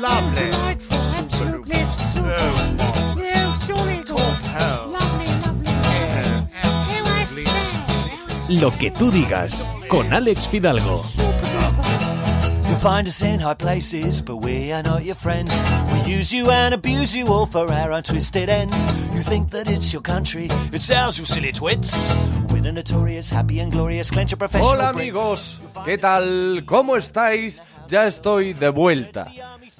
Lovely. Delightful, absolutely super. Oh, Yeah, jolly good. hell. Lovely, lovely. Here I stand. Lo que tú digas, con Alex Fidalgo. You'll find us in high places, but we are not your friends. We use you and abuse you all for our own twisted ends. You think that it's your country, it's ours, you silly twits. Hola amigos, ¿qué tal? ¿Cómo estáis? Ya estoy de vuelta.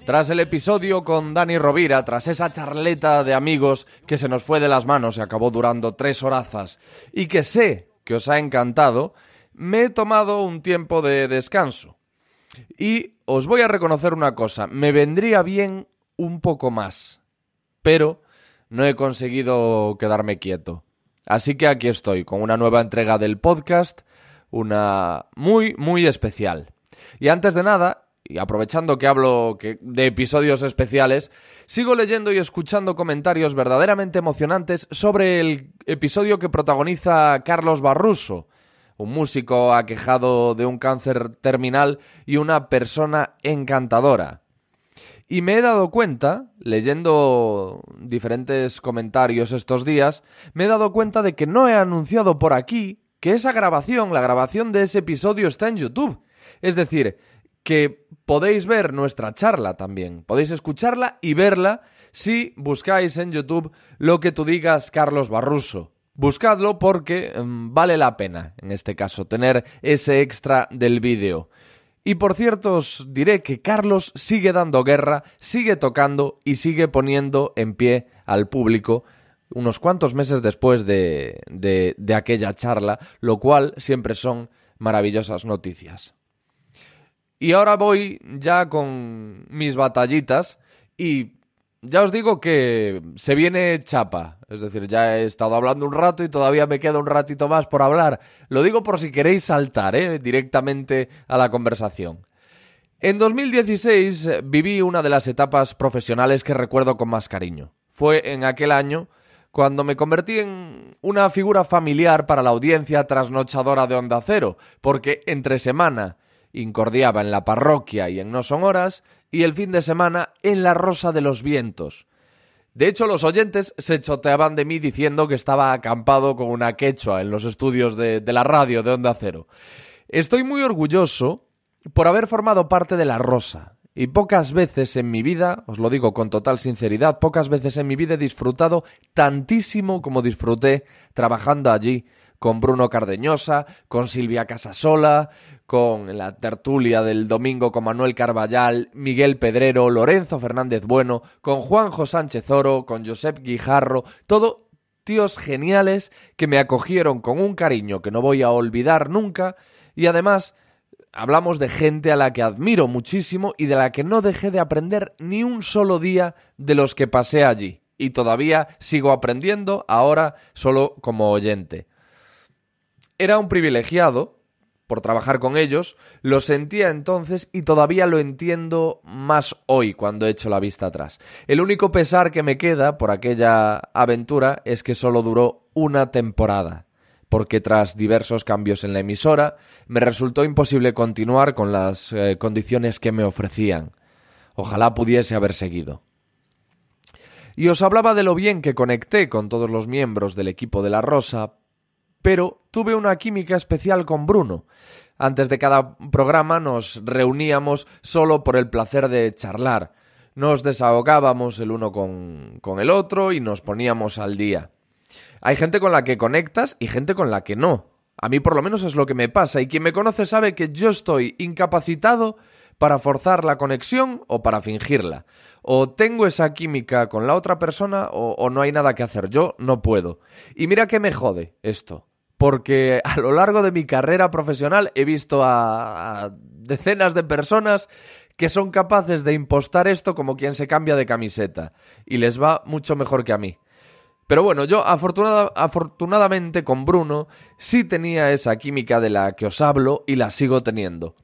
Tras el episodio con Dani Rovira, tras esa charleta de amigos que se nos fue de las manos y acabó durando tres horazas, y que sé que os ha encantado, me he tomado un tiempo de descanso. Y os voy a reconocer una cosa, me vendría bien un poco más, pero no he conseguido quedarme quieto. Así que aquí estoy, con una nueva entrega del podcast, una muy, muy especial. Y antes de nada, y aprovechando que hablo de episodios especiales, sigo leyendo y escuchando comentarios verdaderamente emocionantes sobre el episodio que protagoniza Carlos Barruso, un músico aquejado de un cáncer terminal y una persona encantadora. Y me he dado cuenta, leyendo diferentes comentarios estos días, me he dado cuenta de que no he anunciado por aquí que esa grabación, la grabación de ese episodio está en YouTube. Es decir, que podéis ver nuestra charla también. Podéis escucharla y verla si buscáis en YouTube lo que tú digas Carlos Barruso. Buscadlo porque mm, vale la pena, en este caso, tener ese extra del vídeo. Y por cierto, os diré que Carlos sigue dando guerra, sigue tocando y sigue poniendo en pie al público unos cuantos meses después de, de, de aquella charla, lo cual siempre son maravillosas noticias. Y ahora voy ya con mis batallitas y ya os digo que se viene chapa. Es decir, ya he estado hablando un rato y todavía me queda un ratito más por hablar. Lo digo por si queréis saltar ¿eh? directamente a la conversación. En 2016 eh, viví una de las etapas profesionales que recuerdo con más cariño. Fue en aquel año cuando me convertí en una figura familiar para la audiencia trasnochadora de Onda Cero, porque entre semana incordiaba en la parroquia y en No Son Horas, y el fin de semana en La Rosa de los Vientos. De hecho, los oyentes se choteaban de mí diciendo que estaba acampado con una quechua en los estudios de, la radio de Onda Cero. Estoy muy orgulloso por haber formado parte de La Rosa. Y pocas veces en mi vida, os lo digo con total sinceridad, pocas veces en mi vida he disfrutado tantísimo como disfruté trabajando allí con Bruno Cardeñosa, con Silvia Casasola, con la tertulia del domingo con Manuel Carballal, Miguel Pedrero, Lorenzo Fernández Bueno, con Juanjo Sánchez Oro, con Josep Guijarro, todo tíos geniales que me acogieron con un cariño que no voy a olvidar nunca y además hablamos de gente a la que admiro muchísimo y de la que no dejé de aprender ni un solo día de los que pasé allí. Y todavía sigo aprendiendo, ahora solo como oyente. Era un privilegiado por trabajar con ellos, lo sentía entonces y todavía lo entiendo más hoy cuando echo la vista atrás. El único pesar que me queda por aquella aventura es que solo duró una temporada, porque tras diversos cambios en la emisora me resultó imposible continuar con las eh, condiciones que me ofrecían. Ojalá pudiese haber seguido. Y os hablaba de lo bien que conecté con todos los miembros del equipo de La Rosa, pero tuve una química especial con Bruno. Antes de cada programa nos reuníamos solo por el placer de charlar. Nos desahogábamos el uno con, con el otro y nos poníamos al día. Hay gente con la que conectas y gente con la que no. A mí por lo menos es lo que me pasa y quien me conoce sabe que yo estoy incapacitado para forzar la conexión o para fingirla. O tengo esa química con la otra persona o, o no hay nada que hacer. Yo no puedo. Y mira que me jode esto. Porque a lo largo de mi carrera profesional he visto a, decenas de personas que son capaces de impostar esto como quien se cambia de camiseta. Y les va mucho mejor que a mí. Pero bueno, yo afortunada- afortunadamente con Bruno sí tenía esa química de la que os hablo y la sigo teniendo.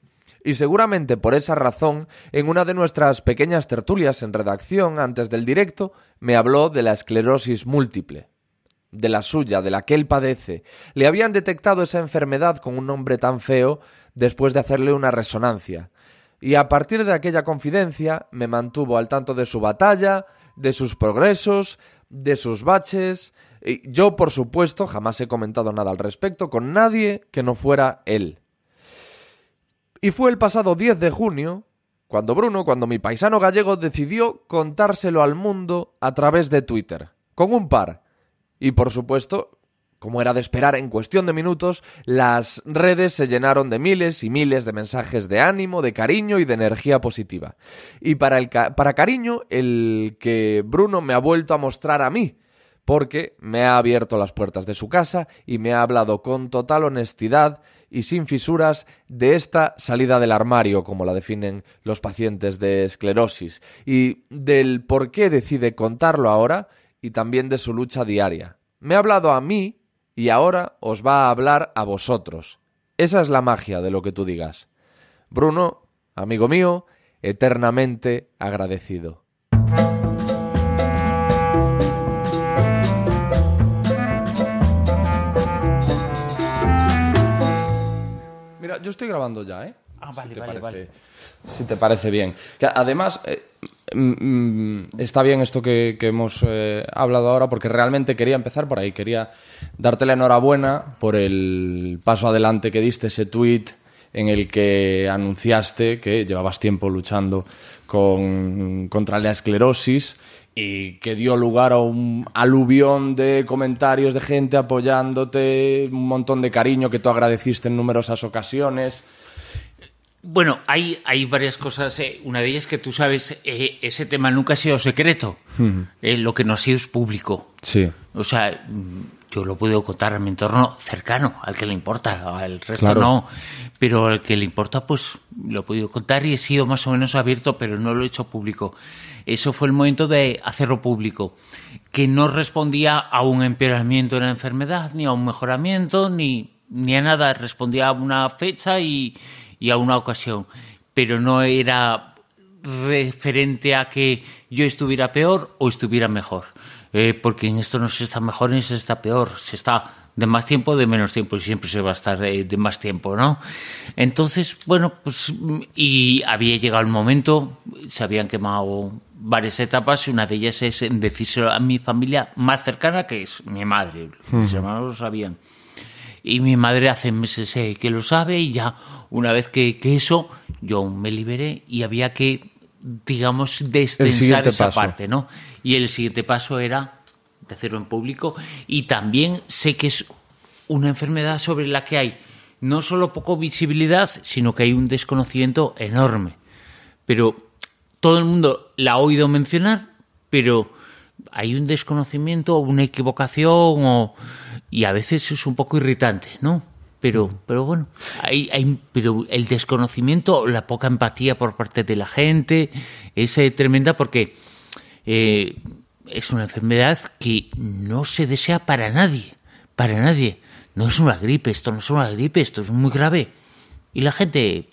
Y seguramente por esa razón, en una de nuestras pequeñas tertulias en redacción antes del directo, me habló de la esclerosis múltiple. De la suya, de la que él padece. Le habían detectado esa enfermedad con un nombre tan feo después de hacerle una resonancia. y a partir de aquella confidencia me mantuvo al tanto de su batalla, de sus progresos, de sus baches. Y yo, por supuesto, jamás he comentado nada al respecto con nadie que no fuera él. Y fue el pasado 10 de junio cuando Bruno, cuando mi paisano gallego decidió contárselo al mundo a través de Twitter, con un par. Y por supuesto, como era de esperar, en cuestión de minutos, las redes se llenaron de miles y miles de mensajes de ánimo, de cariño y de energía positiva. Y para, el para cariño, el que Bruno me ha vuelto a mostrar a mí, porque me ha abierto las puertas de su casa y me ha hablado con total honestidad y sin fisuras de esta salida del armario, como la definen los pacientes de esclerosis, y del por qué decide contarlo ahora y también de su lucha diaria. Me ha hablado a mí y ahora os va a hablar a vosotros. Esa es la magia de lo que tú digas. Bruno, amigo mío, eternamente agradecido. Mira, yo estoy grabando ya, ¿eh? Ah, vale, si te vale, parece, Si te parece bien. Que además, eh, mm, mm, está bien esto que, que hemos eh, hablado ahora, porque realmente quería empezar por ahí. Quería darte la enhorabuena por el paso adelante que diste, ese tweet en el que anunciaste que llevabas tiempo luchando con, contra la esclerosis y que dio lugar a un aluvión de comentarios de gente apoyándote, un montón de cariño que tú agradeciste en numerosas ocasiones. Bueno, hay, hay varias cosas. eh. Una de ellas que tú sabes, eh, ese tema nunca ha sido secreto. Eh, lo que no ha sido es público. Sí. O sea, mm, yo lo puedo contar a mi entorno cercano, al que le importa, al resto Claro. no. Pero al que le importa, pues lo he podido contar y he sido más o menos abierto, pero no lo he hecho público. Eso fue el momento de hacerlo público, que no respondía a un empeoramiento de la enfermedad, ni a un mejoramiento, ni, ni a nada. Respondía a una fecha y, y a una ocasión. Pero no era referente a que yo estuviera peor o estuviera mejor. Eh, porque en esto no se está mejor ni se está peor. Se está de más tiempo o de menos tiempo y siempre se va a estar eh, de más tiempo, ¿no? Entonces, bueno, pues y había llegado el momento, se habían quemado varias etapas y una de ellas es decírselo a mi familia más cercana, que es mi madre. Mis hermanos lo sabían. Y mi madre hace meses eh, que lo sabe y ya una vez que, que eso, yo me liberé y había que, digamos, destensar esa paso. parte, ¿no? Y el siguiente paso era hacerlo en público y también sé que es una enfermedad sobre la que hay no solo poco visibilidad, sino que hay un desconocimiento enorme. Pero todo el mundo la ha oído mencionar, pero hay un desconocimiento, una equivocación o- y a veces es un poco irritante, ¿no? Pero, pero bueno, hay, hay, pero el desconocimiento, la poca empatía por parte de la gente es eh, tremenda porque eh, es una enfermedad que no se desea para nadie, para nadie. No es una gripe, esto no es una gripe, esto es muy grave. Y la gente,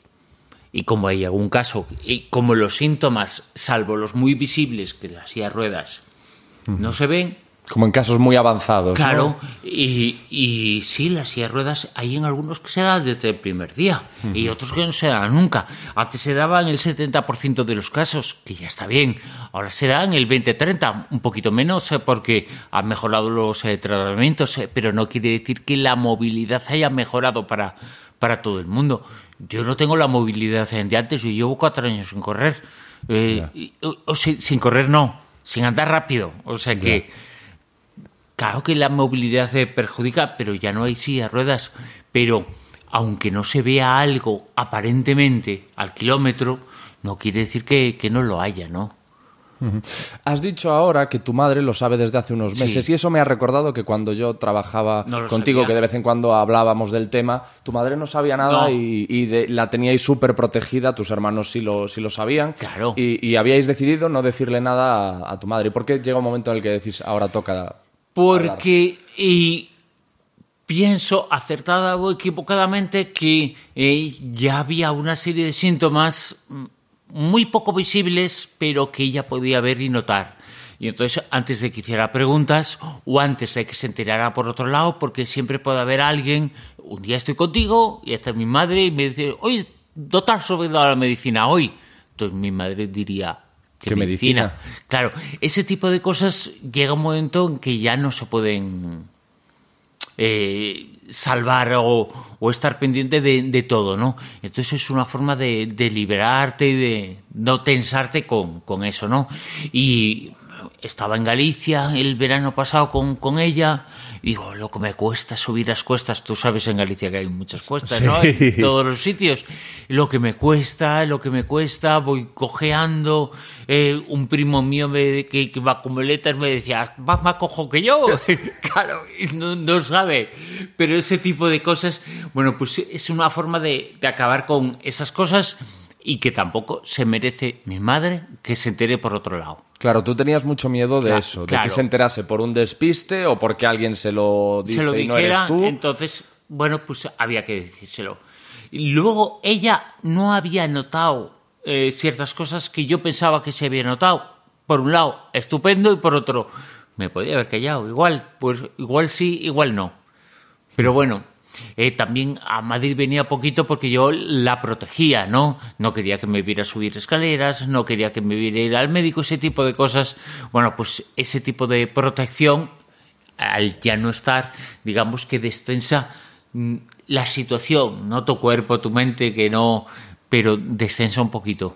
y como hay algún caso, y como los síntomas, salvo los muy visibles, que las silla de ruedas no se ven, Como en casos muy avanzados. ¿no? Claro, y, y sí, las silla de ruedas hay en algunos que se dan desde el primer día y otros que no se dan nunca. Antes se daban el 70% de los casos, que ya está bien. Ahora se dan el 20-30, un poquito menos eh, porque han mejorado los eh, tratamientos, eh, pero no quiere decir que la movilidad haya mejorado para, para todo el mundo. Yo no tengo la movilidad de antes, yo llevo cuatro años sin correr. Eh, y- o- o sin, sin correr no, sin andar rápido. O sea que... Claro que la movilidad se perjudica, pero ya no hay silla de ruedas. Pero aunque no se vea algo aparentemente al kilómetro, no quiere decir que, que no lo haya, ¿no? Has dicho ahora que tu madre lo sabe desde hace unos Sí. meses y eso me ha recordado que cuando yo trabajaba No contigo, sabía. que de vez en cuando hablábamos del tema, tu madre no sabía nada No. y, y de- la teníais súper protegida, tus hermanos sí lo, sí lo sabían. Claro. Y, y habíais decidido no decirle nada a, a tu madre. ¿Y por qué llega un momento en el que decís, ahora toca... Porque y pienso acertada o equivocadamente que eh, ya había una serie de síntomas mm, muy poco visibles, pero que ella podía ver y notar. Y entonces, antes de que hiciera preguntas o antes de que se enterara por otro lado, porque siempre puede haber alguien, un día estoy contigo y está mi madre y me dice, oye, dotar sobre la medicina hoy. Entonces mi madre diría, ¿qué, ¿Qué medicina? medicina? Claro, ese tipo de cosas llega un momento en que ya no se pueden eh, salvar o, o estar pendiente de, de todo, ¿no? Entonces es una forma de, de liberarte y de no tensarte con, con eso, ¿no? Y estaba en Galicia el verano pasado con, con ella. Digo, lo que me cuesta subir las cuestas. Tú sabes en Galicia que hay muchas cuestas, ¿no? Sí. En todos los sitios. Lo que me cuesta, lo que me cuesta, voy cojeando. Eh, un primo mío me- que, que va con muletas me decía, más más cojo que yo. claro, y no, no sabe. Pero ese tipo de cosas, bueno, pues es una forma de, de acabar con esas cosas y que tampoco se merece mi madre que se entere por otro lado. Claro, tú tenías mucho miedo de Claro, eso, de claro. que se enterase por un despiste o porque alguien se lo dice se lo y no dijera, eres tú. entonces, bueno, pues había que decírselo. Y luego ella no había notado eh, ciertas cosas que yo pensaba que se había notado. Por un lado, estupendo, y por otro, me podía haber callado. Igual, pues igual sí, igual no. Pero bueno, eh, también a Madrid venía poquito porque yo la protegía, ¿no? No quería que me viera subir escaleras, no quería que me viera ir al médico, ese tipo de cosas. Bueno, pues ese tipo de protección, al ya no estar, digamos que descensa mm, la situación, no tu cuerpo, tu mente, que no, pero descensa un poquito.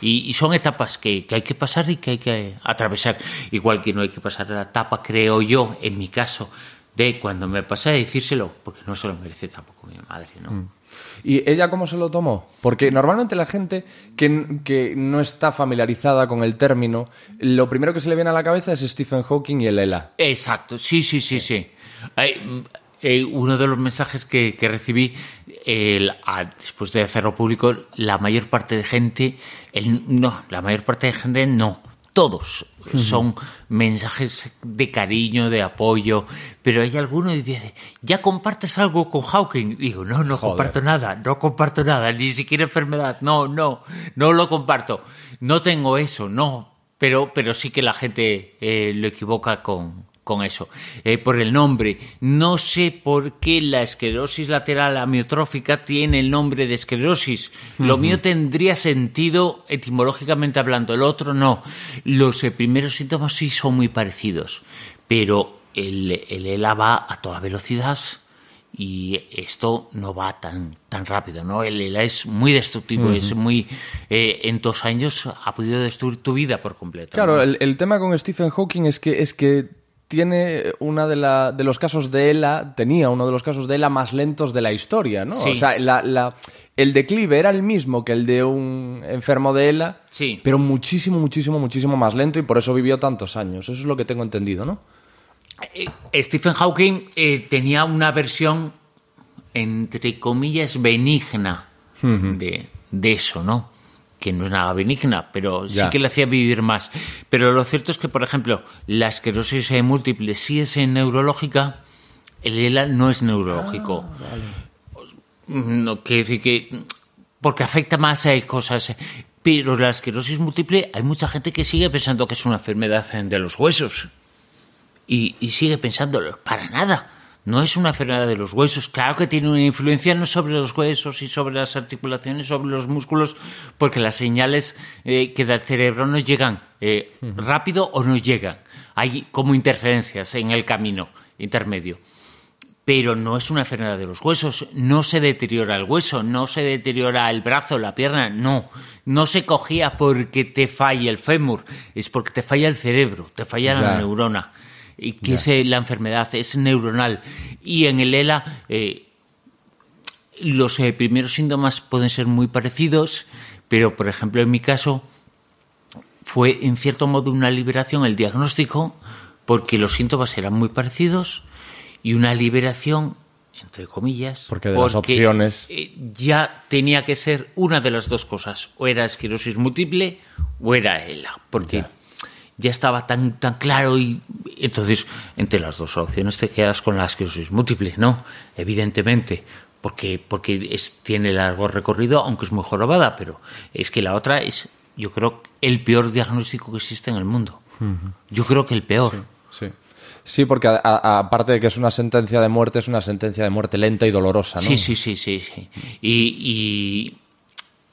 Y, y son etapas que, que hay que pasar y que hay que atravesar. Igual que no hay que pasar la etapa, creo yo, en mi caso, de cuando me pasé a decírselo, porque no se lo merece tampoco mi madre, ¿no? ¿Y ella cómo se lo tomó? Porque normalmente la gente que, que no está familiarizada con el término, lo primero que se le viene a la cabeza es Stephen Hawking y el ELA. Exacto, sí, sí, sí, sí. Mm, eh, uno de los mensajes que, que recibí el- a- después de hacerlo público, la mayor parte de gente, el- no, la mayor parte de gente no, todos son mensajes de cariño, de apoyo, pero hay alguno que dice, ¿ya compartes algo con Hawking? Digo, no, no comparto nada, no comparto nada, ni siquiera enfermedad, no, no, no lo comparto, no tengo eso, no, pero, pero sí que la gente eh, lo equivoca con, con eso. Eh, por el nombre, no sé por qué la esclerosis lateral amiotrófica tiene el nombre de esclerosis. Lo mío tendría sentido etimológicamente hablando, el otro no. Los eh, primeros síntomas sí son muy parecidos, pero el, el ELA va a toda velocidad y esto no va tan tan rápido, ¿no? El ELA es muy destructivo, es muy... eh, en dos años ha podido destruir tu vida por completo. Claro, ¿no? el, el tema con Stephen Hawking es que, es que tiene una de, la, de los casos de ELA, tenía uno de los casos de ELA más lentos de la historia, ¿no? Sí. O sea, la, la- el declive era el mismo que el de un enfermo de ELA, Sí. pero muchísimo, muchísimo, muchísimo más lento y por eso vivió tantos años. Eso es lo que tengo entendido, ¿no? Eh, Stephen Hawking eh, tenía una versión, entre comillas, benigna de, de eso, ¿no? Que no es nada benigna, pero Ya. sí que le hacía vivir más. Pero lo cierto es que, por ejemplo, la esclerosis múltiple sí es neurológica, el ELA no es neurológico. No quiere decir que. Porque afecta más a cosas. Pero la esclerosis múltiple, hay mucha gente que sigue pensando que es una enfermedad de los huesos y, y sigue pensándolo. Para nada. No es una enfermedad de los huesos. Claro que tiene una influencia no sobre los huesos y sobre las articulaciones, sobre los músculos, porque las señales eh, que da el cerebro no llegan eh, rápido o no llegan. Hay como interferencias en el camino intermedio. Pero no es una enfermedad de los huesos. No se deteriora el hueso, no se deteriora el brazo, la pierna. No. No se cogía porque te falla el fémur. Es porque te falla el cerebro, te falla la neurona. Y que es eh, la enfermedad, es neuronal. Y en el ELA, eh, los eh, primeros síntomas pueden ser muy parecidos, pero por ejemplo en mi caso fue en cierto modo una liberación el diagnóstico porque los síntomas eran muy parecidos y una liberación entre comillas Porque de las opciones- ya tenía que ser una de las dos cosas o era esclerosis múltiple o era ELA porque Ya. Ya estaba tan tan claro y entonces entre las dos opciones te quedas con la esclerosis múltiple no evidentemente porque porque es, tiene largo recorrido aunque es muy jorobada pero es que la otra es yo creo el peor diagnóstico que existe en el mundo yo creo que el peor Sí. Sí, porque aparte de que es una sentencia de muerte, es una sentencia de muerte lenta y dolorosa, ¿no? Sí, sí, sí, sí, sí. Y, y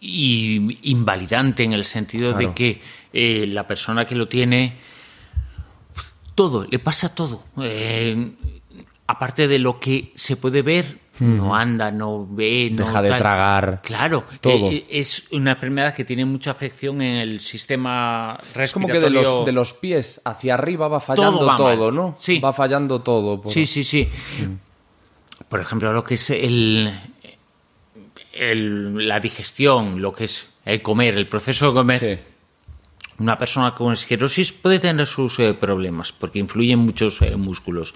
y invalidante en el sentido Claro. de que eh, la persona que lo tiene todo, le pasa todo. Eh, aparte de lo que se puede ver, no anda, no ve, no Deja de tal. tragar. Claro, Todo. eh, es una enfermedad que tiene mucha afección en el sistema Es como que respiratorio. de los, de los pies hacia arriba va fallando Todo va. ¿no? Sí. Va fallando todo. por- Sí, sí, sí. Por ejemplo, lo que es el, el- la digestión, lo que es el comer, el proceso de comer. Sí. Una persona con esclerosis puede tener sus eh, problemas porque influyen muchos eh, músculos.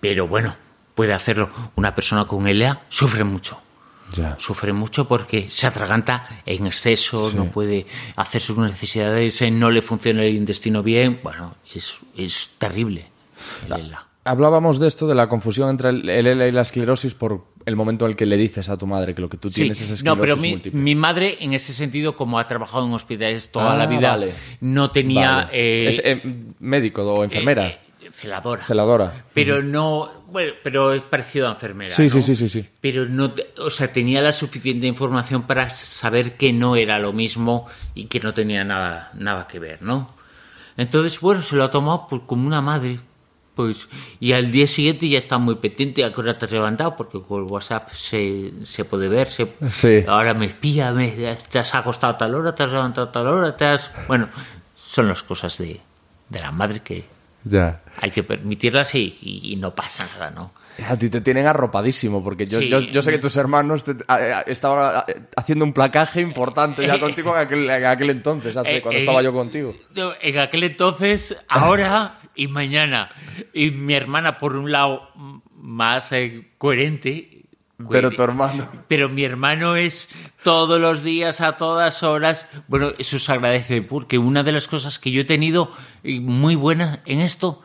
Pero bueno, puede hacerlo. Una persona con ELA sufre mucho. Ya. Sufre mucho porque se atraganta en exceso, Sí. no puede hacer sus necesidades, eh, no le funciona el intestino bien. Bueno, es, es terrible el. Hablábamos de esto, de la confusión entre el, ELA y la esclerosis por el momento en el que le dices a tu madre que lo que tú Sí, tienes es esclerosis no, pero mi, múltiple. mi madre, en ese sentido, como ha trabajado en hospitales toda Ah, la vida, vale. no tenía. Vale. eh, es eh, médico o enfermera, eh, eh, celadora. celadora. Pero no. Bueno, pero es parecido a enfermera. Sí, ¿no? sí, sí, sí, sí. Pero no. O sea, tenía la suficiente información para saber que no era lo mismo y que no tenía nada, nada que ver, ¿no? Entonces, bueno, se lo ha tomado pues, como una madre. Pues, y al día siguiente ya está muy pendiente a qué hora te has levantado, porque con WhatsApp se, se puede ver. Se, Sí. Ahora me espía, me, te has acostado a tal hora, te has levantado a tal hora, te has... Bueno, son las cosas de, de la madre que Ya. hay que permitirlas y, y- y no pasa nada, ¿no? A ti te tienen arropadísimo, porque yo, Sí. yo, yo sé que tus hermanos te- a- a- estaban haciendo un placaje importante ya contigo en aquel, en aquel entonces, hace- Eh, cuando eh, estaba yo contigo. no, En aquel entonces, ahora y mañana. Y mi hermana, por un lado, más eh, coherente. Pero tu hermano... Pero mi hermano es todos los días, a todas horas. Bueno, eso se agradece, porque una de las cosas que yo he tenido muy buena en esto,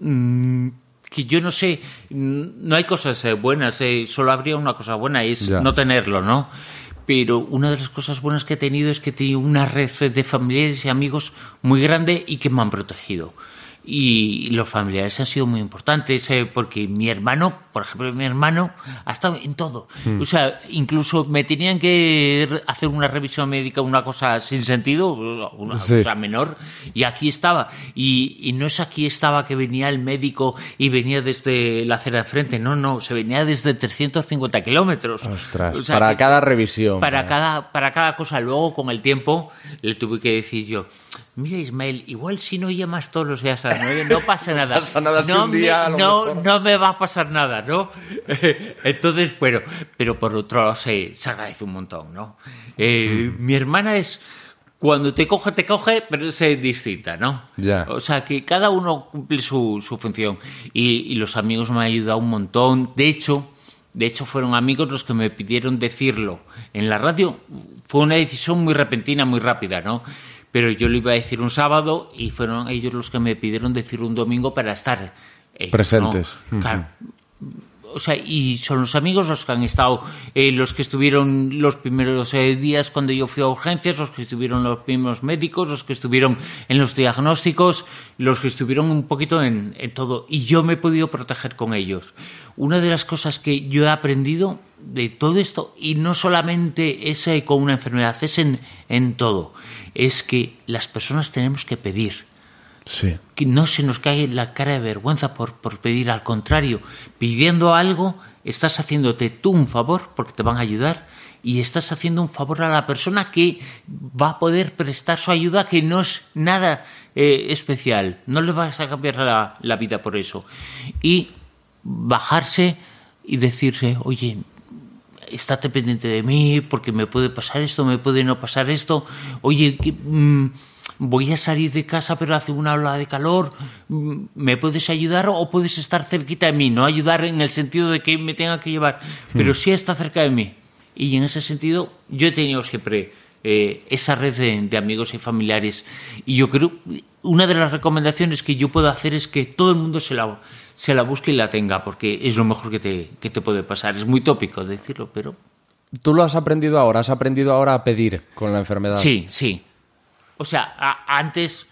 mm, que yo no sé, no hay cosas eh, buenas, eh, solo habría una cosa buena y es Ya. no tenerlo, ¿no? Pero una de las cosas buenas que he tenido es que he tenido una red de familiares y amigos muy grande y que me han protegido. Y los familiares han sido muy importantes, eh, porque mi hermano, por ejemplo, mi hermano ha estado en todo. O sea, incluso me tenían que hacer una revisión médica, una cosa sin sentido, una Sí. cosa menor, y aquí estaba. Y, y no es aquí estaba que venía el médico y venía desde la acera de frente, no, no, se venía desde 350 kilómetros. Ostras, O sea, para que- cada revisión. para cada, para cada cosa. Luego, con el tiempo, le tuve que decir yo, mira Ismael, igual si no llamas todos los días a las nueve, no pasa nada. pasa nada si no, un día, me, no, mejor". no me va a pasar nada, ¿no? Entonces, bueno, pero por otro lado se, se agradece un montón, ¿no? Eh, Mm. Mi hermana es... Cuando te coge, te coge, pero es eh, distinta, ¿no? Ya. O sea, que cada uno cumple su, su función. Y, y los amigos me han ayudado un montón. De hecho, de hecho, fueron amigos los que me pidieron decirlo en la radio. Fue una decisión muy repentina, muy rápida, ¿no? Pero yo lo iba a decir un sábado y fueron ellos los que me pidieron decirlo un domingo para estar ellos, ¿no? Presentes. Claro. O sea, y son los amigos los que han estado, eh, los que estuvieron los primeros eh, días cuando yo fui a urgencias, los que estuvieron los primeros médicos, los que estuvieron en los diagnósticos, los que estuvieron un poquito en, en todo. Y yo me he podido proteger con ellos. Una de las cosas que yo he aprendido de todo esto, y no solamente es eh, con una enfermedad, es en, en todo, es que las personas tenemos que pedir Sí. que no se nos cae la cara de vergüenza por, por pedir, al contrario, pidiendo algo, estás haciéndote tú un favor porque te van a ayudar y estás haciendo un favor a la persona que va a poder prestar su ayuda que no es nada eh, especial, no le vas a cambiar la, la vida por eso. Y bajarse y decirse, oye, estate pendiente de mí porque me puede pasar esto, me puede no pasar esto. Oye, que, mm, voy a salir de casa pero hace una ola de calor. mm, ¿Me puedes ayudar o puedes estar cerquita de mí? No ayudar en el sentido de que me tenga que llevar, pero sí está cerca de mí. Y en ese sentido yo he tenido siempre eh, esa red de, de amigos y familiares. Y yo creo, una de las recomendaciones que yo puedo hacer es que todo el mundo se la, se la busque y la tenga, porque es lo mejor que te, que te puede pasar. Es muy tópico decirlo, pero ¿Tú lo has aprendido ahora? ¿Has aprendido ahora a pedir con la enfermedad? Sí, sí. O sea, a- antes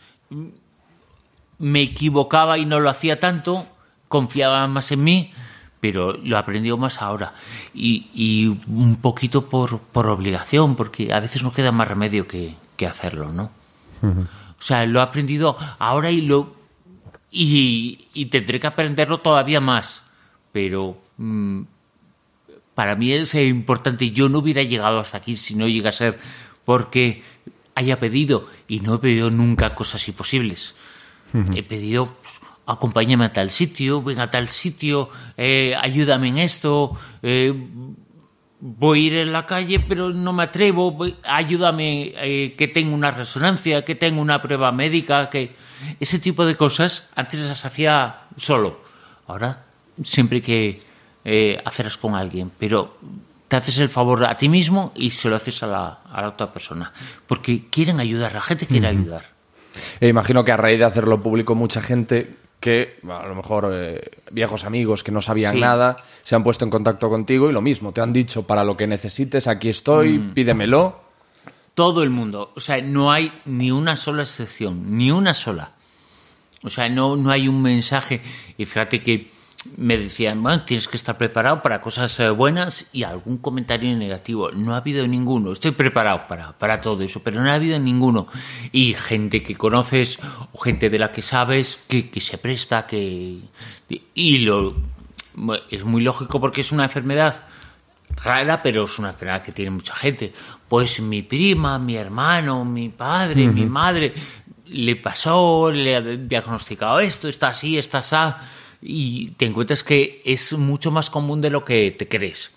me equivocaba y no lo hacía tanto, confiaba más en mí, pero lo he aprendido más ahora. Y, y un poquito por, por obligación, porque a veces no queda más remedio que, que hacerlo, ¿no? O sea, lo he aprendido ahora y lo y, y tendré que aprenderlo todavía más. Pero mm, para mí es importante. Yo no hubiera llegado hasta aquí si no llega a ser porque haya pedido y no he pedido nunca cosas imposibles. He pedido, pues, acompáñame a tal sitio, ven a tal sitio, eh, ayúdame en esto, eh, voy a ir en la calle pero no me atrevo, voy- ayúdame eh, que tengo una resonancia, que tengo una prueba médica, que ese tipo de cosas antes las hacía solo. Ahora siempre hay que eh, hacerlas con alguien, pero te haces el favor a ti mismo y se lo haces a la, a la otra persona, porque quieren ayudar, la gente quiere ayudar. E imagino que a raíz de hacerlo público, mucha gente que, a lo mejor eh, viejos amigos que no sabían Sí. nada, se han puesto en contacto contigo y lo mismo, te han dicho para lo que necesites, aquí estoy, Mm. pídemelo. Todo el mundo. O sea, no hay ni una sola excepción, ni una sola. O sea, no, no hay un mensaje. Y fíjate que me decían, bueno, tienes que estar preparado para cosas eh, buenas y algún comentario negativo. No ha habido ninguno. Estoy preparado para, para todo eso, pero no ha habido ninguno. Y gente que conoces o gente de la que sabes que, que se presta, que... Y lo... Es muy lógico porque es una enfermedad rara, pero es una enfermedad que tiene mucha gente. Pues mi prima, mi hermano, mi padre, mi madre, le pasó, le ha diagnosticado esto, está así, está así, y te encuentras que es mucho más común de lo que te crees.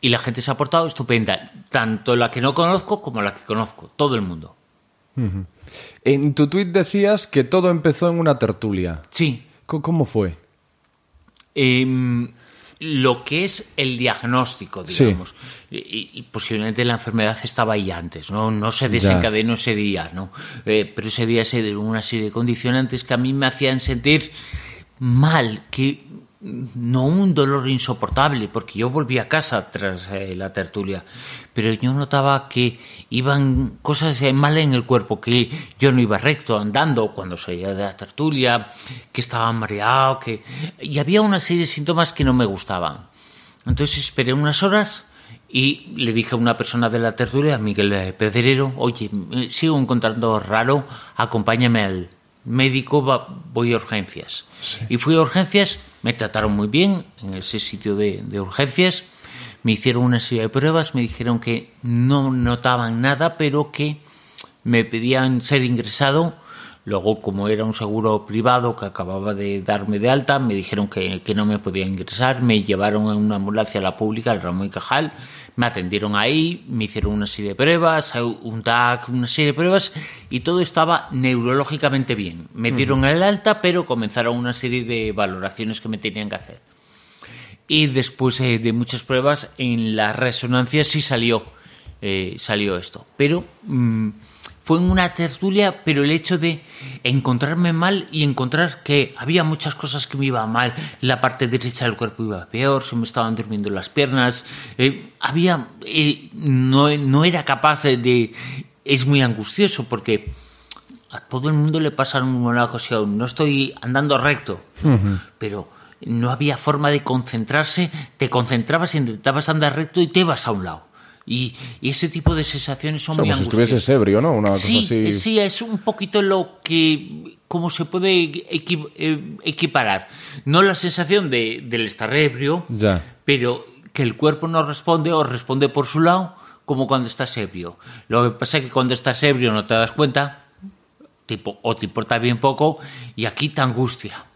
Y la gente se ha portado estupenda, tanto la que no conozco como la que conozco, todo el mundo. En tu tuit decías que todo empezó en una tertulia. Sí, ¿Cómo fue? Em, lo que es el diagnóstico, Sí. digamos. Y, y posiblemente la enfermedad estaba ahí antes, ¿no? No se desencadenó ese día, ¿no? Eh, pero ese día se dieron una serie de condicionantes que a mí me hacían sentir mal, que no un dolor insoportable, porque yo volví a casa tras eh, la tertulia, pero yo notaba que iban cosas eh, mal en el cuerpo, que yo no iba recto andando cuando salía de la tertulia, que estaba mareado, que y había una serie de síntomas que no me gustaban. Entonces esperé unas horas y le dije a una persona de la tertulia, a Miguel eh, Pedrero, oye, me sigo encontrando raro, acompáñame al médico, va- voy a urgencias. Y fui a urgencias, me trataron muy bien en ese sitio de, de urgencias, me hicieron una serie de pruebas, me dijeron que no notaban nada, pero que me pedían ser ingresado. Luego, como era un seguro privado que acababa de darme de alta, me dijeron que, que no me podía ingresar. Me llevaron en una ambulancia a la pública, al Ramón y Cajal. Me atendieron ahí, me hicieron una serie de pruebas, un TAC, una serie de pruebas, y todo estaba neurológicamente bien. Me dieron el alta, pero comenzaron una serie de valoraciones que me tenían que hacer. Y después eh, de muchas pruebas, en la resonancia sí salió, eh, salió esto. Pero mm, fue en una tertulia, pero el hecho de encontrarme mal y encontrar que había muchas cosas que me iban mal. La parte derecha del cuerpo iba peor, se me estaban durmiendo las piernas. eh, había, eh, no, no era capaz de, Es muy angustioso porque a todo el mundo le pasa una ocasión. No estoy andando recto, pero no había forma de concentrarse. Te concentrabas, intentabas andar recto y te ibas a un lado. Y, y ese tipo de sensaciones son Como muy si angustiosas. estuvieses ebrio, ¿no? Una cosa Sí, así. sí, es un poquito lo que, cómo se puede equi- eh, equiparar. No la sensación de, del estar ebrio, Ya. pero que el cuerpo no responde o responde por su lado, como cuando estás ebrio. Lo que pasa es que cuando estás ebrio no te das cuenta, tipo, o te importa bien poco, y aquí te angustia.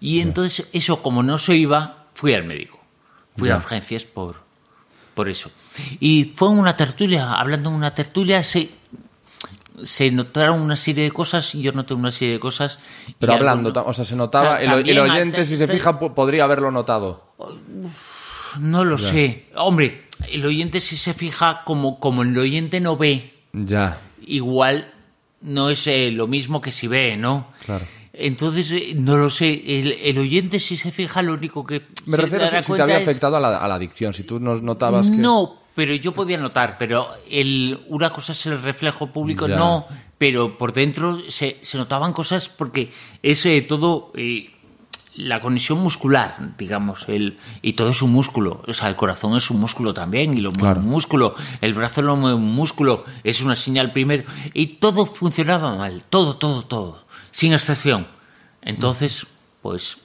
Y entonces eso, como no se iba, fui al médico. Fui a urgencias por, por eso. Y fue en una tertulia, hablando en una tertulia, se, se notaron una serie de cosas y yo noté una serie de cosas. Pero hablando, o sea, se notaba, Ta- el, el oyente, te- si se fija, po- podría haberlo notado. No lo sé. Hombre, el oyente si se fija, como, como el oyente no ve, Ya. igual no es eh, lo mismo que si ve, ¿no? Claro. Entonces, eh, no lo sé. El, el oyente si se fija, lo único que... Me se refiero a dará si, si te había es- afectado a la, a la adicción, si tú nos notabas que... No, pero yo podía notar, pero el, una cosa es el reflejo público, Ya. no, pero por dentro se, se notaban cosas porque ese todo, eh, la conexión muscular, digamos, el, y todo es un músculo. O sea, el corazón es un músculo también, y lo mueve Claro. un músculo, el brazo lo mueve un músculo, es una señal primero, y todo funcionaba mal, todo, todo, todo, sin excepción. Entonces, pues,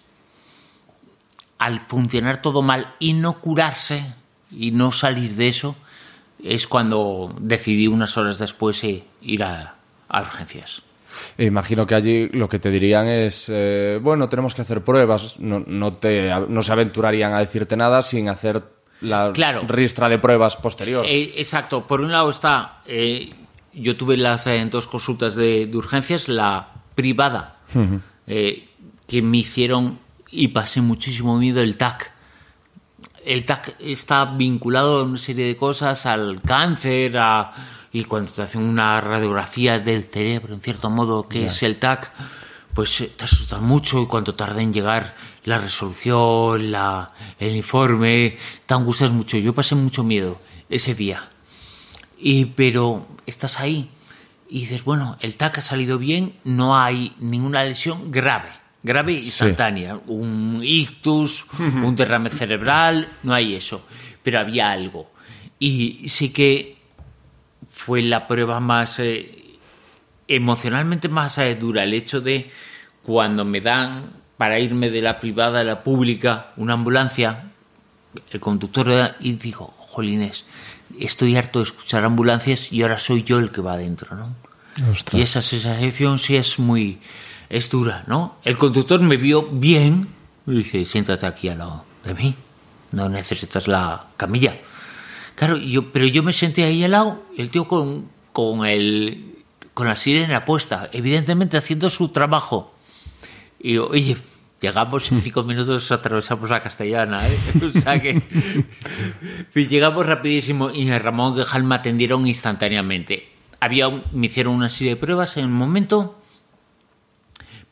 al funcionar todo mal y no curarse y no salir de eso, es cuando decidí unas horas después eh, ir a, a urgencias. E Imagino que allí lo que te dirían es, eh, bueno, tenemos que hacer pruebas, no, no, te, no se aventurarían a decirte nada sin hacer la Claro. ristra de pruebas posterior. Eh, exacto. Por un lado está, eh, yo tuve las eh, dos consultas de, de urgencias, la privada, eh, que me hicieron y pasé muchísimo miedo el TAC. El TAC está vinculado a una serie de cosas, al cáncer, a, y cuando te hacen una radiografía del cerebro, en cierto modo, que es el TAC, pues eh, te asustas mucho y cuando tarda en llegar la resolución, la, el informe, te angustias mucho. Yo pasé mucho miedo ese día. Y, pero estás ahí y dices, bueno, el TAC ha salido bien, no hay ninguna lesión grave, grave instantánea. Un ictus, un derrame cerebral, no hay eso. Pero había algo. Y sí que fue la prueba más eh, emocionalmente más eh, dura el hecho de cuando me dan para irme de la privada a la pública una ambulancia el conductor y digo jolines estoy harto de escuchar ambulancias y ahora soy yo el que va adentro no Ostras. y esa sensación sí es muy es dura no el conductor me vio bien y dice siéntate aquí al lado de mí no necesitas la camilla Claro, yo, pero yo me senté ahí al lado, el tío con, con, el, con la sirena puesta, evidentemente haciendo su trabajo. Y yo, oye, llegamos en cinco minutos, atravesamos la castellana, ¿eh? O sea que llegamos rapidísimo y a Ramón Quejal me atendieron instantáneamente. Había un- me hicieron una serie de pruebas en el momento,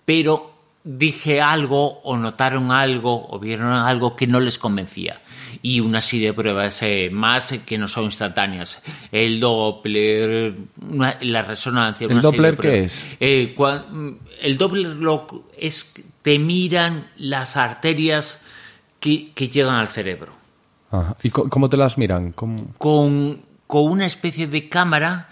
pero dije algo o notaron algo o vieron algo que no les convencía. Y una serie de pruebas eh, más que no son instantáneas. El Doppler, una- la resonancia. ¿El una serie de Doppler qué es? Eh, cua- el Doppler lo, es te miran las arterias que, que llegan al cerebro Ajá. ¿Y cómo te las miran? ¿Cómo? con, con una especie de cámara,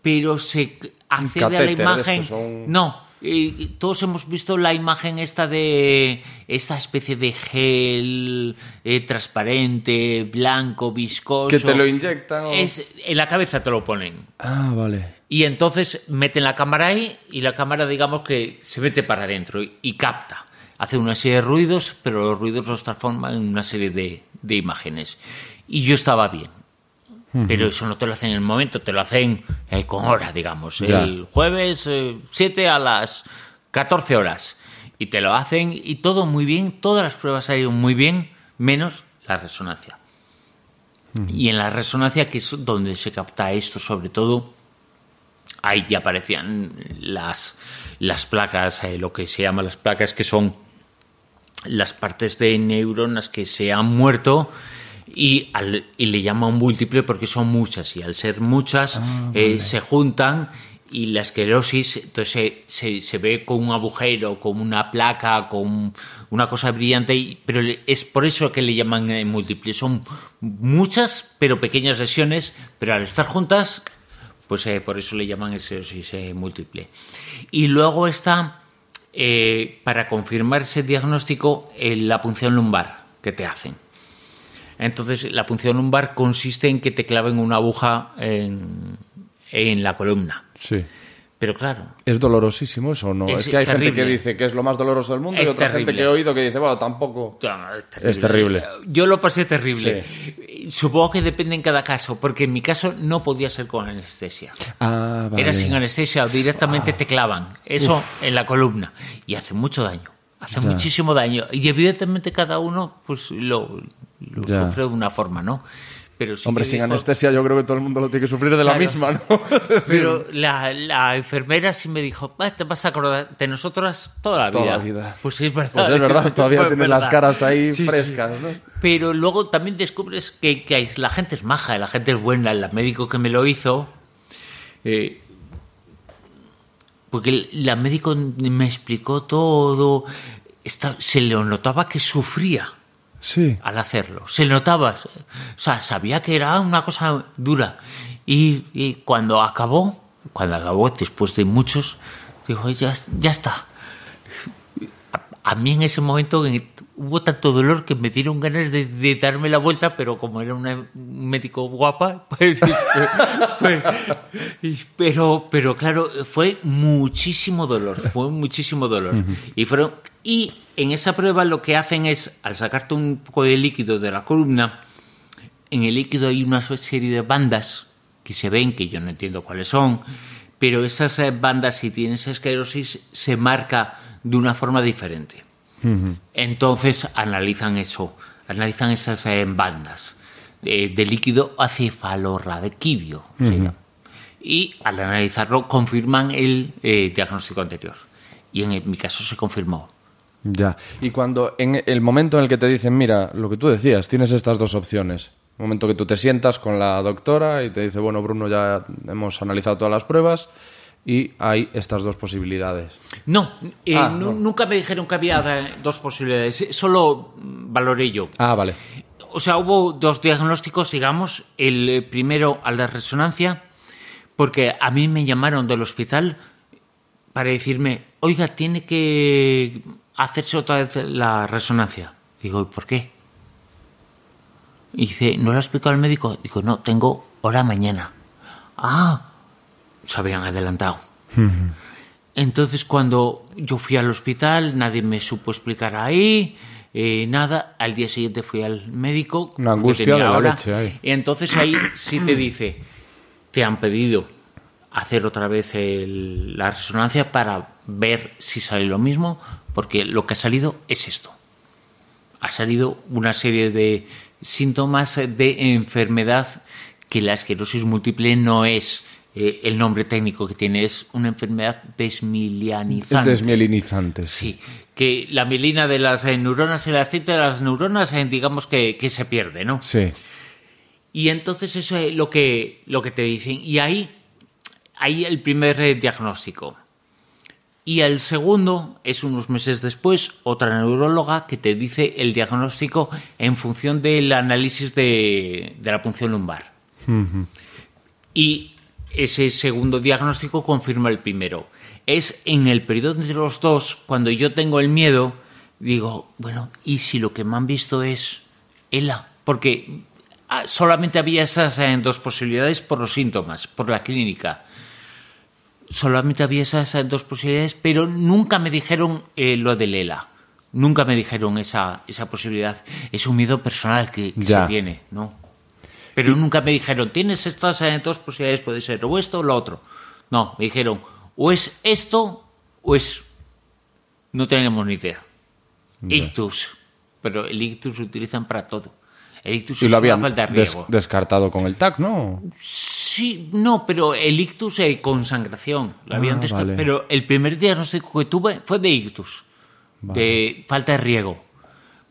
pero se accede a la imagen. son- No, eh, todos hemos visto la imagen esta de esta especie de gel eh, transparente, blanco, viscoso. ¿Que te lo inyectan o- Es, en la cabeza te lo ponen. Ah, vale. Y entonces meten la cámara ahí y la cámara, digamos que se mete para adentro y, y capta. Hace una serie de ruidos, pero los ruidos los transforma en una serie de, de imágenes. Y yo estaba bien. Pero eso no te lo hacen en el momento, te lo hacen eh, con hora, digamos. Ya. El jueves 7 a las 14 horas. Y te lo hacen y todo muy bien, todas las pruebas salieron muy bien, menos la resonancia. Y en la resonancia, que es donde se capta esto, sobre todo, ahí ya aparecían las, las placas, eh, lo que se llama las placas, que son las partes de neuronas que se han muerto y, al- y le llaman múltiple porque son muchas y al ser muchas eh, se juntan y la esclerosis entonces se, se, ve con un agujero, con una placa, con una cosa brillante, y- pero es por eso que le llaman eh, múltiple. Son muchas pero pequeñas lesiones, pero al estar juntas pues eh, por eso le llaman esclerosis eh, múltiple. Y luego está, eh, para confirmar ese diagnóstico, eh, la punción lumbar que te hacen. Entonces, la punción lumbar consiste en que te claven una aguja en, en la columna. Sí. Pero claro, ¿Es dolorosísimo eso o no? Es, Es que hay gente terrible. que dice que es lo más doloroso del mundo y Es otra gente terrible. que he oído que dice, bueno, tampoco. es terrible. Yo lo pasé terrible. Supongo que depende en cada caso, porque en mi caso no podía ser con anestesia. Ah, vale. Era sin anestesia, directamente te clavan. Eso en la columna. Y hace mucho daño. Hace Ya. muchísimo daño. Y evidentemente cada uno pues lo, lo sufre de una forma, ¿no? Pero sí Hombre, sin dijo- anestesia yo creo que todo el mundo lo tiene que sufrir de la misma, ¿no? Pero la, la enfermera sí me dijo, "Va, te vas a acordar de nosotras toda la Toda vida. la vida. Pues sí, es verdad. Pues es verdad, todavía Pues verdad. las caras ahí Sí, sí. frescas, ¿no? Pero luego también descubres que, la gente es maja, la gente es buena. El médico que me lo hizo, eh, porque el- la médico me explicó todo. esta- se le notaba que sufría Sí. al hacerlo. Se notaba, o sea, sabía que era una cosa dura. Y, y cuando acabó, cuando acabó, después de muchos, dijo, ya, ya está. A, a mí en ese momento en- hubo tanto dolor que me dieron ganas de, de darme la vuelta, pero como era una- un médico guapa, pues, pues, pero, pero claro, fue muchísimo dolor, fue muchísimo dolor. Y fueron, y en esa prueba lo que hacen es, al sacarte un poco de líquido de la columna, en el líquido hay una serie de bandas que se ven, que yo no entiendo cuáles son, pero esas eh, bandas, si tienes esclerosis, se marca de una forma diferente. Entonces analizan eso, analizan esas eh, bandas eh, de líquido acefalorraquídeo. se llama. Y al analizarlo confirman el eh, diagnóstico anterior. Y en mi caso se confirmó. Ya. Y cuando, en el momento en el que te dicen, mira, lo que tú decías, tienes estas dos opciones. El momento que tú te sientas con la doctora y te dice, bueno, Bruno, ya hemos analizado todas las pruebas y hay estas dos posibilidades. No, eh, Ah, no. nunca me dijeron que había dos posibilidades, eh, solo valoré yo. Ah, vale. O sea, hubo dos diagnósticos, digamos. El eh, primero al de resonancia, porque a mí me llamaron del hospital para decirme, oiga, tiene que hacerse otra vez la resonancia. Digo, ¿y por qué? Y dice, ¿no lo ha explicado el médico? Digo, no, tengo hora mañana. Ah, se habían adelantado. Entonces, cuando yo fui al hospital, nadie me supo explicar ahí, eh, nada. Al día siguiente fui al médico. Una angustia de la hora, leche ahí. Y entonces ahí sí te dice, te han pedido hacer otra vez el- la resonancia para ver si sale lo mismo, porque lo que ha salido es esto. Ha salido una serie de síntomas de enfermedad que la esclerosis múltiple no es eh, el nombre técnico que tiene, es una enfermedad desmilianizante. Desmielinizantes. Sí, que la mielina de las eh, neuronas, el aceite de las neuronas, eh, digamos que, que se pierde, ¿no? Sí. Y entonces eso es lo que, lo que te dicen. Y ahí, ahí el primer diagnóstico. Y el segundo es unos meses después, otra neuróloga que te dice el diagnóstico en función del análisis de, de la punción lumbar. Y ese segundo diagnóstico confirma el primero. Es en el periodo entre los dos, cuando yo tengo el miedo, digo, bueno, ¿y si lo que me han visto es ELA? Porque ah, solamente había esas eh, dos posibilidades por los síntomas, por la clínica. Solamente había esas dos posibilidades, pero nunca me dijeron eh, lo del ELA. Nunca me dijeron esa, esa posibilidad. Es un miedo personal que, que Ya. se tiene, ¿no? Pero nunca me dijeron, tienes estas eh, dos posibilidades, puede ser o esto o lo otro. No, me dijeron, o es esto o es... No tenemos ni idea. Ictus. Pero el ictus lo utilizan para todo. El ictus Y es lo una habían falta de des- riego. descartado con el TAC, ¿no? Sí, no, pero el ictus es consangración. Lo habían Ah, vale. Pero el primer diagnóstico que tuve fue de ictus, de falta de riego.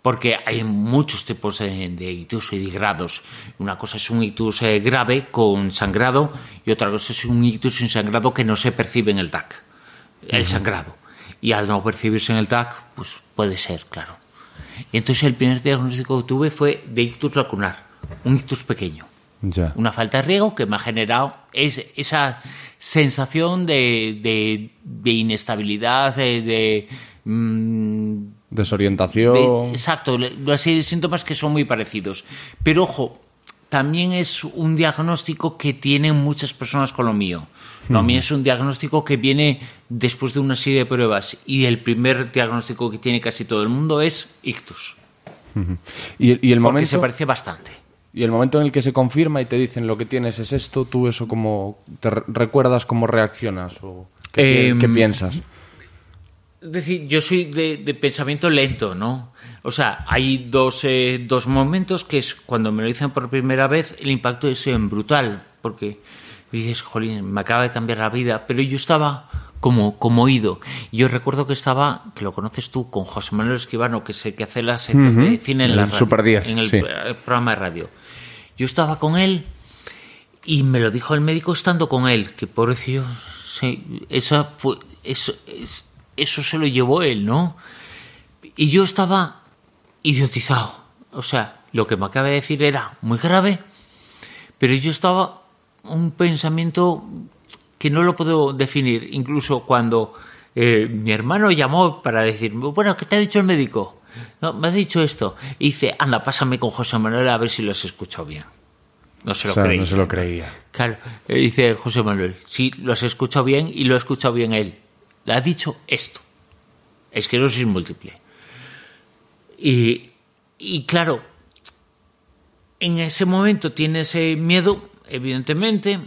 Porque hay muchos tipos de, ictus y de grados. Una cosa es un ictus eh, grave con sangrado y otra cosa es un ictus sin sangrado que no se percibe en el TAC, el sangrado. Y al no percibirse en el TAC, pues puede ser, claro. Y entonces el primer diagnóstico que tuve fue de ictus lacunar, un ictus pequeño Ya. una falta de riego que me ha generado es, esa sensación de, de- de inestabilidad, de, de, mm, Desorientación. de- exacto, de síntomas que son muy parecidos. Pero ojo, también es un diagnóstico que tienen muchas personas con lo mío. Lo mío es un diagnóstico que viene después de una serie de pruebas y el primer diagnóstico que tiene casi todo el mundo es ictus, y, el- y el porque momento, se parece bastante. Y el momento en el que se confirma y te dicen lo que tienes es esto, tú eso como te re- recuerdas cómo reaccionas o qué, Em, qué piensas. Es decir, yo soy de, de pensamiento lento, ¿no? O sea, hay dos, eh, dos momentos que es cuando me lo dicen por primera vez, el impacto es eh, brutal, porque dices, jolín, me acaba de cambiar la vida, pero yo estaba como, como oído. Yo recuerdo que estaba, que lo conoces tú, con José Manuel Escribano, que es el que hace la sección de cine en la El radio, Super 10, en el sí. eh, programa de radio. Yo estaba con él y me lo dijo el médico estando con él, que pobrecillo, sí, esa fue, eso, es- eso se lo llevó él, ¿no? y yo estaba idiotizado. O sea, lo que me acaba de decir era muy grave, pero yo estaba un pensamiento que no lo puedo definir. Incluso cuando eh, mi hermano llamó para decirme, bueno, ¿qué te ha dicho el médico? No, me ha dicho esto. Y dice, anda, pásame con José Manuel a ver si lo has escuchado bien. No se lo O sea, creí. no se lo creía. Claro, dice José Manuel, sí, lo has escuchado bien y lo ha escuchado bien él. Le ha dicho esto. Esclerosis múltiple. Y, y claro, en ese momento tienes miedo, evidentemente.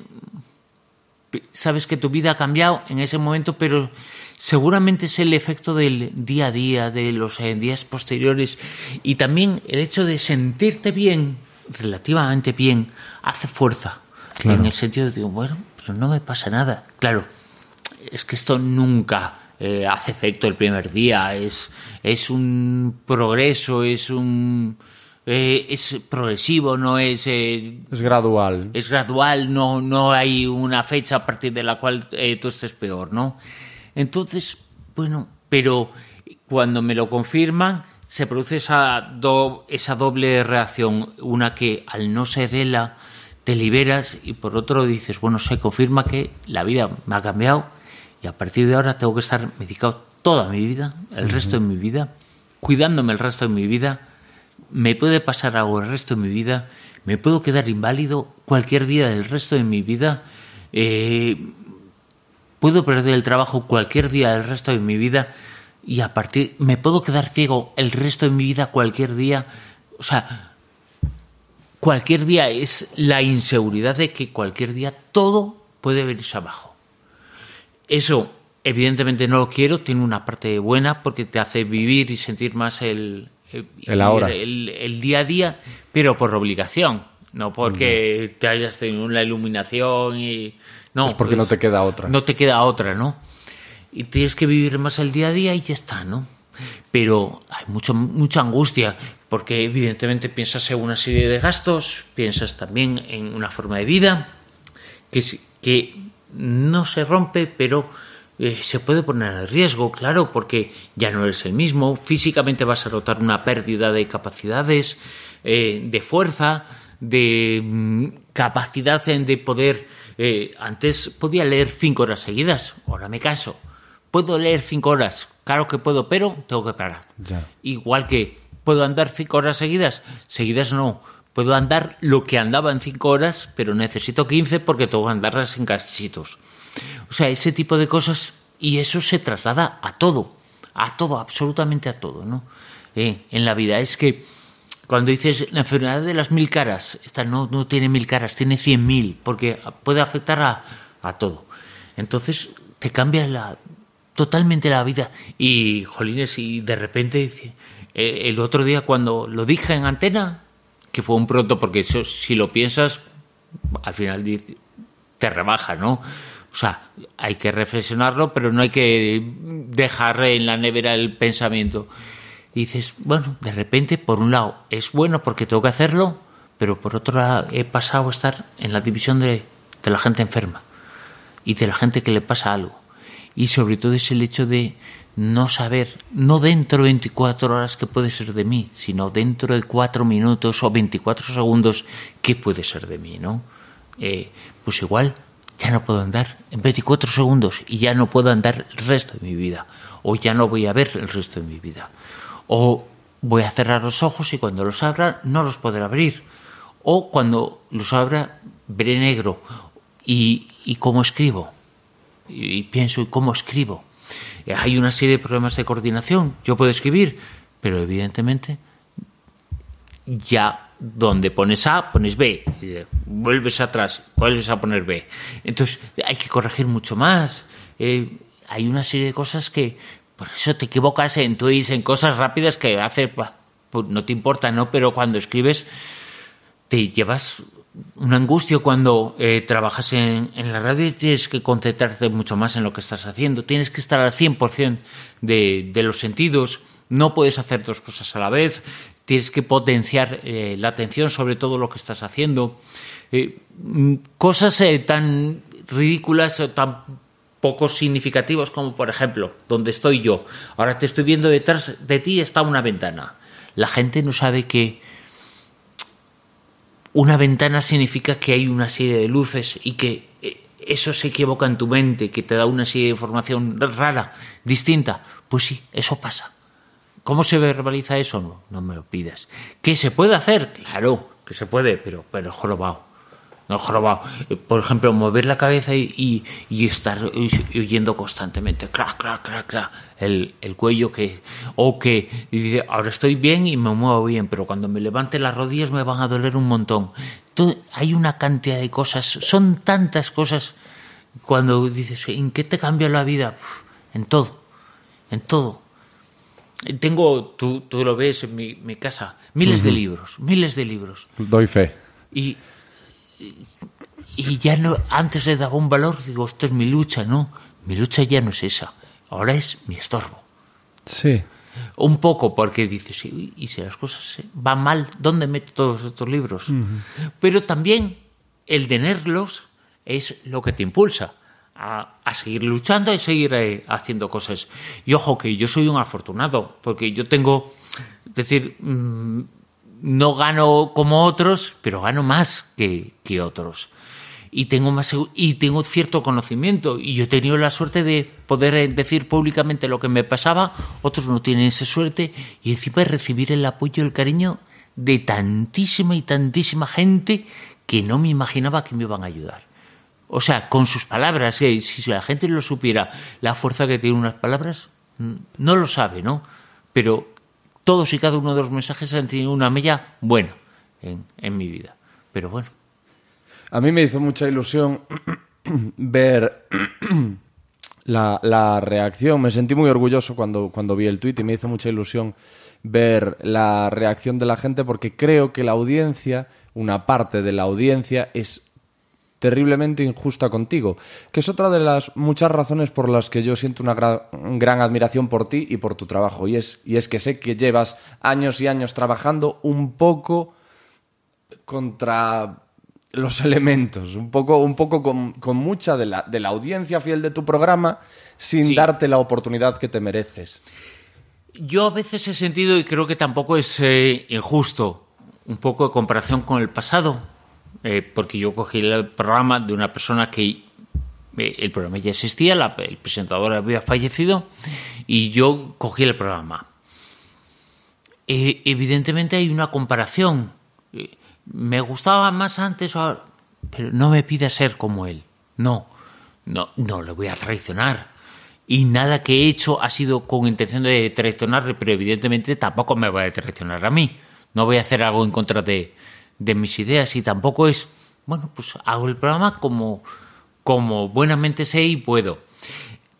Sabes que tu vida ha cambiado en ese momento, pero seguramente es el efecto del día a día, de los días posteriores y también el hecho de sentirte bien, relativamente bien, hace fuerza. Claro. En el sentido de, bueno, pero no me pasa nada. Claro, es que esto nunca eh, hace efecto el primer día, es, es un progreso, es un... eh, es progresivo, no es... eh, Es gradual. es gradual, no, no hay una fecha a partir de la cual eh, tú estés peor, ¿no? Entonces, bueno, pero cuando me lo confirman, se produce esa, do- esa doble reacción. Una que al no ser ella, te liberas y por otro dices, bueno, se confirma que la vida me ha cambiado y a partir de ahora tengo que estar medicado toda mi vida, el resto de mi vida, cuidándome el resto de mi vida, me puede pasar algo el resto de mi vida, me puedo quedar inválido cualquier día del resto de mi vida, eh, puedo perder el trabajo cualquier día del resto de mi vida y a partir me puedo quedar ciego el resto de mi vida cualquier día, o sea, cualquier día es la inseguridad de que cualquier día todo puede venirse abajo. Eso evidentemente no lo quiero, tiene una parte buena porque te hace vivir y sentir más el, el, El ahora. el- el día a día, pero por obligación, no porque te hayas tenido una iluminación y... No, Es porque no te queda otra. No te queda otra, ¿no? Y tienes que vivir más el día a día y ya está, ¿no? Pero hay mucho, mucha angustia, porque evidentemente piensas en una serie de gastos, piensas también en una forma de vida que, que no se rompe, pero eh, se puede poner en riesgo, claro, porque ya no eres el mismo, físicamente vas a notar una pérdida de capacidades, eh, de fuerza, de mm, capacidad de poder... eh, antes podía leer cinco horas seguidas, ahora me canso. Puedo leer cinco horas, claro que puedo, pero tengo que parar. Ya. Igual que puedo andar cinco horas seguidas, seguidas no. Puedo andar lo que andaba en cinco horas, pero necesito 15 porque tengo que andarlas en cachitos. O sea, ese tipo de cosas, y eso se traslada a todo, a todo, absolutamente a todo, ¿no? Eh, en la vida. Es que cuando dices la enfermedad de las mil caras, esta no, no tiene mil caras, tiene cien mil, porque puede afectar a, a todo. Entonces te cambia la, totalmente la vida. Y, jolines, y de repente, dice, eh, el otro día cuando lo dije en antena, que fue un pronto, porque eso, si lo piensas, al final te rebaja, ¿no? O sea, hay que reflexionarlo, pero no hay que dejar en la nevera el pensamiento. Y dices, bueno, de repente, por un lado, es bueno porque tengo que hacerlo, pero por otro lado, he pasado a estar en la división de, de la gente enferma y de la gente que le pasa algo. Y sobre todo es el hecho de no saber, no dentro de 24 horas qué puede ser de mí, sino dentro de 4 minutos o 24 segundos qué puede ser de mí, ¿no? Eh, pues igual ya no puedo andar en 24 segundos y ya no puedo andar el resto de mi vida, o ya no voy a ver el resto de mi vida, o voy a cerrar los ojos y cuando los abra no los podré abrir, o cuando los abra veré negro y, cómo escribo y, pienso y cómo escribo. Hay una serie de problemas de coordinación. Yo puedo escribir, pero evidentemente ya donde pones A, pones B. Eh, Vuelves atrás, vuelves a poner B. Entonces hay que corregir mucho más. Eh, hay una serie de cosas que por eso te equivocas en tweets, en cosas rápidas que hace, bah, pues no te importa, ¿no? Pero cuando escribes te llevas una angustia cuando eh, trabajas en, en la radio y tienes que concentrarte mucho más en lo que estás haciendo. Tienes que estar al 100% de, de los sentidos. No puedes hacer dos cosas a la vez. Tienes que potenciar eh, la atención sobre todo lo que estás haciendo. Eh, mm, cosas eh, tan ridículas o tan pocos significativos, como por ejemplo, donde estoy yo. Ahora te estoy viendo detrás de ti, está una ventana. La gente no sabe que una ventana significa que hay una serie de luces y que eh, eso se equivoca en tu mente, que te da una serie de información rara, distinta. Pues sí, eso pasa. ¿Cómo se verbaliza eso? No, no me lo pidas. ¿Qué se puede hacer? Claro, que se puede, pero, pero jorobado. No jorobado. Eh, Por ejemplo, mover la cabeza y, y, y estar oy- oyendo constantemente, crac, crac, crac, crac, el, el cuello que, o que dice, ahora estoy bien y me muevo bien, pero cuando me levante las rodillas me van a doler un montón. Todo- hay una cantidad de cosas, son tantas cosas. Cuando dices, ¿en qué te cambia la vida? En todo, en todo. Tengo, tú, tú lo ves en mi, mi casa, miles de libros, miles de libros. Doy fe. Y, y ya no, antes le daba un valor, digo, esta es mi lucha, ¿no? Mi lucha ya no es esa, ahora es mi estorbo. Sí. Un poco, porque dices, "Uy, ¿y si las cosas van mal, dónde meto todos estos libros? Pero también el tenerlos es lo que te impulsa a, a seguir luchando y seguir eh, haciendo cosas. Y ojo, que yo soy un afortunado, porque yo tengo, es decir, mm, no gano como otros, pero gano más que, que otros. Y tengo, más, y tengo cierto conocimiento. Y yo he tenido la suerte de poder eh, decir públicamente lo que me pasaba. Otros no tienen esa suerte. Y encima recibir el apoyo y el cariño de tantísima y tantísima gente que no me imaginaba que me iban a ayudar. O sea, con sus palabras, eh, si la gente lo supiera, la fuerza que tienen unas palabras, mm, no lo sabe, ¿no? Pero todos y cada uno de los mensajes han tenido una mella buena en, en mi vida. Pero bueno, A mí me hizo mucha ilusión ver la, la reacción. Me sentí muy orgulloso cuando, cuando vi el tuit y me hizo mucha ilusión ver la reacción de la gente porque creo que la audiencia, una parte de la audiencia, es terriblemente injusta contigo, que es otra de las muchas razones por las que yo siento una gra- gran admiración por ti y por tu trabajo. Y es, y es que sé que llevas años y años trabajando un poco contra los elementos, un poco, un poco con, con mucha de la, de la audiencia fiel de tu programa, sin Sí. darte la oportunidad que te mereces. yo a veces he sentido, y creo que tampoco es eh, injusto, un poco de comparación con el pasado, eh, porque yo cogí el programa de una persona que eh, el programa ya existía, el presentador había fallecido, y yo cogí el programa. Eh, evidentemente hay una comparación. Me gustaba más antes, pero no me pida ser como él. No, no, no le voy a traicionar. Y nada que he hecho ha sido con intención de traicionarle, pero evidentemente tampoco me va a traicionar a mí. No voy a hacer algo en contra de, de mis ideas y tampoco es, bueno, pues hago el programa como, como buenamente sé y puedo.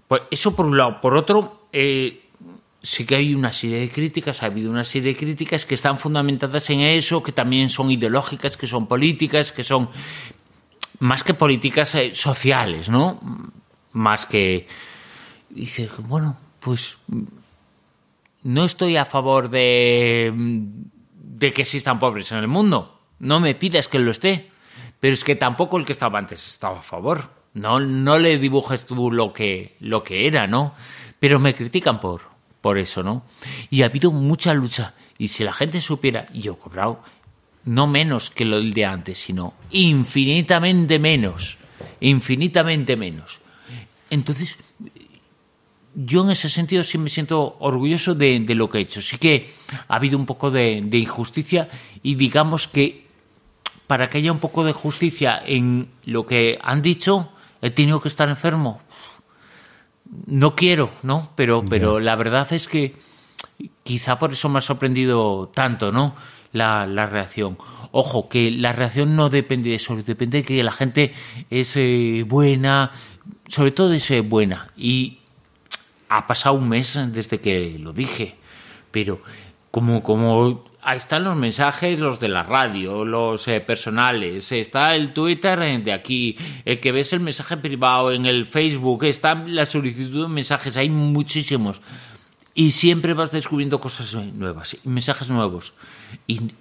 Pues eso por un lado. Por otro, eh, sí que hay una serie de críticas, ha habido una serie de críticas que están fundamentadas en eso, que también son ideológicas, que son políticas, que son más que políticas eh, sociales, ¿no? Más que dices, bueno, pues no estoy a favor de, de que existan pobres en el mundo. No me pidas que lo esté. Pero es que tampoco el que estaba antes estaba a favor. No, no le dibujes tú lo que, lo que era, ¿no? Pero me critican por, por eso, ¿no? Y ha habido mucha lucha. Y si la gente supiera, yo he cobrado no menos que lo de antes, sino infinitamente menos. Infinitamente menos. Entonces, yo en ese sentido sí me siento orgulloso de, de lo que he hecho. Sí que ha habido un poco de injusticia y digamos que para que haya un poco de justicia en lo que han dicho, he tenido que estar enfermo. No quiero, ¿no? Pero, pero la verdad es que quizá por eso me ha sorprendido tanto, ¿no? La, la reacción. Ojo, que la reacción no depende de eso, depende de que la gente es eh, buena, sobre todo es eh, buena. Y ha pasado un mes desde que lo dije, pero como, como ahí están los mensajes, los de la radio, los eh, personales, está el Twitter eh, de aquí, el que ves el mensaje privado en el Facebook, está la solicitud de mensajes, hay muchísimos. Y siempre vas descubriendo cosas nuevas, y mensajes nuevos. Y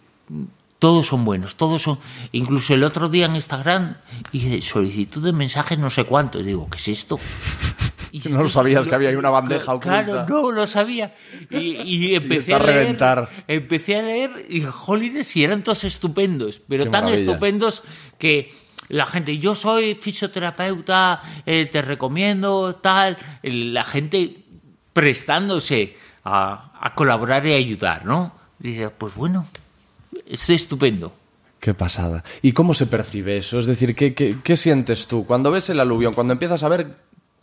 todos son buenos, todos son. Incluso el otro día en Instagram hice solicitud de mensajes no sé cuántos. Digo, ¿qué es esto? Y No lo sabías que había ahí una bandeja Claro, oculta. no lo sabía. Y, y empecé a leer. reventar. Empecé a leer y jolines, y eran todos estupendos, pero Qué tan maravilla. estupendos que la gente, yo soy fisioterapeuta, eh, te recomiendo, tal. La gente prestándose a, a colaborar y ayudar, ¿no? Dice, pues bueno, es estupendo. Qué pasada. ¿Y cómo se percibe eso? Es decir, ¿qué, qué, qué sientes tú? Cuando ves el aluvión, cuando empiezas a ver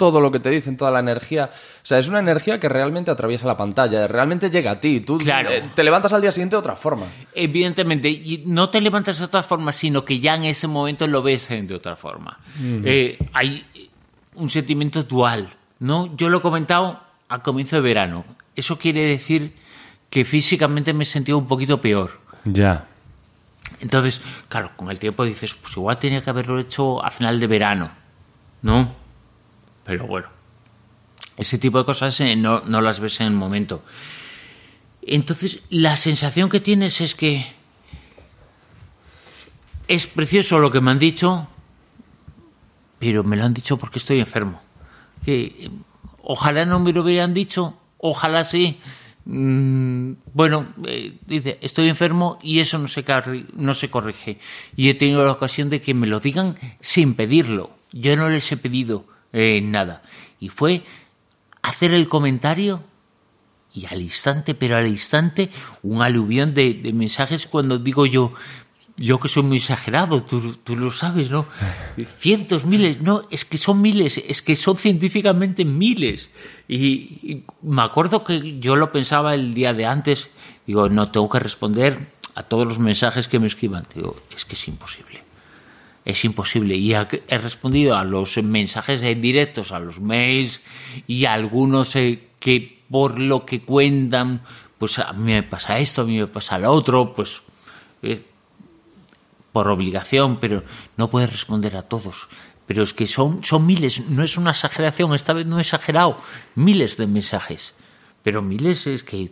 todo lo que te dicen, toda la energía. O sea, es una energía que realmente atraviesa la pantalla, realmente llega a ti. Tú Claro. eh, te levantas al día siguiente de otra forma. Evidentemente, y no te levantas de otra forma, sino que ya en ese momento lo ves de otra forma. Eh, hay un sentimiento dual, ¿no? Yo lo he comentado a comienzo de verano. Eso quiere decir que físicamente me he sentido un poquito peor. Ya. Entonces, claro, con el tiempo dices, pues igual tenía que haberlo hecho a final de verano, ¿no? Pero bueno, ese tipo de cosas eh, no, no las ves en el momento. Entonces, la sensación que tienes es que es precioso lo que me han dicho, pero me lo han dicho porque estoy enfermo. Que eh, ojalá no me lo hubieran dicho, ojalá sí. Mm, bueno, eh, dice, estoy enfermo y eso no se, no se corrige. Y he tenido la ocasión de que me lo digan sin pedirlo. Yo no les he pedido eh, nada. Y fue hacer el comentario y al instante, pero al instante, un aluvión de, de mensajes cuando digo yo, yo que soy muy exagerado, tú, tú lo sabes, ¿no? Cientos, miles, no, es que son miles, es que son científicamente miles. Y, y me acuerdo que yo lo pensaba el día de antes, digo, no, tengo que responder a todos los mensajes que me escriban. Digo, es que es imposible. Es imposible. Y he respondido a los mensajes en directos, a los mails y a algunos eh, que por lo que cuentan, pues a mí me pasa esto, a mí me pasa lo otro, pues eh, por obligación, pero no puedes responder a todos. Pero es que son, son miles, no es una exageración, esta vez no he exagerado, miles de mensajes. Pero miles es que,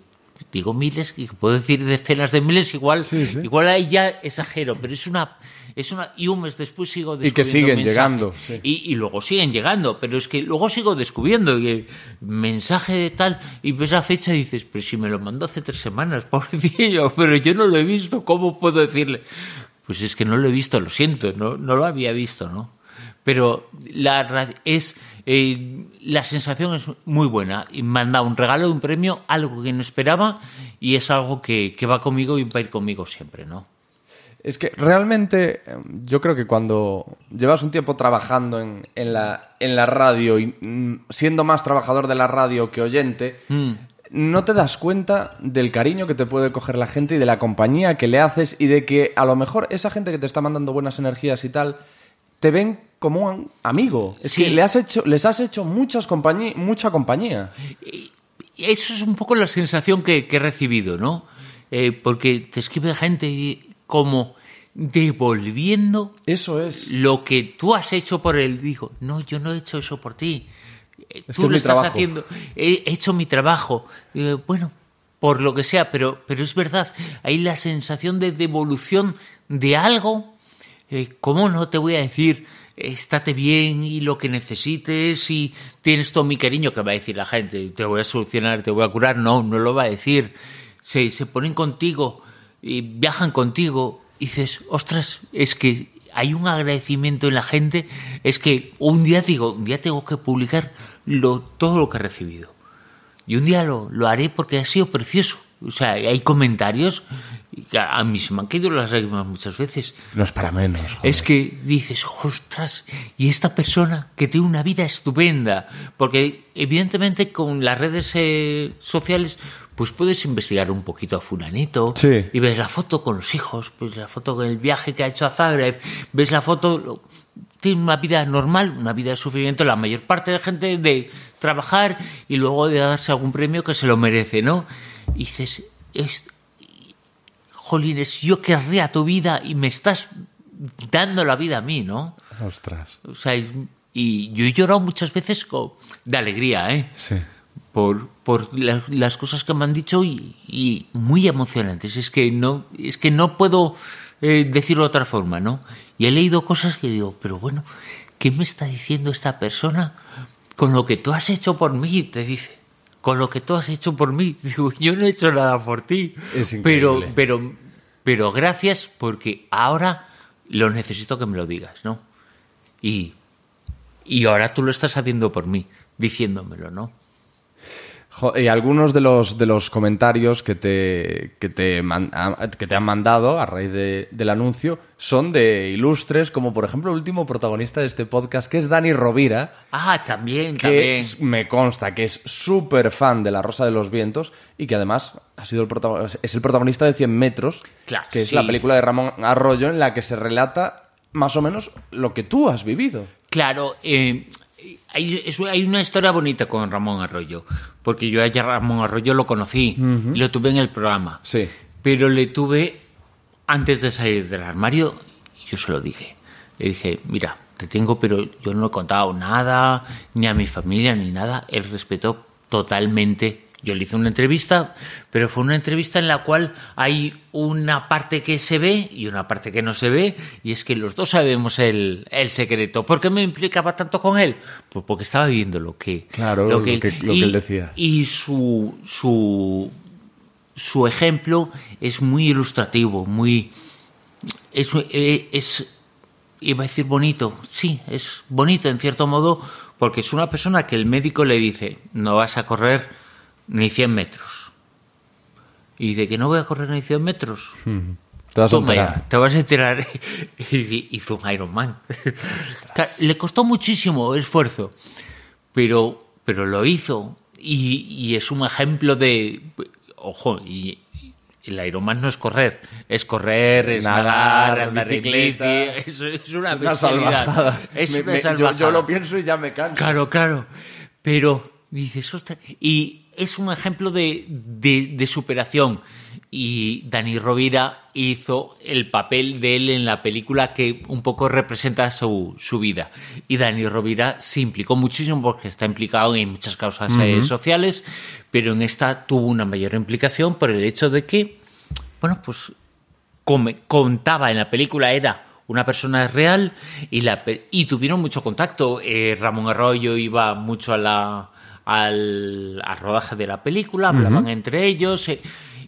digo miles, y puedo decir decenas de miles, igual, igual ahí ya exagero, pero es una, es una, y un mes después sigo Y que descubriendo siguen llegando, sí. Y, y luego siguen llegando, pero es que luego sigo descubriendo mensaje de tal, y ves la fecha y dices, pero si me lo mandó hace tres semanas, pobrecillo, pero yo no lo he visto, ¿cómo puedo decirle? Pues es que no lo he visto, lo siento, no, no lo había visto, ¿no? Pero la, es, eh, la sensación es muy buena y me han dado un regalo, un premio, algo que no esperaba y es algo que, que va conmigo y va a ir conmigo siempre, ¿no? Es que realmente eh, yo creo que cuando llevas un tiempo trabajando en, en la, en la radio y mm, siendo más trabajador de la radio que oyente, no te das cuenta del cariño que te puede coger la gente y de la compañía que le haces y de que a lo mejor esa gente que te está mandando buenas energías y tal, te ven como un amigo. Es Sí. que le has hecho, les has hecho muchas compañí- mucha compañía. Y eso es un poco la sensación que, que he recibido, ¿no? Eh, porque te escribe gente y- como devolviendo Eso es. lo que tú has hecho por él. Digo, no, yo no he hecho eso por ti. Eh, Es tú lo estás trabajo. haciendo. He hecho mi trabajo. Eh, bueno, por lo que sea, pero, pero es verdad. Hay la sensación de devolución de algo. Eh, ¿Cómo no te voy a decir? Estate bien y lo que necesites y tienes todo mi cariño que va a decir la gente, te voy a solucionar, te voy a curar, no, no lo va a decir. Se, se ponen contigo y viajan contigo y dices, ostras, es que hay un agradecimiento en la gente, es que un día digo, un día tengo que publicar lo, todo lo que he recibido. Y un día lo, lo haré porque ha sido precioso. O sea, hay comentarios que a mí se me han caído las lágrimas muchas veces. No es para menos. joder. Es que dices, ostras, y esta persona que tiene una vida estupenda, porque evidentemente con las redes eh, sociales, pues puedes investigar un poquito a fulanito Sí. y ves la foto con los hijos, ves la foto con el viaje que ha hecho a Zagreb, ves la foto, tiene una vida normal, una vida de sufrimiento, la mayor parte de gente de trabajar y luego de darse algún premio que se lo merece, ¿no? Y dices, es, jolines, yo querría tu vida y me estás dando la vida a mí, ¿no? Ostras. O sea, y- y yo he llorado muchas veces de alegría, ¿eh? Sí. Por, por la- las cosas que me han dicho y, y muy emocionantes. Es que no, es que no puedo eh, decirlo de otra forma, ¿no? Y he leído cosas que digo, pero bueno, ¿qué me está diciendo esta persona con lo que tú has hecho por mí? Te dice, con lo que tú has hecho por mí. Digo, yo no he hecho nada por ti. Es pero, increíble. pero, pero gracias porque ahora lo necesito que me lo digas, ¿no? Y, y ahora tú lo estás haciendo por mí, diciéndomelo, ¿no? Y algunos de los, de los comentarios que te, que te, man- que te han mandado a raíz de- del anuncio son de ilustres, como por ejemplo el último protagonista de este podcast, que es Dani Rovira, Ah, también, que también. me consta que es súper fan de La Rosa de los Vientos y que además ha sido el es el protagonista de 100 metros, Claro, que es sí. la película de Ramón Arroyo en la que se relata más o menos lo que tú has vivido. Claro, eh, hay, hay una historia bonita con Ramón Arroyo, porque yo a Ramón Arroyo lo conocí, y lo tuve en el programa. Sí. Pero le tuve antes de salir del armario, y yo se lo dije. Le dije, mira, te tengo, pero yo no he contado nada, ni a mi familia, ni nada. Él respetó totalmente. Yo le hice una entrevista, pero fue una entrevista en la cual hay una parte que se ve y una parte que no se ve, y es que los dos sabemos el, el secreto. ¿Por qué me implicaba tanto con él? Pues porque estaba viendo lo que, Claro, lo que- lo que y- él decía. Y su, su, su ejemplo es muy ilustrativo, muy... Es, es, iba a decir bonito, sí, es bonito en cierto modo, porque es una persona que el médico le dice, no vas a correr ni 100 metros. Y de que no voy a correr ni 100 metros. Te vas a Toma enterar. ya, te vas a enterar. Y hizo un Iron Man. Le costó muchísimo esfuerzo, pero, pero lo hizo. Y, y es un ejemplo de. Ojo, y, y el Iron Man no es correr, es correr, es Nadar, nadar, andar en bici, Es, es una, Es una salvajada. Es Me- una me- yo- salvajada. yo lo pienso y ya me canso. Claro, claro. Pero dices, ostras, y es un ejemplo de, de- de superación. Y Dani Rovira hizo el papel de él en la película que un poco representa su, su vida. Y Dani Rovira se implicó muchísimo porque está implicado en muchas causas eh, sociales, pero en esta tuvo una mayor implicación por el hecho de que, bueno, pues come- contaba en la película era una persona real y la y tuvieron mucho contacto Eh, Ramón Arroyo iba mucho a la al, al rodaje de la película hablaban entre ellos eh,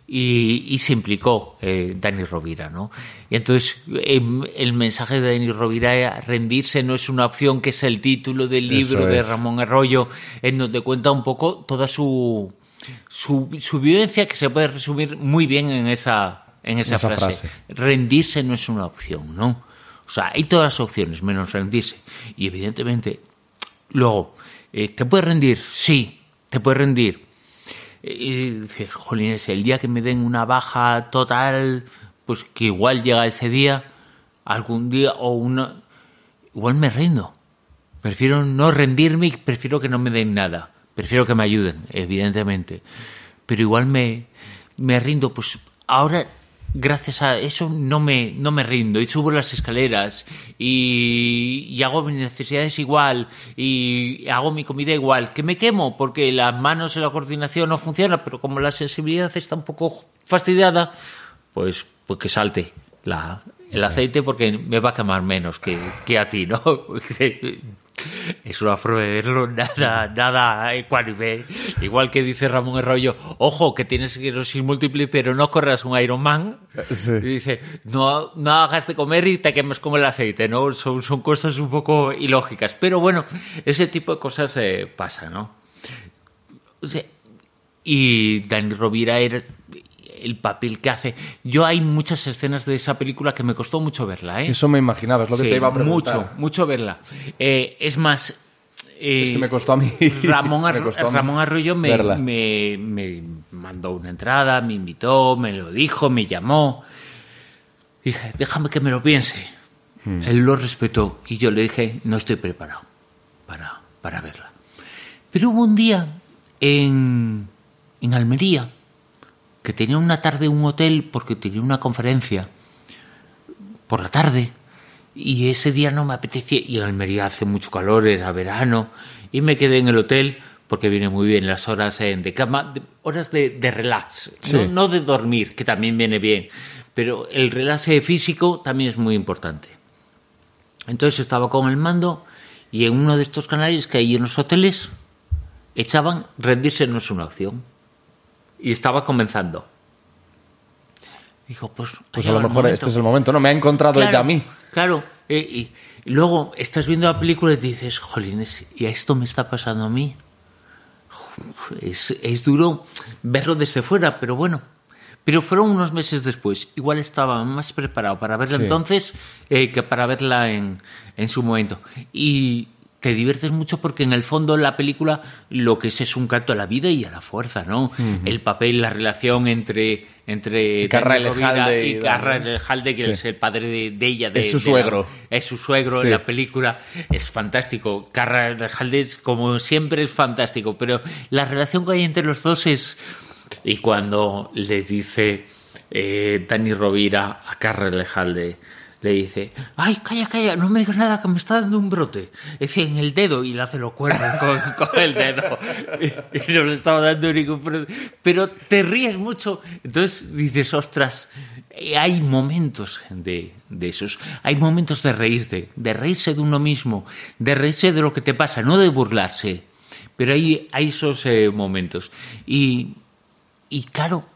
y, y se implicó eh, Dani Rovira no y entonces em, el mensaje de Dani Rovira era rendirse no es una opción que es el título del libro Eso de es. Ramón Arroyo en donde cuenta un poco toda su su, su vivencia que se puede resumir muy bien en esa, en esa, Esa frase. frase. Rendirse no es una opción, ¿no? O sea, hay todas las opciones menos rendirse. Y evidentemente, luego, eh, ¿te puedes rendir? Sí, te puedes rendir. Eh, Y dices, jolines, el día que me den una baja total, pues que igual llega ese día, algún día, o una. Igual me rindo. Prefiero no rendirme y prefiero que no me den nada. Prefiero que me ayuden, evidentemente. Pero igual me, me rindo. Pues ahora, gracias a eso, no me, no me rindo. Y subo las escaleras y, y hago mis necesidades igual. Y hago mi comida igual. Que me quemo porque las manos y la coordinación no funcionan. Pero como la sensibilidad está un poco fastidiada, pues, pues que salte la, el aceite porque me va a quemar menos que, que a ti, ¿no? Es una verlo nada, nada ecuánime. Igual que dice Ramón Arroyo, ojo, que tienes esclerosis múltiple, pero no corras un Ironman. Sí. Y dice, no, no hagas de comer y te quemes como el aceite, ¿no? Son, son cosas un poco ilógicas. Pero bueno, ese tipo de cosas eh, pasa, ¿no? O sea, y Dani Rovira era el papel que hace. Yo hay muchas escenas de esa película que me costó mucho verla, ¿eh? Eso me imaginaba, es lo que te iba a preguntar. Mucho, mucho verla. Eh, es más... eh, Es que me costó a mí. Ramón, Ar- Ramón Arroyo me, me, me mandó una entrada, me invitó, me lo dijo, me llamó. Dije, déjame que me lo piense. Hmm. Él lo respetó y yo le dije, no estoy preparado para, para verla. Pero hubo un día en, en Almería tenía una tarde en un hotel porque tenía una conferencia por la tarde y ese día no me apetecía y en Almería hace mucho calor, era verano y me quedé en el hotel porque viene muy bien las horas eh, de cama, de- horas de, de relax, Sí. no, no de dormir, que también viene bien, pero el relax físico también es muy importante. Entonces estaba con el mando y en uno de estos canales que hay en los hoteles echaban rendirse no es una opción. Y estaba comenzando. Dijo, pues, Pues a lo mejor momento. este es el momento. No, me ha encontrado ella a mí. Claro, eh, y, y luego estás viendo la película y te dices, jolines, ¿y esto me está pasando a mí? Es, es duro verlo desde fuera, pero bueno. Pero fueron unos meses después. Igual estaba más preparado para verla Sí. entonces eh, que para verla en, en su momento. Y te diviertes mucho porque en el fondo la película lo que es es un canto a la vida y a la fuerza, ¿no? El papel, la relación entre entre Carra Elejalde y Carra Daniel. Elejalde, que Sí. es el padre de, de ella. De, Es su la- suegro. es su suegro Sí. en la película. Es fantástico. Carra Elejalde, es, como siempre, es fantástico. Pero la relación que hay entre los dos es... Y cuando le dice eh, Dani Rovira a Carra Elejalde, le dice, ay, calla, calla, no me digas nada, que me está dando un brote. Es en el dedo, y le hace los cuernos con, con el dedo. Y, y no le estaba dando ningún brote. Pero te ríes mucho. Entonces dices, ostras, eh, hay momentos de, de esos. Hay momentos de reírte, de reírse de uno mismo, de reírse de lo que te pasa, no de burlarse. Pero hay, hay esos eh, momentos. Y, y claro,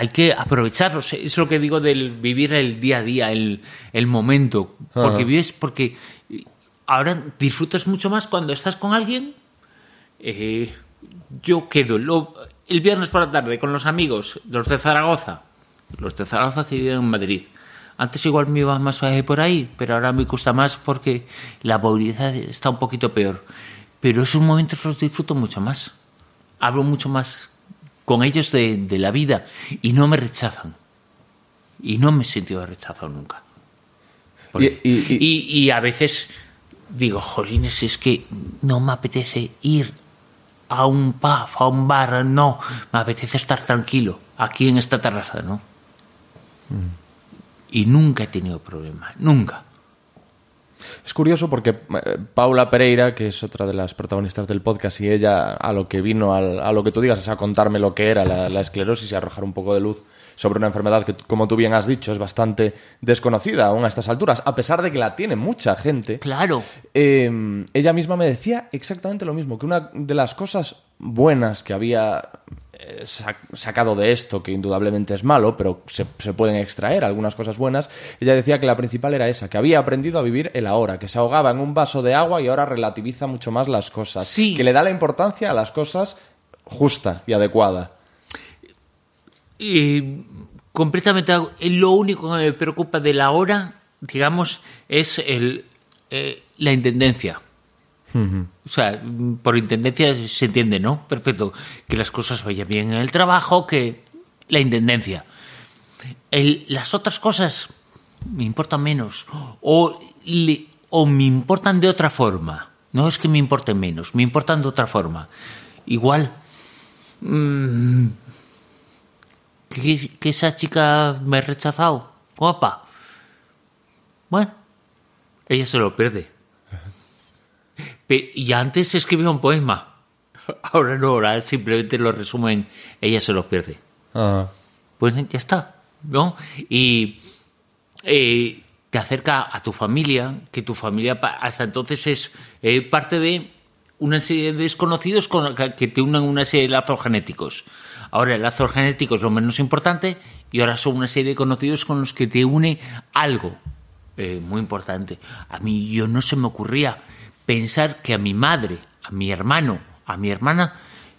hay que aprovecharlos. Es lo que digo del vivir el día a día, el, el momento. Porque Ajá. vives, porque ahora disfrutas mucho más cuando estás con alguien. Eh, yo quedo lo- el viernes por la tarde con los amigos, los de Zaragoza, los de Zaragoza que viven en Madrid. Antes igual me iba más por ahí, pero ahora me cuesta más porque la movilidad está un poquito peor. Pero esos momentos los disfruto mucho más. Hablo mucho más con ellos de, de la vida y no me rechazan. Y no me he sentido rechazado nunca. Y- y- y- y, y a veces digo, jolines, es que no me apetece ir a un pub, a un bar, no, me apetece estar tranquilo aquí en esta terraza, ¿no? Y nunca he tenido problema, nunca. Es curioso porque eh, Paula Pereira, que es otra de las protagonistas del podcast, y ella a lo que vino, a lo que tú digas, es a contarme lo que era la, la esclerosis y arrojar un poco de luz sobre una enfermedad que, como tú bien has dicho, es bastante desconocida aún a estas alturas, a pesar de que la tiene mucha gente. Claro, Eh, ella misma me decía exactamente lo mismo, que una de las cosas buenas que había sacado de esto, que indudablemente es malo, pero se, se pueden extraer algunas cosas buenas, ella decía que la principal era esa, que había aprendido a vivir el ahora, que se ahogaba en un vaso de agua y ahora relativiza mucho más las cosas, Sí. que le da la importancia a las cosas justa y adecuada. Y completamente eh, lo único que me preocupa de la hora, digamos, es el, eh, la intendencia. O sea, por intendencia se entiende, ¿no? Perfecto. Que las cosas vayan bien en el trabajo, que la intendencia. Las otras cosas me importan menos. O, o me importan de otra forma. No es que me importen menos, me importan de otra forma. Igual, mm, que, que esa chica me ha rechazado. Guapa. Bueno, ella se lo pierde. Y antes escribía un poema. Ahora no, ahora simplemente lo resumen. Ella se lo pierde. Pues ya está, ¿no? Y eh, te acerca a tu familia, que tu familia hasta entonces es eh, parte de una serie de desconocidos con que te unen una serie de lazos genéticos. Ahora el lazo genético es lo menos importante y ahora son una serie de conocidos con los que te une algo eh, muy importante. A mí yo no se me ocurría pensar que a mi madre, a mi hermano, a mi hermana,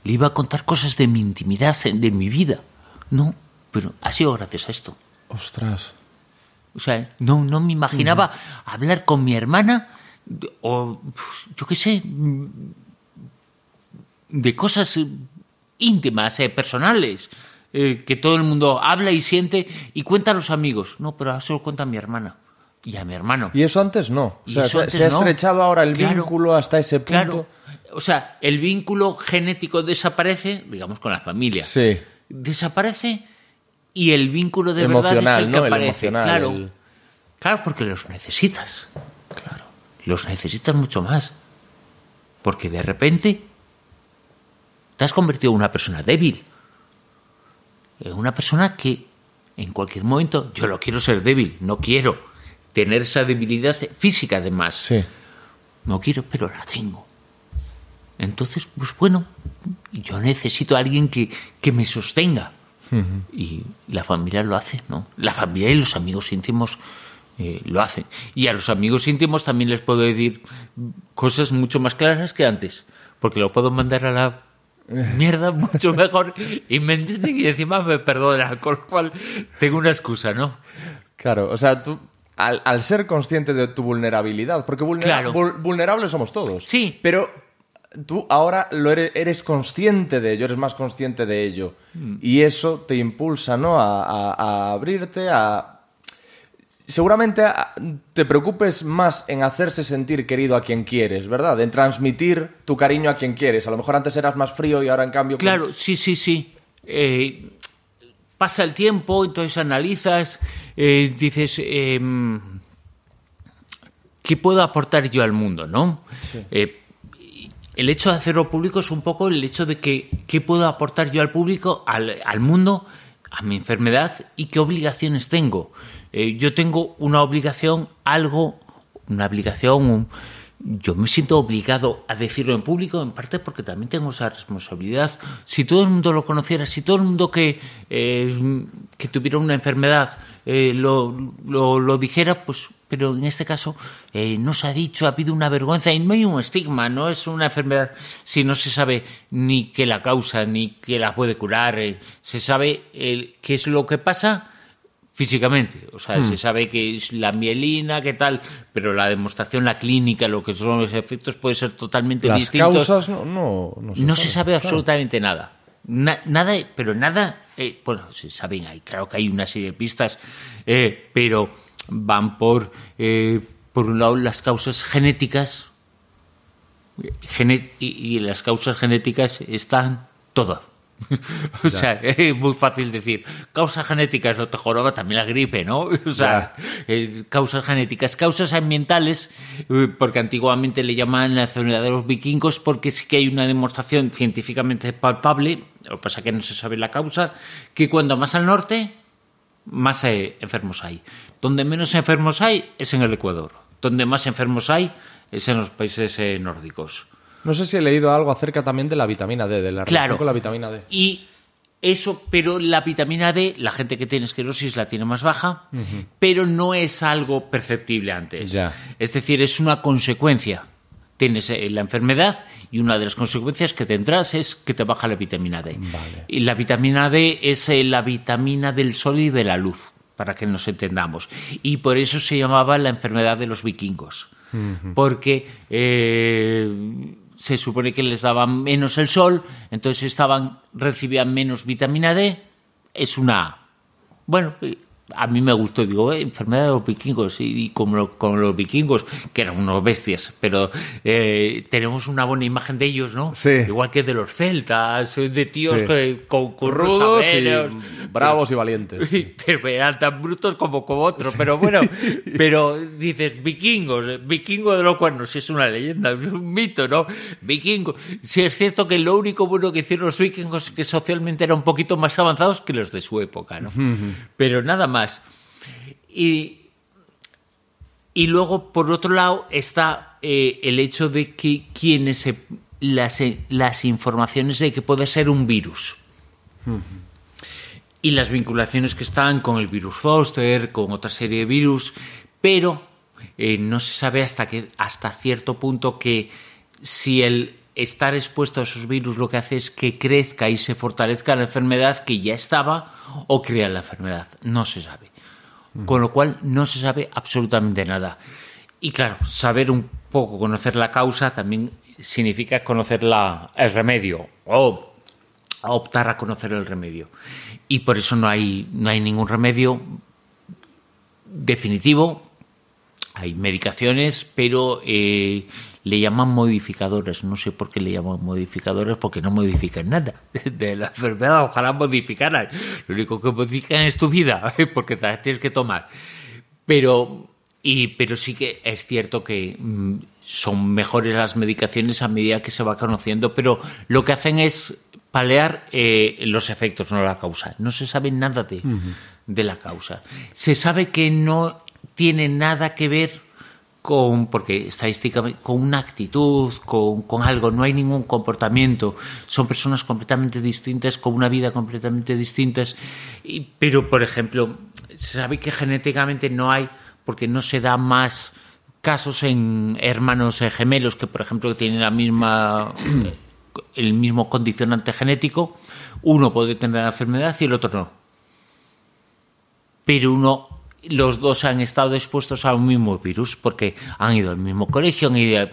le iba a contar cosas de mi intimidad, de mi vida. No, pero ha sido gracias a esto. Ostras. O sea, no, no me imaginaba hablar con mi hermana o, pues, yo qué sé, de cosas íntimas, eh, personales, eh, que todo el mundo habla y siente y cuenta a los amigos. No, pero ahora solo cuenta a mi hermana y a mi hermano. Y eso antes no. O sea, se, antes se ha no. estrechado ahora el Claro. vínculo hasta ese punto. Claro. O sea, el vínculo genético desaparece, digamos, con la familia. Sí. Desaparece y el vínculo de verdad Emocional, es el que aparece. claro. el- Claro, porque los necesitas. Claro. Los necesitas mucho más. Porque de repente te has convertido en una persona débil. En una persona que en cualquier momento, yo lo quiero ser débil, no quiero tener esa debilidad física además. Sí. No quiero, pero la tengo. Entonces, pues bueno, yo necesito a alguien que, que me sostenga. Y la familia lo hace, ¿no? La familia y los amigos íntimos eh, lo hacen. Y a los amigos íntimos también les puedo decir cosas mucho más claras que antes. Porque lo puedo mandar a la mierda mucho mejor y me entienden y encima me perdonan. Con lo cual tengo una excusa, ¿no? Claro, o sea, tú, al, al ser consciente de tu vulnerabilidad, porque vulnera- Claro. vul- vulnerables somos todos. Sí. Pero tú ahora lo eres, eres consciente de ello, eres más consciente de ello. Mm. Y eso te impulsa, ¿no? A, a- a abrirte, a... Seguramente a- te preocupes más en hacerse sentir querido a quien quieres, ¿verdad? En transmitir tu cariño a quien quieres. A lo mejor antes eras más frío y ahora en cambio... Claro, sí, sí, sí. Eh, pasa el tiempo, entonces analizas, eh, dices, em, ¿qué puedo aportar yo al mundo, no? Eh, el hecho de hacerlo público es un poco el hecho de que qué puedo aportar yo al público, al, al mundo, a mi enfermedad y qué obligaciones tengo. Eh, yo tengo una obligación, algo, una obligación, un- yo me siento obligado a decirlo en público, en parte porque también tengo esa responsabilidad. Si todo el mundo lo conociera, si todo el mundo que, eh, que tuviera una enfermedad eh, lo, lo, lo dijera, pues, pero en este caso eh, no se ha dicho, ha habido una vergüenza y no hay un estigma, no es una enfermedad si no se sabe ni qué la causa, ni qué la puede curar, eh, se sabe qué es lo que pasa físicamente. O sea, se sabe que es la mielina, qué tal, pero la demostración, la clínica, lo que son los efectos puede ser totalmente Las distintos. causas no, no, no se No se saben. sabe Claro. absolutamente nada. Na- nada, pero nada. eh, bueno, se saben, hay, claro que hay una serie de pistas, eh, pero van por, eh, por un lado, las causas genéticas. Gene- y, y las causas genéticas están todas. o sea, es muy fácil decir, causas genéticas no te joroba también la gripe, ¿no? O sea, eh, causas genéticas, causas ambientales, eh, porque antiguamente le llamaban la enfermedad de los vikingos, porque sí que hay una demostración científicamente palpable, lo que pasa que no se sabe la causa, que cuando más al norte, más eh, enfermos hay. Donde menos enfermos hay es en el Ecuador. Donde más enfermos hay es en los países eh, nórdicos. No sé si he leído algo acerca también de la vitamina D, de la relación Claro. con la vitamina D. Y eso, pero la vitamina D, la gente que tiene esclerosis la tiene más baja, pero no es algo perceptible antes. Ya. Es decir, es una consecuencia. Tienes eh, la enfermedad y una de las consecuencias que tendrás es que te baja la vitamina D. Vale. Y la vitamina D es eh, la vitamina del sol y de la luz, para que nos entendamos. Y por eso se llamaba la enfermedad de los vikingos. Porque eh, se supone que les daban menos el sol, entonces estaban recibían menos vitamina D. Es una bueno, eh, a mí me gustó, digo, eh, enfermedad de los vikingos, y, y como, lo- como los vikingos, que eran unos bestias, pero eh, tenemos una buena imagen de ellos, ¿no? Sí. Igual que de los celtas, de tíos Sí. que, con, Rudos y bravos y valientes. pero eran tan brutos como, como otros. Pero bueno, pero dices vikingos, vikingo de los cuernos, es una leyenda, es un mito, ¿no? Vikingo. Sí, es cierto que lo único bueno que hicieron los vikingos es que socialmente eran un poquito más avanzados que los de su época, ¿no? Pero nada más. Y, y luego, por otro lado, está eh, el hecho de que quienes se- las, eh, las informaciones de que puede ser un virus. Y las vinculaciones que están con el virus zoster, con otra serie de virus, pero eh, no se sabe hasta que hasta cierto punto que si el estar expuesto a esos virus lo que hace es que crezca y se fortalezca la enfermedad que ya estaba o crea la enfermedad, no se sabe. Con lo cual no se sabe absolutamente nada. Y claro, saber un poco, conocer la causa también significa conocer la, el remedio o optar a conocer el remedio. Y por eso no hay, no hay ningún remedio definitivo. Hay medicaciones, pero eh, le llaman modificadores. No sé por qué le llaman modificadores, porque no modifican nada de la enfermedad. Ojalá modificaran. Lo único que modifican es tu vida, porque te la tienes que tomar. Pero, y, pero sí que es cierto que mm, son mejores las medicaciones a medida que se va conociendo, pero lo que hacen es palear eh, los efectos, no la causa. No se sabe nada de, de la causa. Se sabe que no tiene nada que ver con, porque estadísticamente, con una actitud, con, con algo, no hay ningún comportamiento. Son personas completamente distintas, con una vida completamente distintas. Y- pero, por ejemplo, se sabe que genéticamente no hay, porque no se da más casos en hermanos eh, gemelos que, por ejemplo, tienen la misma, el mismo condicionante genético. Uno puede tener la enfermedad y el otro no pero uno, los dos han estado expuestos a un mismo virus porque han ido al mismo colegio han ido-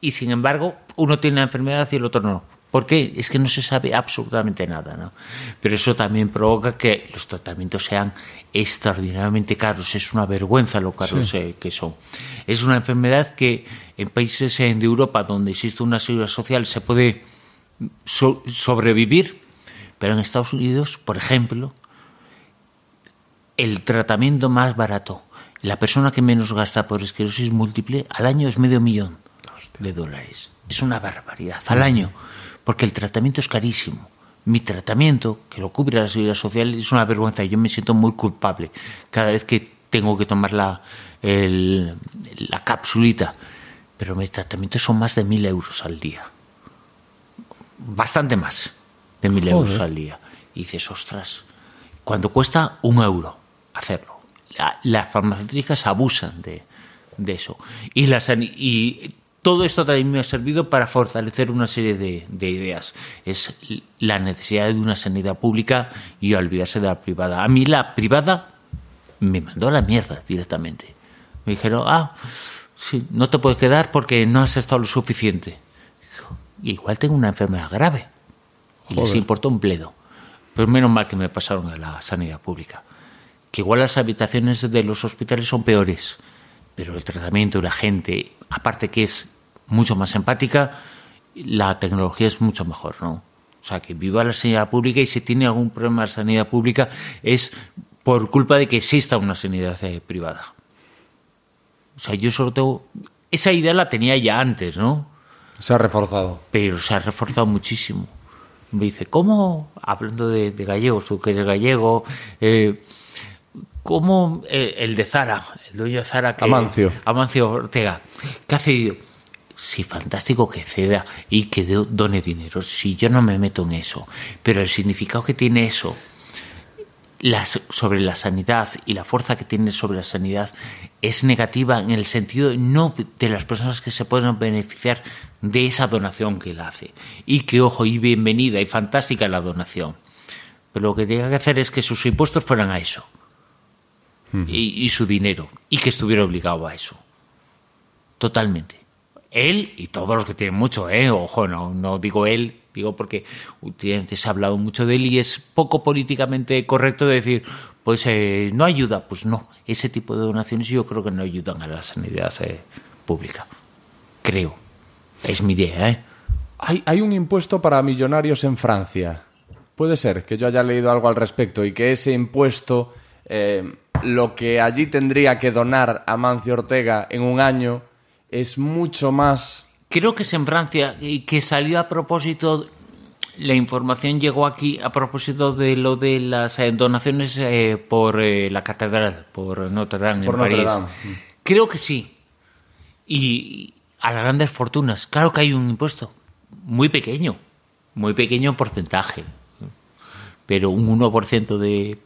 y sin embargo uno tiene la enfermedad y el otro no. ¿Por qué? Es que no se sabe absolutamente nada, ¿no? Pero eso también provoca que los tratamientos sean extraordinariamente caros. Es una vergüenza lo caros eh, que son. Es una enfermedad que en países de Europa donde existe una seguridad social se puede so- sobrevivir, pero en Estados Unidos, por ejemplo, el tratamiento más barato, la persona que menos gasta por esclerosis múltiple al año es medio millón de dólares. Es una barbaridad al año, porque el tratamiento es carísimo. Mi tratamiento, que lo cubre la seguridad social, es una vergüenza. Yo me siento muy culpable cada vez que tengo que tomar la, el- la capsulita. Pero mi tratamiento son más de mil euros al día. Bastante más de mil euros al día. Y dices, ostras, cuando cuesta un euro hacerlo. La- las farmacéuticas abusan de, de eso. Y, la sani- y todo esto también me ha servido para fortalecer una serie de, de ideas. Es la necesidad de una sanidad pública y olvidarse de la privada. A mí la privada me mandó a la mierda directamente. Me dijeron, ah, sí, no te puedes quedar porque no has estado lo suficiente. Igual tengo una enfermedad grave. Y les importó un bledo. Pero menos mal que me pasaron a la sanidad pública. Que igual las habitaciones de los hospitales son peores, pero el tratamiento y la gente, aparte que es mucho más empática, la tecnología es mucho mejor, ¿no? O sea, que viva la sanidad pública y si tiene algún problema la sanidad pública es por culpa de que exista una sanidad eh, privada. O sea, yo solo tengo... Esa idea la tenía ya antes, ¿no? Se ha reforzado. pero se ha reforzado muchísimo. Me dice, ¿cómo, hablando de, de gallegos, tú que eres gallego, eh, cómo eh, el de Zara, el dueño de Zara, que, Amancio. Amancio Ortega, que ha cedido? Sí, fantástico que ceda y que do- done dinero. Sí, yo no me meto en eso, pero el significado que tiene eso las- sobre la sanidad y la fuerza que tiene sobre la sanidad es negativa en el sentido no de las personas que se pueden beneficiar de esa donación que él hace. Y que, ojo, y bienvenida y fantástica la donación. Pero lo que tiene que hacer es que sus impuestos fueran a eso. Y, y su dinero. Y que estuviera obligado a eso. Totalmente. Él y todos los que tienen mucho, ¿eh? Ojo, no, no digo él, digo porque últimamente se ha hablado mucho de él y es poco políticamente correcto decir, pues eh, no ayuda. Pues no, ese tipo de donaciones yo creo que no ayudan a la sanidad eh, pública. Creo. Es mi idea, ¿eh? Hay, hay un impuesto para millonarios en Francia. Puede ser que yo haya leído algo al respecto y que ese impuesto, eh, lo que allí tendría que donar a Mancio Ortega en un año, es mucho más. Creo que es en Francia y que salió a propósito, la información llegó aquí a propósito de lo de las eh, donaciones eh, por eh, la catedral, por Notre Dame Por en Notre París. Dame. Creo que sí. Y a las grandes fortunas, claro que hay un impuesto muy pequeño, muy pequeño en porcentaje, pero un 1% de,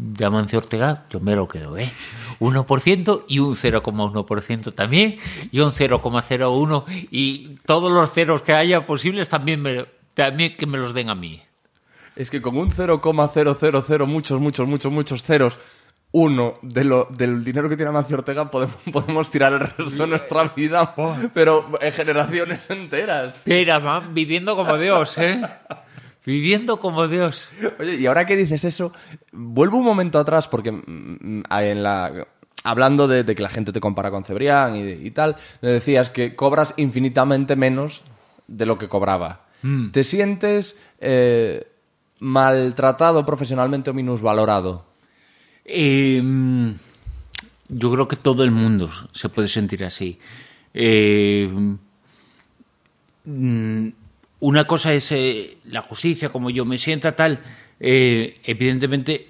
de Amancio Ortega, yo me lo quedo, ¿eh? 1% y un 0,1% también, y un 0,01% y todos los ceros que haya posibles también, me- también que me los den a mí. Es que con un 0,000 muchos, muchos, muchos, muchos ceros, uno de lo, del dinero que tiene Mancio Ortega, podemos, podemos tirar el resto de nuestra vida, pero en generaciones enteras. Pero, man, viviendo como Dios, ¿eh? Viviendo como Dios. Oye, y ahora que dices eso, vuelvo un momento atrás porque mm, mm, en la hablando de, de que la gente te compara con Cebrián y, y tal, me decías que cobras infinitamente menos de lo que cobraba. ¿Te sientes eh, maltratado profesionalmente o minusvalorado? Eh, yo creo que todo el mundo se puede sentir así. Eh, mm, una cosa es eh, la justicia, como yo me sienta tal. eh, evidentemente,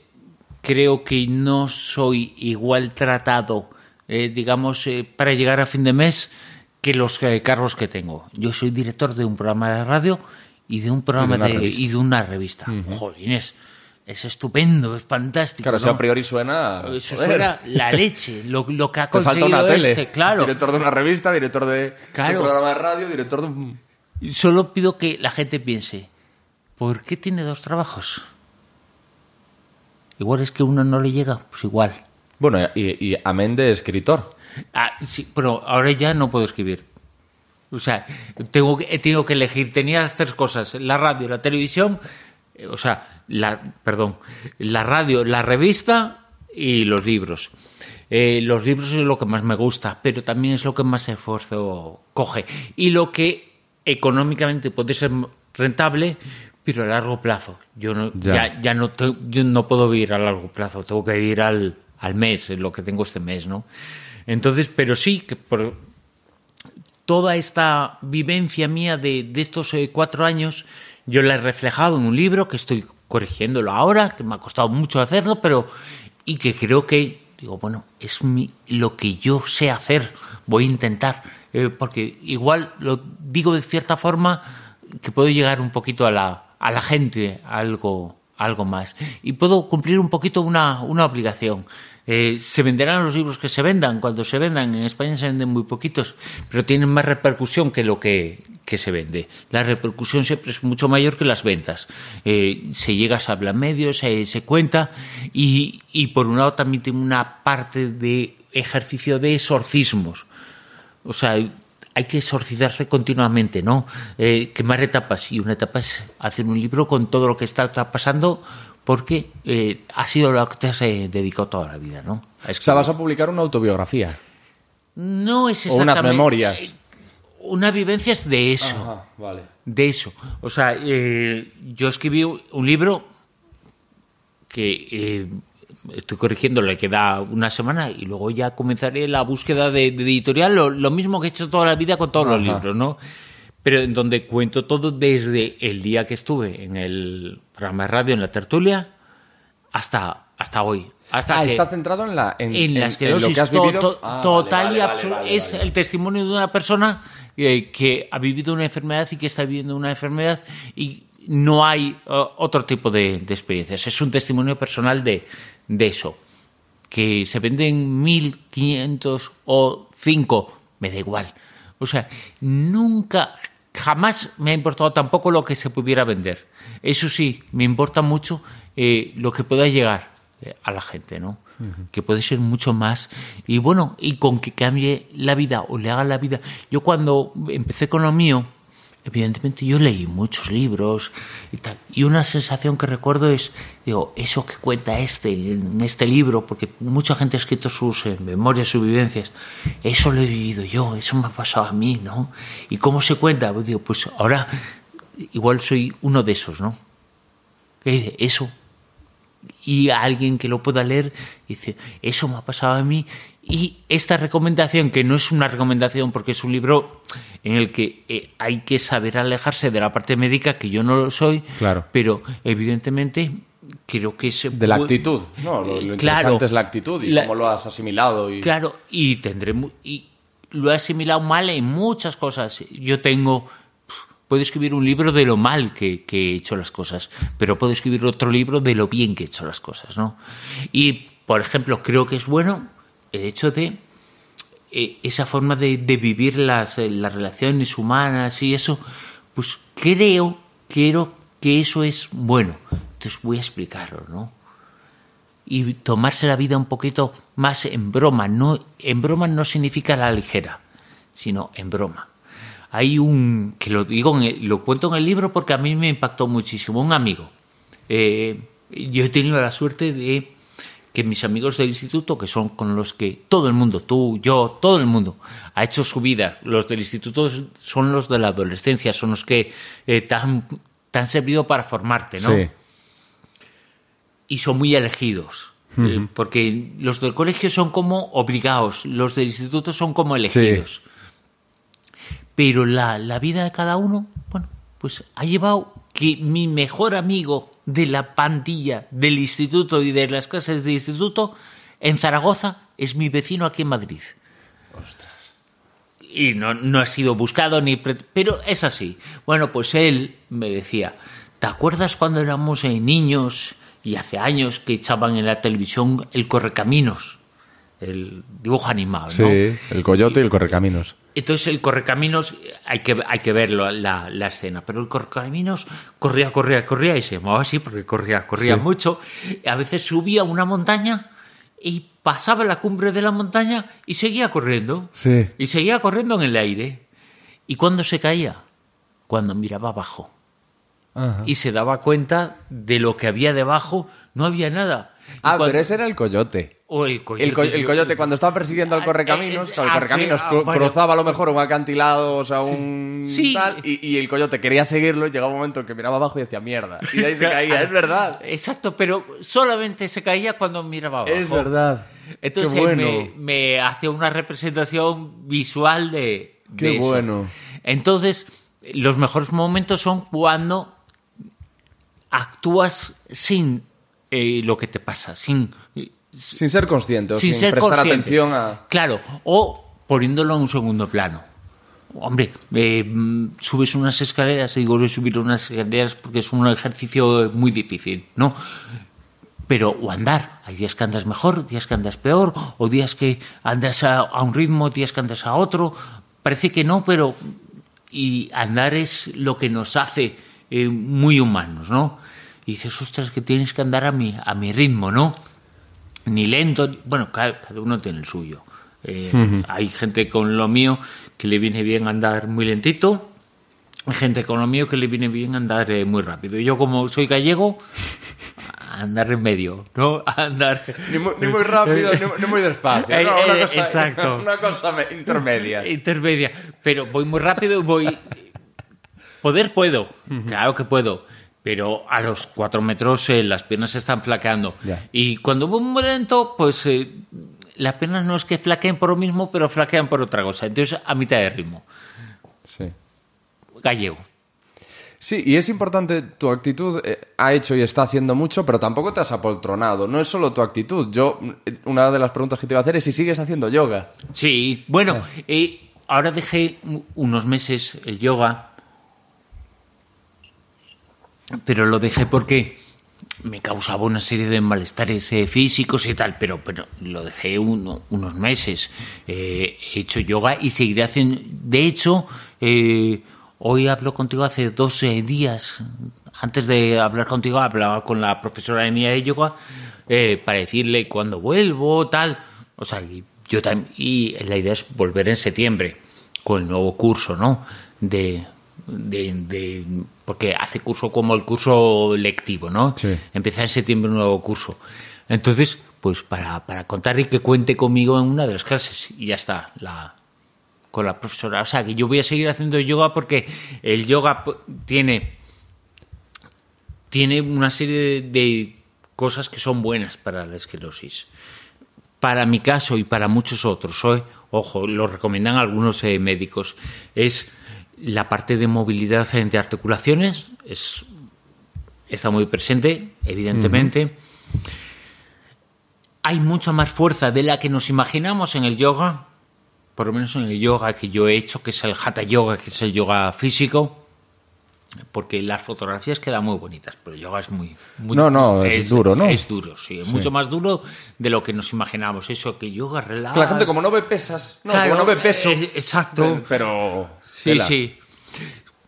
creo que no soy igual tratado, eh, digamos, eh, para llegar a fin de mes que los eh, cargos que tengo. Yo soy director de un programa de radio y de un programa una de, revista. y de una revista. Jolines, es estupendo, es fantástico. Claro, ¿no? eso a priori suena... Eso joder, suena la leche, lo, lo que ha Te falta conseguido una tele. este, claro. Director de una revista, director de, Claro. de un programa de radio, director de un... Solo pido que la gente piense, ¿por qué tiene dos trabajos? Igual es que uno no le llega, pues igual. Bueno, y, y amén de escritor. Ah, sí, pero ahora ya no puedo escribir. O sea, tengo que, he tenido que elegir. Tenía las tres cosas: la radio, la televisión, eh, o sea, la, perdón, la radio, la revista y los libros. Eh, los libros es lo que más me gusta, pero también es lo que más esfuerzo coge. Y lo que económicamente puede ser rentable, pero a largo plazo. Yo no, Ya. ya. Ya, no, te- yo no puedo vivir a largo plazo, tengo que vivir al, al mes, lo que tengo este mes, ¿no? Entonces, pero sí, que por, toda esta vivencia mía de, de estos eh, cuatro años, yo la he reflejado en un libro que estoy corrigiéndolo ahora, que me ha costado mucho hacerlo, pero y que creo que, digo, bueno, es mi, lo que yo sé hacer, voy a intentar, eh, porque igual lo digo de cierta forma que puedo llegar un poquito a la, a la gente, algo, algo más, y puedo cumplir un poquito una, una obligación. Eh, se venderán los libros que se vendan. Cuando se vendan, en España se venden muy poquitos, pero tienen más repercusión que lo que, que se vende. La repercusión siempre es mucho mayor que las ventas. Eh, se llega, se habla en medios, se, se cuenta, y, y por un lado también tiene una parte de ejercicio de exorcismos. O sea, hay que exorcizarse continuamente, ¿no? Eh, quemar etapas. Y una etapa es hacer un libro con todo lo que está pasando porque eh, ha sido lo que te has eh, dedicado toda la vida, ¿no? A O sea, vas a publicar una autobiografía. No es O unas exactamente... memorias. Una vivencia es de eso. vale. de eso. O sea, eh, yo escribí un libro que eh, estoy corrigiendo, le queda una semana y luego ya comenzaré la búsqueda de, de editorial, lo, lo mismo que he hecho toda la vida con todos los libros, ¿no? Pero en donde cuento todo desde el día que estuve en el programa de radio, en la tertulia, hasta, hasta hoy. Hasta Ah, que- está centrado en la en, en en- la en esclerosis lo que has to- vivido. to- Ah, total vale, y vale, absoluta. vale, es el testimonio de una persona eh, que ha vivido una enfermedad y que está viviendo una enfermedad y no hay eh, otro tipo de, de experiencias. Es un testimonio personal de, de eso. Que se venden 1.500 o 5, me da igual. O sea, nunca, jamás me ha importado tampoco lo que se pudiera vender. Eso sí, me importa mucho eh, lo que pueda llegar eh, a la gente, ¿no? Que puede ser mucho más. Y bueno, y con que cambie la vida o le haga la vida. Yo cuando empecé con lo mío, evidentemente yo leí muchos libros y tal. Y una sensación que recuerdo es, digo, eso que cuenta este en este libro, porque mucha gente ha escrito sus eh, memorias, sus vivencias, eso lo he vivido yo, eso me ha pasado a mí, ¿no? ¿Y cómo se cuenta? Pues digo, pues ahora igual soy uno de esos, ¿no? Que dice, eso. Y alguien que lo pueda leer dice, eso me ha pasado a mí. Y esta recomendación, que no es una recomendación porque es un libro en el que eh, hay que saber alejarse de la parte médica, que yo no lo soy, Claro. pero evidentemente creo que es... De la actitud. No, lo, lo Eh, interesante es la actitud y La- cómo lo has asimilado. Y... Claro, y tendré y lo he asimilado mal en muchas cosas. Yo tengo puedo escribir un libro de lo mal que, que he hecho las cosas, pero puedo escribir otro libro de lo bien que he hecho las cosas, ¿no? Y por ejemplo, creo que es bueno el hecho de eh, esa forma de, vivir las, eh, las relaciones humanas y eso, pues creo, creo que eso es bueno. Entonces voy a explicarlo, ¿no? y tomarse la vida un poquito más en broma. No, en broma no significa la ligera, sino en broma. Hay un, que lo digo, en el- lo cuento en el libro porque a mí me impactó muchísimo, un amigo. Eh, yo he tenido la suerte de que mis amigos del instituto, que son con los que todo el mundo, tú, yo, todo el mundo, ha hecho su vida. Los del instituto son los de la adolescencia, son los que eh, te, han, te han servido para formarte, ¿no? Sí. y son muy elegidos. Eh, porque los del colegio son como obligados, los del instituto son como elegidos. Pero la, la vida de cada uno, bueno, pues ha llevado que mi mejor amigo de la pandilla del instituto y de las clases de instituto en Zaragoza es mi vecino aquí en Madrid. Y no, no ha sido buscado ni... Pero es así. Bueno, pues él me decía, ¿te acuerdas cuando éramos eh, niños y hace años que echaban en la televisión el Correcaminos? El dibujo animado, Sí, ¿no? el coyote y el correcaminos. Entonces el correcaminos, hay que, hay que verlo, la, la escena, pero el correcaminos corría, corría, corría y se llamaba así porque corría, corría Sí. mucho. A veces subía una montaña y pasaba la cumbre de la montaña y seguía corriendo. Sí. Y seguía corriendo en el aire. ¿Y cuando se caía? Cuando miraba abajo. Y se daba cuenta de lo que había debajo, no había nada. Ah, cuando- pero ese era el coyote. el coyote. El, co- el coyote cuando estaba persiguiendo al Ah, correcaminos, claro, el ah, correcaminos sí, ah, bueno. cruzaba a lo mejor un acantilado, o sea, un Sí. tal, y, y el coyote quería seguirlo y llegaba un momento en que miraba abajo y decía mierda. Y de ahí se caía, es verdad. Exacto, pero solamente se caía cuando miraba abajo. Es verdad. Entonces Qué bueno. me, me hacía una representación visual de, de Qué eso. bueno. Entonces, los mejores momentos son cuando actúas sin eh, lo que te pasa, sin, Sin ser consciente, sin sin, ser prestar consciente. atención a... Claro, o poniéndolo en un segundo plano. Hombre, eh, subes unas escaleras, y digo, voy a subir unas escaleras porque es un ejercicio muy difícil, ¿no? Pero, o andar, hay días que andas mejor, días que andas peor, o días que andas a, a un ritmo, días que andas a otro. Parece que no, pero. Y andar es lo que nos hace eh, muy humanos, ¿no? Y dices, ostras, que tienes que andar a mi, a mi ritmo, ¿no? ni lento, ni- bueno, cada, cada uno tiene el suyo. Eh, Hay gente con lo mío que le viene bien andar muy lentito, hay gente con lo mío que le viene bien andar eh, muy rápido. Yo como soy gallego, andar en medio, ¿no? Andar... Ni muy, ni muy rápido, ni, muy despacio. Eh, ¿no? Una eh, cosa, exacto. Una cosa me- intermedia. Intermedia. Pero voy muy rápido y voy... Poder puedo, claro que puedo. Pero a los cuatro metros eh, las piernas se están flaqueando. Y cuando voy muy lento, pues eh, las piernas no es que flaqueen por lo mismo, pero flaquean por otra cosa. Entonces, a mitad de ritmo. Sí. Gallego. Sí, y es importante, tu actitud eh, ha hecho y está haciendo mucho, pero tampoco te has apoltronado. No es solo tu actitud. Yo, eh, una de las preguntas que te iba a hacer es si sigues haciendo yoga. Sí, bueno, eh, ahora dejé unos meses el yoga, pero lo dejé porque me causaba una serie de malestares eh, físicos y tal, pero, pero lo dejé uno- unos meses. Eh, he hecho yoga y seguiré haciendo. De hecho, eh, hoy hablo contigo hace 12 días. Antes de hablar contigo, hablaba con la profesora mía de yoga eh, para decirle cuándo vuelvo, tal. O sea, y yo también. Y la idea es volver en septiembre con el nuevo curso, ¿no? De, de, de- porque hace curso como el curso lectivo, ¿no? Sí. Empieza en septiembre un nuevo curso. Entonces, pues para, para contar y que cuente conmigo en una de las clases. Y ya está, la, con la profesora. O sea, que yo voy a seguir haciendo yoga porque el yoga tiene, tiene una serie de, de cosas que son buenas para la esclerosis. Para mi caso y para muchos otros, hoy, ojo, lo recomiendan algunos eh, médicos, es la parte de movilidad de articulaciones, es, está muy presente, evidentemente. Hay mucha más fuerza de la que nos imaginamos en el yoga, por lo menos en el yoga que yo he hecho, que es el hatha yoga, que es el yoga físico, porque las fotografías quedan muy bonitas, pero el yoga es muy... muy- No, no, es duro, ¿no? Es duro, sí, es mucho más duro de lo que nos imaginamos. Eso, que yoga relaja... Que la gente como no ve pesas, no, Claro, como no ve peso. eh, exacto. Pero... Sí, tela. sí.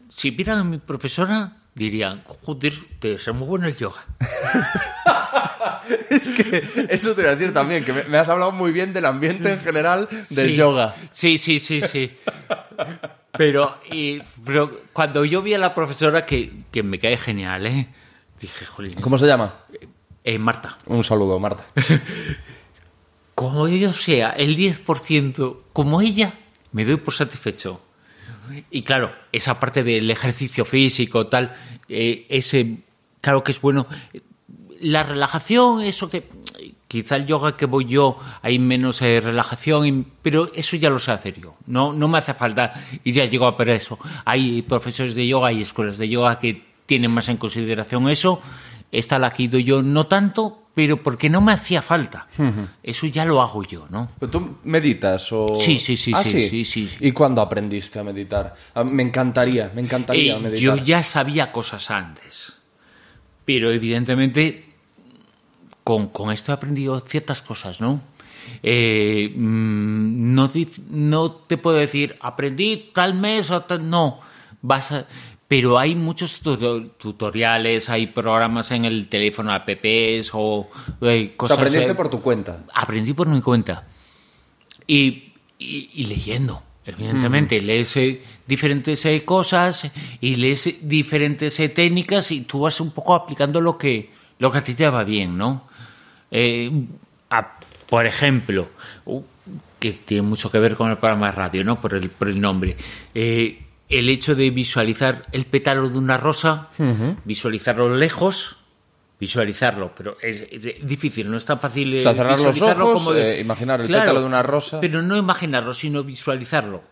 Si vieran a mi profesora, dirían, joder, te ser muy bueno el yoga. Es que eso te voy a decir también, que me, me has hablado muy bien del ambiente en general del Sí. yoga. Sí, sí, sí, sí. Pero, y- pero cuando yo vi a la profesora, que, que me cae genial, ¿eh? Dije, jolín, ¿Cómo se llama? eh, Marta, Un saludo, Marta. como yo sea el 10% como ella, me doy por satisfecho. Y claro, esa parte del ejercicio físico, tal, eh, ese, claro que es bueno. La relajación, eso que, Quizá el yoga que voy yo hay menos eh, relajación, pero eso ya lo sé hacer yo. No, no me hace falta ir a yoga para eso. Hay profesores de yoga y escuelas de yoga que tienen más en consideración eso. Esta la que he ido yo no tanto, pero porque no me hacía falta. Eso ya lo hago yo, ¿no? ¿Pero ¿Tú meditas o...? Sí, sí, sí, ¿Ah, sí, sí, sí, sí. ¿Y cuándo aprendiste a meditar? Ah, Me encantaría, me encantaría Eh, meditar. yo ya sabía cosas antes, pero evidentemente con, con esto he aprendido ciertas cosas, ¿no? Eh, mm, no, no te puedo decir, aprendí tal mes o tal... No, vas a- Pero hay muchos tu- tutoriales, hay programas en el teléfono, apps o eh, O cosas... sea, aprendiste por tu cuenta. aprendí por mi cuenta. Y, y- y leyendo, evidentemente. Lees eh, diferentes eh, cosas y lees diferentes técnicas y tú vas un poco aplicando lo que, lo que a ti te va bien, ¿no? Eh, a- por ejemplo, uh, que tiene mucho que ver con el programa de radio, ¿no? Por el, por el nombre. Eh, el hecho de visualizar el pétalo de una rosa, visualizarlo lejos, visualizarlo, pero es, es difícil, no es tan fácil. O sea, eh, cerrar los visualizarlo ojos, eh, imaginar el pétalo de una rosa. Pero no imaginarlo, sino visualizarlo.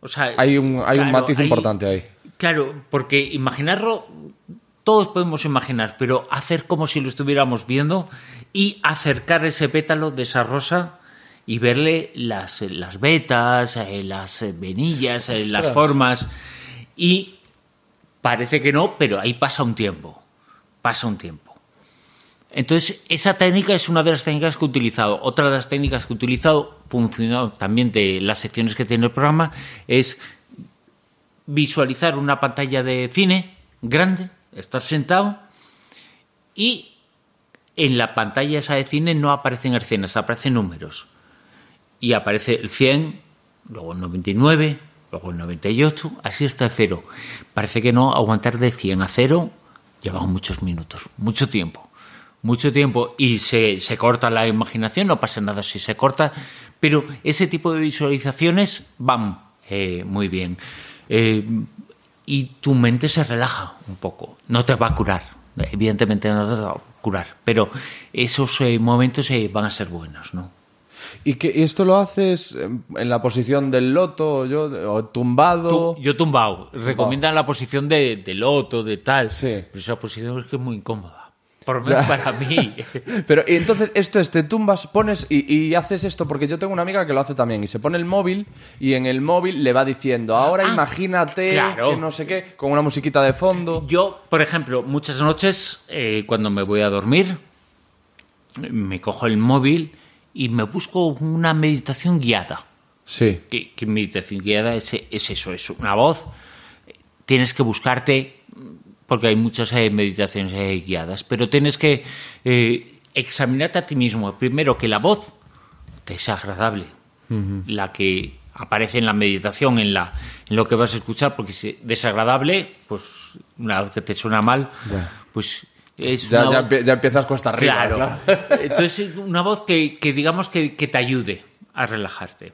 O sea, Hay un- hay un matiz importante ahí. Claro, porque imaginarlo, todos podemos imaginar, pero hacer como si lo estuviéramos viendo y acercar ese pétalo de esa rosa y verle las, las vetas, eh, las eh, venillas, eh, las formas. Y parece que no, pero ahí pasa un tiempo. Pasa un tiempo. Entonces, esa técnica es una de las técnicas que he utilizado. Otra de las técnicas que he utilizado, funcionado también de las secciones que tiene el programa, es visualizar una pantalla de cine grande, estar sentado y en la pantalla esa de cine no aparecen escenas, aparecen números. Y aparece el 100, luego el 99, luego el 98, así hasta el 0. Parece que no, aguantar de 100 a 0 lleva muchos minutos, mucho tiempo. Mucho tiempo y se, corta la imaginación, no pasa nada si se corta, pero ese tipo de visualizaciones van eh, muy bien. Eh, y tu mente se relaja un poco. No te va a curar, evidentemente no te va a curar, pero esos eh, momentos eh, van a ser buenos, ¿no? ¿Y que esto lo haces en la posición del loto o, yo, o tumbado? Yo tumbado. Recomiendan la posición de, de loto, de tal. Sí. Pero esa posición es que es muy incómoda. Por lo menos para mí. Pero y entonces esto es, te tumbas, pones y, y haces esto, porque yo tengo una amiga que lo hace también, y se pone el móvil y en el móvil le va diciendo, ahora Ah, imagínate claro. que no sé qué, con una musiquita de fondo. Yo, por ejemplo, muchas noches, eh, cuando me voy a dormir, me cojo el móvil y me busco una meditación guiada. Sí. que, que meditación guiada es, es eso, es una voz. Tienes que buscarte, porque hay muchas eh, meditaciones eh, guiadas, pero tienes que eh, examinarte a ti mismo. Primero, que la voz te sea agradable, la que aparece en la meditación, en, la, en lo que vas a escuchar, porque si es desagradable, pues una vez que te suena mal, pues es Ya, ya, voz- ya empiezas cuesta arriba. Claro. claro. Entonces, una voz que, que digamos que, que te ayude a relajarte.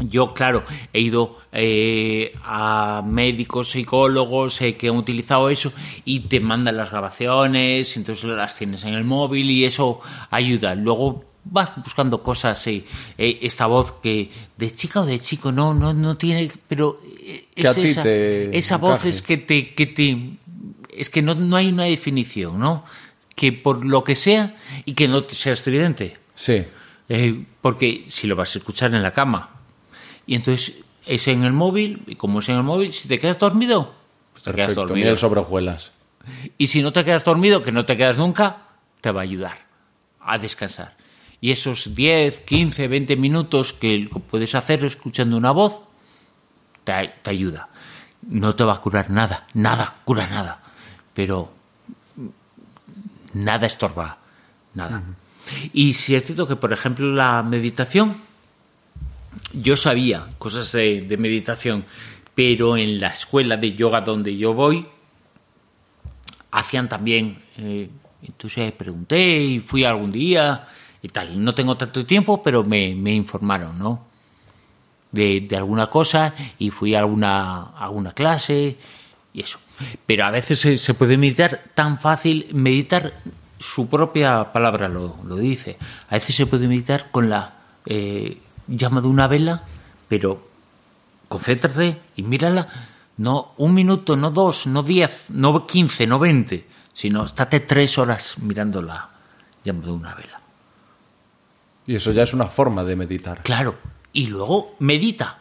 Yo, claro, he ido eh, a médicos, psicólogos eh, que han utilizado eso y te mandan las grabaciones, entonces las tienes en el móvil y eso ayuda. Luego vas buscando cosas, eh, eh, esta voz que de chica o de chico no no no tiene, pero eh, Que es ti esa, te esa voz es que te que te es que no, no hay una definición, ¿no? Que por lo que sea y que no te sea estridente. Sí. Eh, porque si lo vas a escuchar en la cama y entonces es en el móvil, y como es en el móvil, si te quedas dormido, pues te quedas dormido. Miel sobre hojuelas. Y si no te quedas dormido, que no te quedas nunca, te va a ayudar a descansar. Y esos 10, 15, 20 minutos que puedes hacer escuchando una voz, te, te ayuda. No te va a curar nada, nada, cura nada. Pero nada estorba, nada. Y si es cierto que, por ejemplo, la meditación, yo sabía cosas de, meditación, pero en la escuela de yoga donde yo voy, hacían también. eh, entonces pregunté y fui algún día y tal. No tengo tanto tiempo, pero me, me informaron, ¿no? De, de alguna cosa y fui a alguna, alguna clase y eso. Pero a veces se, se puede meditar tan fácil, meditar su propia palabra lo, lo dice. A veces se puede meditar con la eh, llama de una vela, pero concéntrate y mírala, no un minuto, no dos, no diez, no quince, no veinte, sino estate tres horas mirando la llama de una vela. Y eso ya es una forma de meditar. Claro, y luego medita.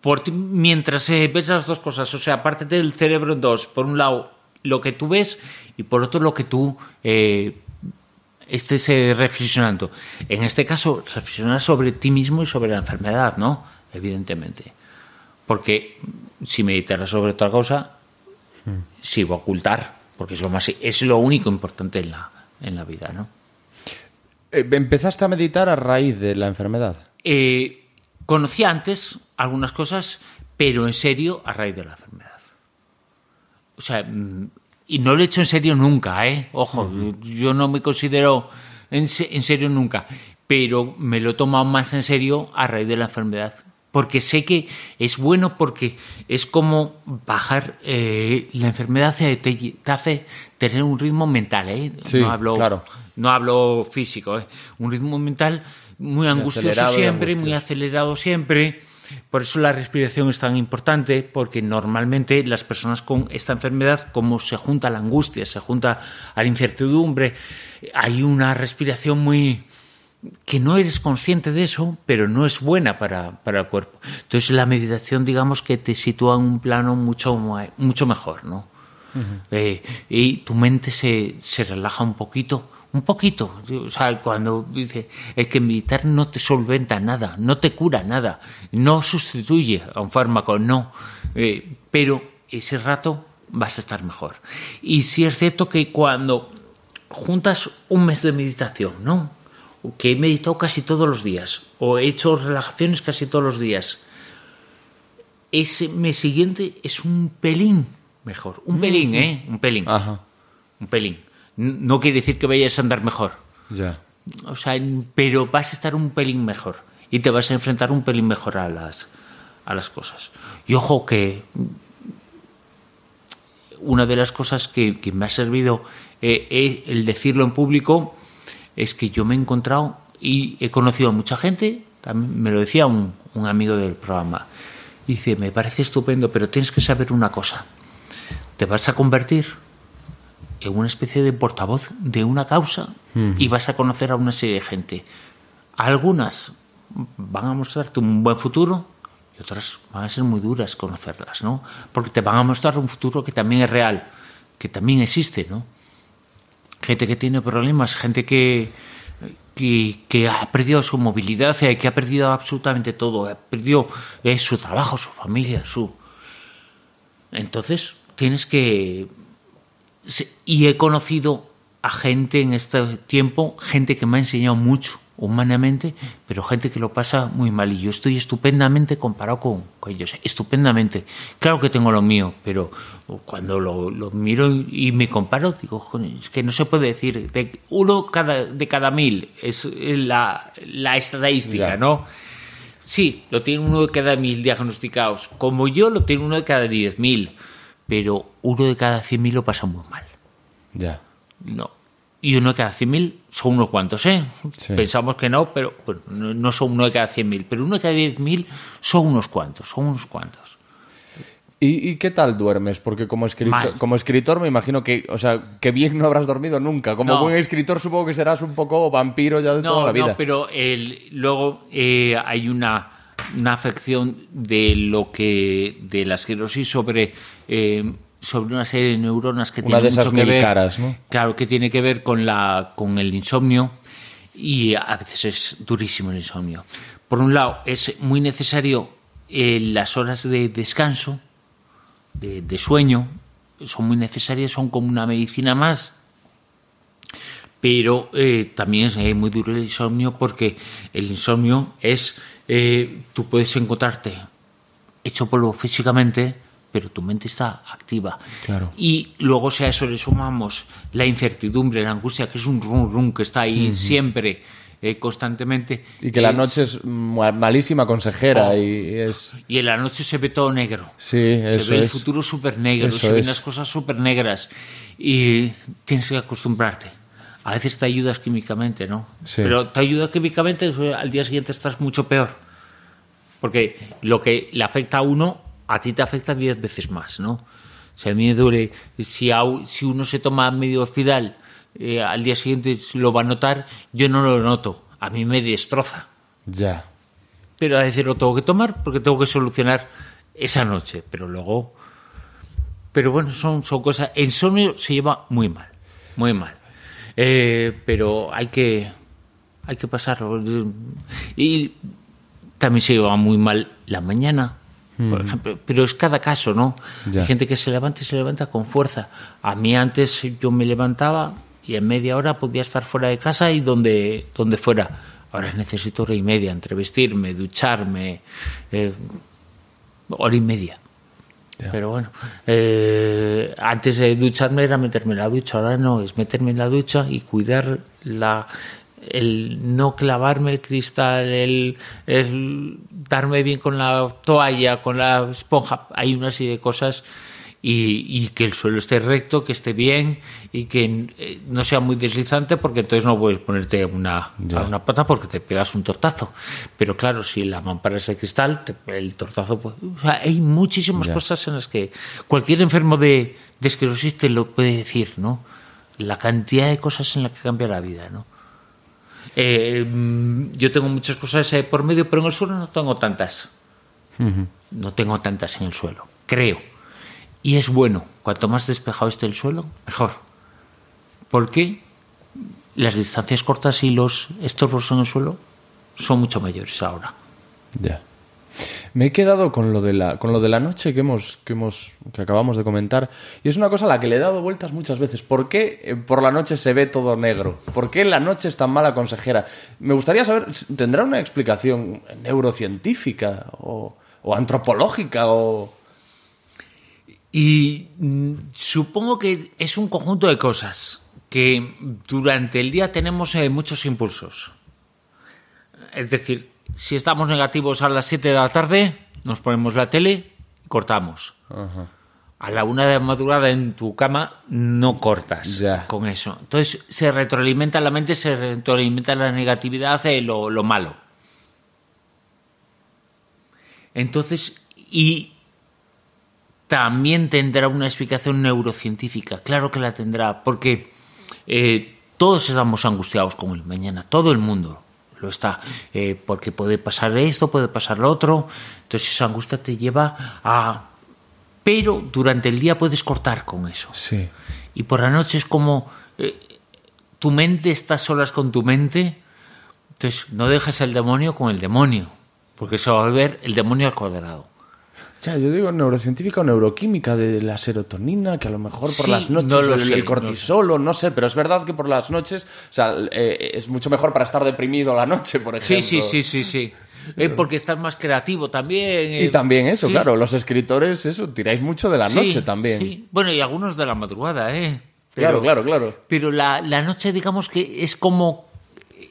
Por ti- mientras eh, ves las dos cosas, o sea, aparte del cerebro en dos, por un lado lo que tú ves y por otro lo que tú eh, estés eh, reflexionando. En este caso, reflexionar sobre ti mismo y sobre la enfermedad, ¿no? Evidentemente. Porque si meditaras sobre otra cosa, sí va a ocultar, porque es lo, más, es lo único importante en la, en la vida, ¿no? Eh, ¿Empezaste a meditar a raíz de la enfermedad? Eh, conocía antes algunas cosas, pero en serio a raíz de la enfermedad. O sea, mm, y no lo he hecho en serio nunca, ¿eh? Ojo, yo no me considero en, se- en serio nunca, pero me lo he tomado más en serio a raíz de la enfermedad. Porque sé que es bueno porque es como bajar eh, la enfermedad te, te hace tener un ritmo mental, ¿eh? Sí, no hablo, claro. no hablo físico, ¿eh? un ritmo mental muy angustioso siempre, muy acelerado siempre. Por eso la respiración es tan importante, porque normalmente las personas con esta enfermedad, como se junta la angustia, se junta a la incertidumbre, hay una respiración muy que no eres consciente de eso, pero no es buena para, para el cuerpo. Entonces la meditación, digamos que te sitúa en un plano mucho, mucho mejor, ¿no? Eh, y tu mente se, se relaja un poquito, un poquito. O sea, cuando dice, es que meditar no te solventa nada, no te cura nada, no sustituye a un fármaco, no. Eh, pero ese rato vas a estar mejor. Y sí es cierto que cuando juntas un mes de meditación, ¿no? Que he meditado casi todos los días, o he hecho relajaciones casi todos los días, ese mes siguiente es un pelín mejor. Un pelín, ¿eh? Un pelín. Ajá, Un pelín. No quiere decir que vayas a andar mejor. ya. O sea, pero vas a estar un pelín mejor. Y te vas a enfrentar un pelín mejor a las, a las cosas. Y ojo que una de las cosas que, que me ha servido eh, eh, el decirlo en público es que yo me he encontrado y he conocido a mucha gente, también me lo decía un, un amigo del programa, y dice, me parece estupendo, pero tienes que saber una cosa, te vas a convertir en una especie de portavoz de una causa y vas a conocer a una serie de gente. Algunas van a mostrarte un buen futuro y otras van a ser muy duras conocerlas, ¿no? Porque te van a mostrar un futuro que también es real, que también existe, ¿no? Gente que tiene problemas, gente que, que, que ha perdido su movilidad, eh, que ha perdido absolutamente todo, ha perdido eh, su trabajo, su familia, su... Entonces, tienes que y he conocido a gente en este tiempo, gente que me ha enseñado mucho humanamente, pero gente que lo pasa muy mal. Y yo estoy estupendamente comparado con, con ellos, estupendamente. Claro que tengo lo mío, pero cuando lo, lo miro y, y me comparo, digo, "Joder, es que no se puede decir, de uno cada, de cada mil es la, la estadística, Ya. ¿no? Sí, lo tiene uno de cada mil diagnosticados. Como yo, lo tiene uno de cada diez mil. Pero uno de cada cien mil lo pasa muy mal. Ya. No. Y uno de cada cien mil son unos cuantos, ¿eh? Sí. Pensamos que no, pero bueno, no son uno de cada cien mil. Pero uno de cada diez mil son unos cuantos, son unos cuantos. ¿Y, y qué tal duermes? Porque como escritor, como escritor me imagino que, o sea, que bien no habrás dormido nunca. Como No. buen escritor supongo que serás un poco vampiro ya de toda No, la vida. no, pero el, luego eh, hay una, una afección de lo que de la esclerosis sobre eh, sobre una serie de neuronas que Una tienen de esas mucho que ver, caras, ¿no? claro, que tiene que ver con la con el insomnio y a veces es durísimo el insomnio. Por un lado es muy necesario eh, las horas de descanso, de, de sueño, son muy necesarias, son como una medicina más pero eh, también es muy duro el insomnio porque el insomnio es, eh, tú puedes encontrarte hecho polvo físicamente, pero tu mente está activa. Claro. Y luego si a eso le sumamos la incertidumbre, la angustia, que es un rum rum que está ahí siempre, eh, constantemente. Y que la Es- noche es ma- malísima consejera Oh. y es... Y en la noche se ve todo negro. Sí, se eso ve el es. futuro súper negro, Eso se ven es. las cosas súper negras. Y tienes que acostumbrarte. A veces te ayudas químicamente, ¿no? Sí. Pero te ayuda químicamente, al día siguiente estás mucho peor. Porque lo que le afecta a uno, a ti te afecta diez veces más, ¿no? O sea, a mí me duele, si, a- si uno se toma medio fidal, eh, al día siguiente lo va a notar, yo no lo noto, a mí me destroza Ya. pero a decir lo tengo que tomar porque tengo que solucionar esa noche. Pero luego. Pero bueno, son, son cosas. El insomnio se lleva muy mal, muy mal. Eh, pero hay que. Hay que pasarlo. Y también se lleva muy mal la mañana. Por ejemplo, pero es cada caso, ¿no? Ya. Hay gente que se levanta y se levanta con fuerza. A mí antes yo me levantaba y en media hora podía estar fuera de casa y donde, donde fuera. Ahora necesito hora y media entre vestirme, ducharme, eh, hora y media. Pero bueno, eh, antes de ducharme era meterme en la ducha, ahora no, es meterme en la ducha y cuidar la, el no clavarme el cristal, el, el darme bien con la toalla, con la esponja. Hay una serie de cosas y, y que el suelo esté recto, que esté bien y que eh, no sea muy deslizante porque entonces no puedes ponerte una, a una pata porque te pegas un tortazo. Pero claro, si la mampara es de cristal, te- el tortazo... Pues, o sea, hay muchísimas cosas en las que cualquier enfermo de, de esclerosis te lo puede decir, ¿no? La cantidad de cosas en las que cambia la vida, ¿no? Eh, yo tengo muchas cosas por medio, pero en el suelo no tengo tantas. No tengo tantas en el suelo, creo. Y es bueno, cuanto más despejado esté el suelo, mejor. Porque las distancias cortas y los estorbos en el suelo son mucho mayores ahora. Ya. Me he quedado con lo de la, con lo de la noche que hemos, que hemos, que acabamos de comentar. Y es una cosa a la que le he dado vueltas muchas veces. ¿Por qué eh, por la noche se ve todo negro? ¿Por qué la noche es tan mala consejera? Me gustaría saber, ¿tendrá una explicación neurocientífica o, o antropológica o...? Y mm, supongo que es un conjunto de cosas que durante el día tenemos eh, muchos impulsos. Es decir, si estamos negativos a las 7 de la tarde, nos ponemos la tele y cortamos. A la una de la madrugada en tu cama no cortas Ya. con eso. Entonces se retroalimenta la mente, se retroalimenta la negatividad, eh, lo, lo malo. Entonces, y también tendrá una explicación neurocientífica, claro que la tendrá, porque eh, todos estamos angustiados con el mañana, todo el mundo lo está, eh, porque puede pasar esto, puede pasar lo otro, entonces esa angustia te lleva a... Pero durante el día puedes cortar con eso. Sí. Y por la noche es como eh, tu mente está solas con tu mente, entonces no dejas el demonio con el demonio, porque se va a volver el demonio al cuadrado. Ya, yo digo neurocientífica o neuroquímica de la serotonina, que a lo mejor por Sí, las noches no lo el, sé, el no cortisol o no sé, pero es verdad que por las noches, o sea, eh, es mucho mejor para estar deprimido la noche, por Sí, ejemplo. sí, sí, sí, sí. Eh, porque estás más creativo también. Y eh, también eso, sí. claro, los escritores, eso, tiráis mucho de la Sí, noche también. sí. Bueno, y algunos de la madrugada, ¿eh? Claro, claro, claro. Pero la, la noche, digamos que es como eh,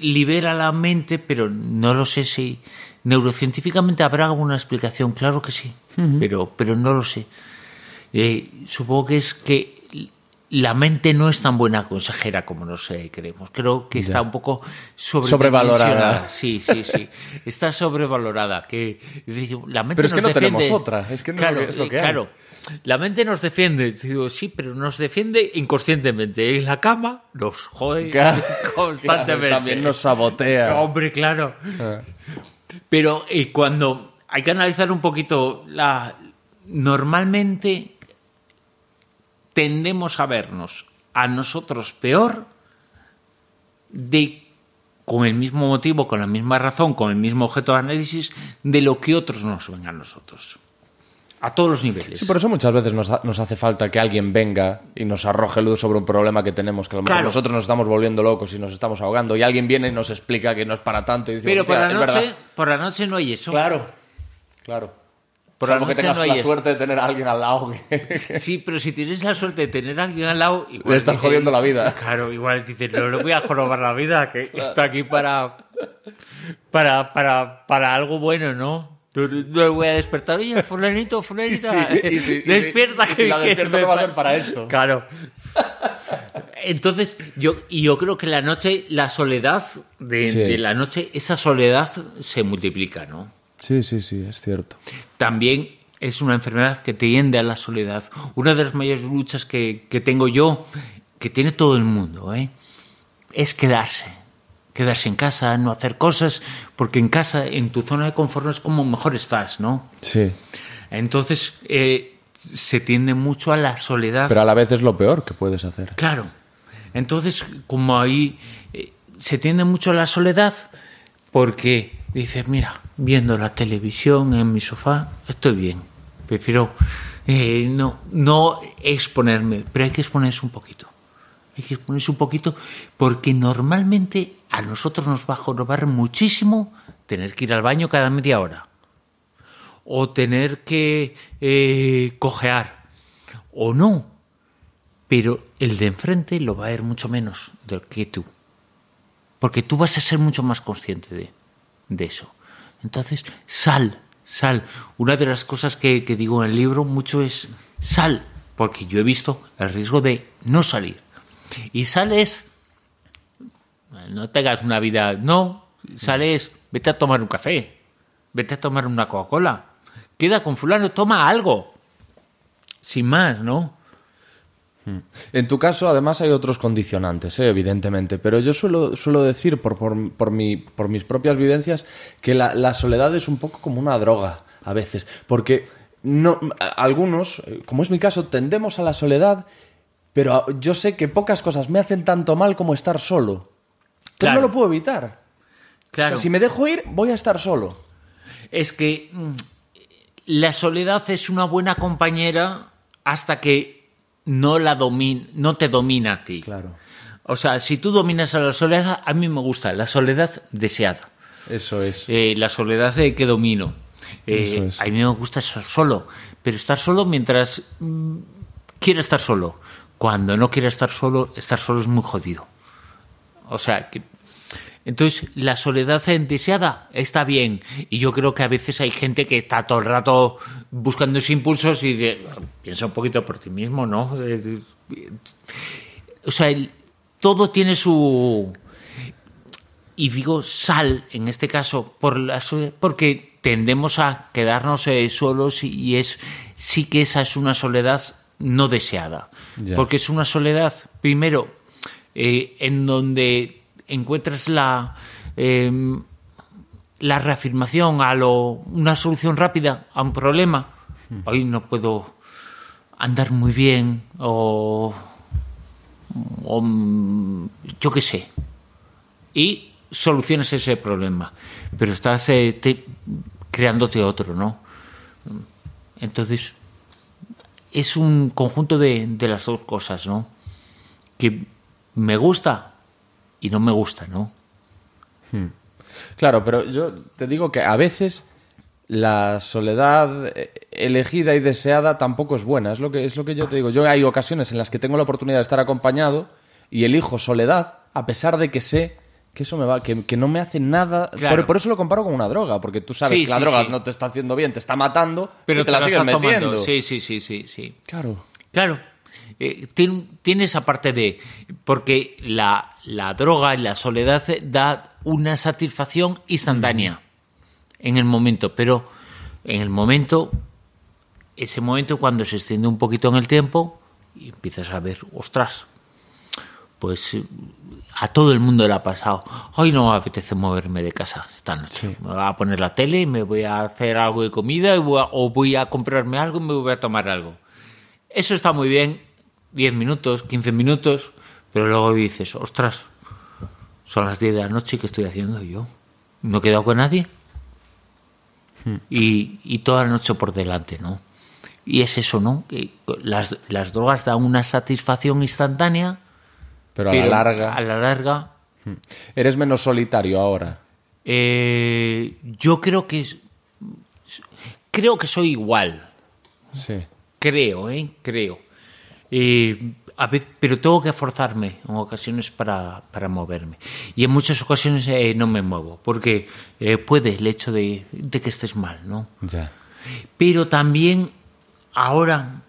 libera la mente, pero no lo sé si neurocientíficamente habrá alguna explicación, claro que sí, pero, pero no lo sé. Eh, supongo que es que la mente no es tan buena consejera como nos eh, creemos. Creo que está un poco Sobrevalorada. Sí, sí, sí. Está sobrevalorada. Que la mente Pero es que nos no tenemos defiende. otra, es que no claro, es lo que- lo que eh, hay. claro. La mente nos defiende. Digo, sí, pero nos defiende inconscientemente. En la cama nos jode Claro, constantemente. claro, también nos sabotea. Hombre, claro. Pero eh, cuando hay que analizar un poquito la normalmente tendemos a vernos a nosotros peor de con el mismo motivo, con la misma razón, con el mismo objeto de análisis de lo que otros nos ven a nosotros. A todos los niveles. Sí, por eso muchas veces nos, ha- nos hace falta que alguien venga y nos arroje luz sobre un problema que tenemos, que a lo mejor Claro. nosotros nos estamos volviendo locos y nos estamos ahogando, y alguien viene y nos explica que no es para tanto. Y decimos, Pero por "Hostia, la, es verdad". noche, por la noche no hay eso. Claro, claro. Por Salvo que tengas no la suerte de tener a alguien al lado. Sí, pero si tienes la suerte de tener a alguien al lado... Igual Le estás dice- jodiendo la vida. Claro, igual dices, no le voy a jorobar la vida, que estoy aquí para, para, para, para algo bueno, ¿no? No voy a despertar, oye, fulanito, fulanita, Y si- y si- y si- despierta y si que la despierto me no va a ser para esto. Claro. Entonces, yo, y yo creo que la noche, la soledad de, Sí. de la noche, esa soledad se multiplica, ¿no? Sí, sí, sí, es cierto. también es una enfermedad que tiende a la soledad. Una de las mayores luchas que, que tengo yo, que tiene todo el mundo, ¿eh? es quedarse. Quedarse en casa, no hacer cosas, porque en casa, en tu zona de confort, es como mejor estás, ¿no? Sí. Entonces, eh, se tiende mucho a la soledad. Pero a la vez es lo peor que puedes hacer. Claro. Entonces, como ahí eh, se tiende mucho a la soledad, porque dices, mira, viendo la televisión en mi sofá, estoy bien. Prefiero eh, no, no exponerme, pero hay que exponerse un poquito. Hay que exponerse un poquito porque normalmente a nosotros nos va a jorobar muchísimo tener que ir al baño cada media hora. O tener que eh, cojear. O no pero el de enfrente lo va a ver mucho menos del que tú. Porque tú vas a ser mucho más consciente de, de eso. Entonces, sal, sal. Una de las cosas que, que digo en el libro mucho es sal, porque yo he visto el riesgo de no salir. Y sales, no tengas una vida, no, sales, vete a tomar un café, vete a tomar una Coca-Cola, queda con fulano, toma algo. Sin más, ¿no? En tu caso, además, hay otros condicionantes, ¿eh? evidentemente, pero yo suelo, suelo decir, por, por, por, mi, por mis propias vivencias, que la, la soledad es un poco como una droga, a veces, porque no, algunos, como es mi caso, tendemos a la soledad, pero yo sé que pocas cosas me hacen tanto mal como estar solo. Claro. no lo puedo evitar. Claro. O sea, si me dejo ir, voy a estar solo. Es que mm, la soledad es una buena compañera hasta que no la domin no te domina a ti. Claro. O sea, si tú dominas a la soledad, a mí me gusta la soledad deseada. Eso es. Eh, la soledad de que domino. Eh, Eso es. A mí me gusta estar solo, pero estar solo mientras mm, quiera estar solo. Cuando no quiera estar solo, estar solo es muy jodido. O sea, que, entonces la soledad deseada está bien. Y yo creo que a veces hay gente que está todo el rato buscando esos impulsos y de, piensa un poquito por ti mismo, ¿no? O sea, el- todo tiene su y digo sal en este caso por la soledad, porque tendemos a quedarnos eh, solos y es sí que esa es una soledad no deseada Ya. porque es una soledad primero eh, en donde encuentras la em, la reafirmación a lo una solución rápida a un problema hoy no puedo andar muy bien o, o mm, yo qué sé y soluciones ese problema. Pero estás eh, te- creándote otro, ¿no? Entonces, es un conjunto de, de las dos cosas, ¿no? Que me gusta y no me gusta, ¿no? Claro, pero yo te digo que a veces la soledad eh, elegida y deseada tampoco es buena. Es lo que, es lo que yo te digo. Yo hay ocasiones en las que tengo la oportunidad de estar acompañado y elijo soledad a pesar de que sé que eso me va, que, que no me hace nada. Claro. Por, por eso lo comparo con una droga, porque tú sabes Sí, que la sí, droga sí. no te está haciendo bien, te está matando, Pero y te, la, sigues estás tomando. metiendo. Sí, sí, sí, sí, sí. Claro. Claro, eh, tiene, tiene esa parte de... Porque la, la droga y la soledad da una satisfacción instantánea en el momento, pero en el momento, ese momento cuando se extiende un poquito en el tiempo y empiezas a ver, ostras, pues a todo el mundo le ha pasado. Hoy no me apetece moverme de casa esta noche. Me voy a poner la tele y me voy a hacer algo de comida y voy a- o voy a comprarme algo y me voy a tomar algo. Eso está muy bien, 10 minutos, 15 minutos, pero luego dices, ostras, son las 10 de la noche, ¿qué estoy haciendo yo? ¿No he quedado con nadie? Y, y toda la noche por delante, ¿no? Y es eso, ¿no? Que las, las drogas dan una satisfacción instantánea, Pero a pero la larga. a la larga Eres menos solitario ahora. Eh, yo creo que es- creo que soy igual. Sí. Creo, ¿eh? Creo. Eh, a vez- pero tengo que forzarme en ocasiones para, para moverme. Y en muchas ocasiones eh, no me muevo, porque eh, puede el hecho de, de que estés mal, ¿no? Ya. Pero también ahora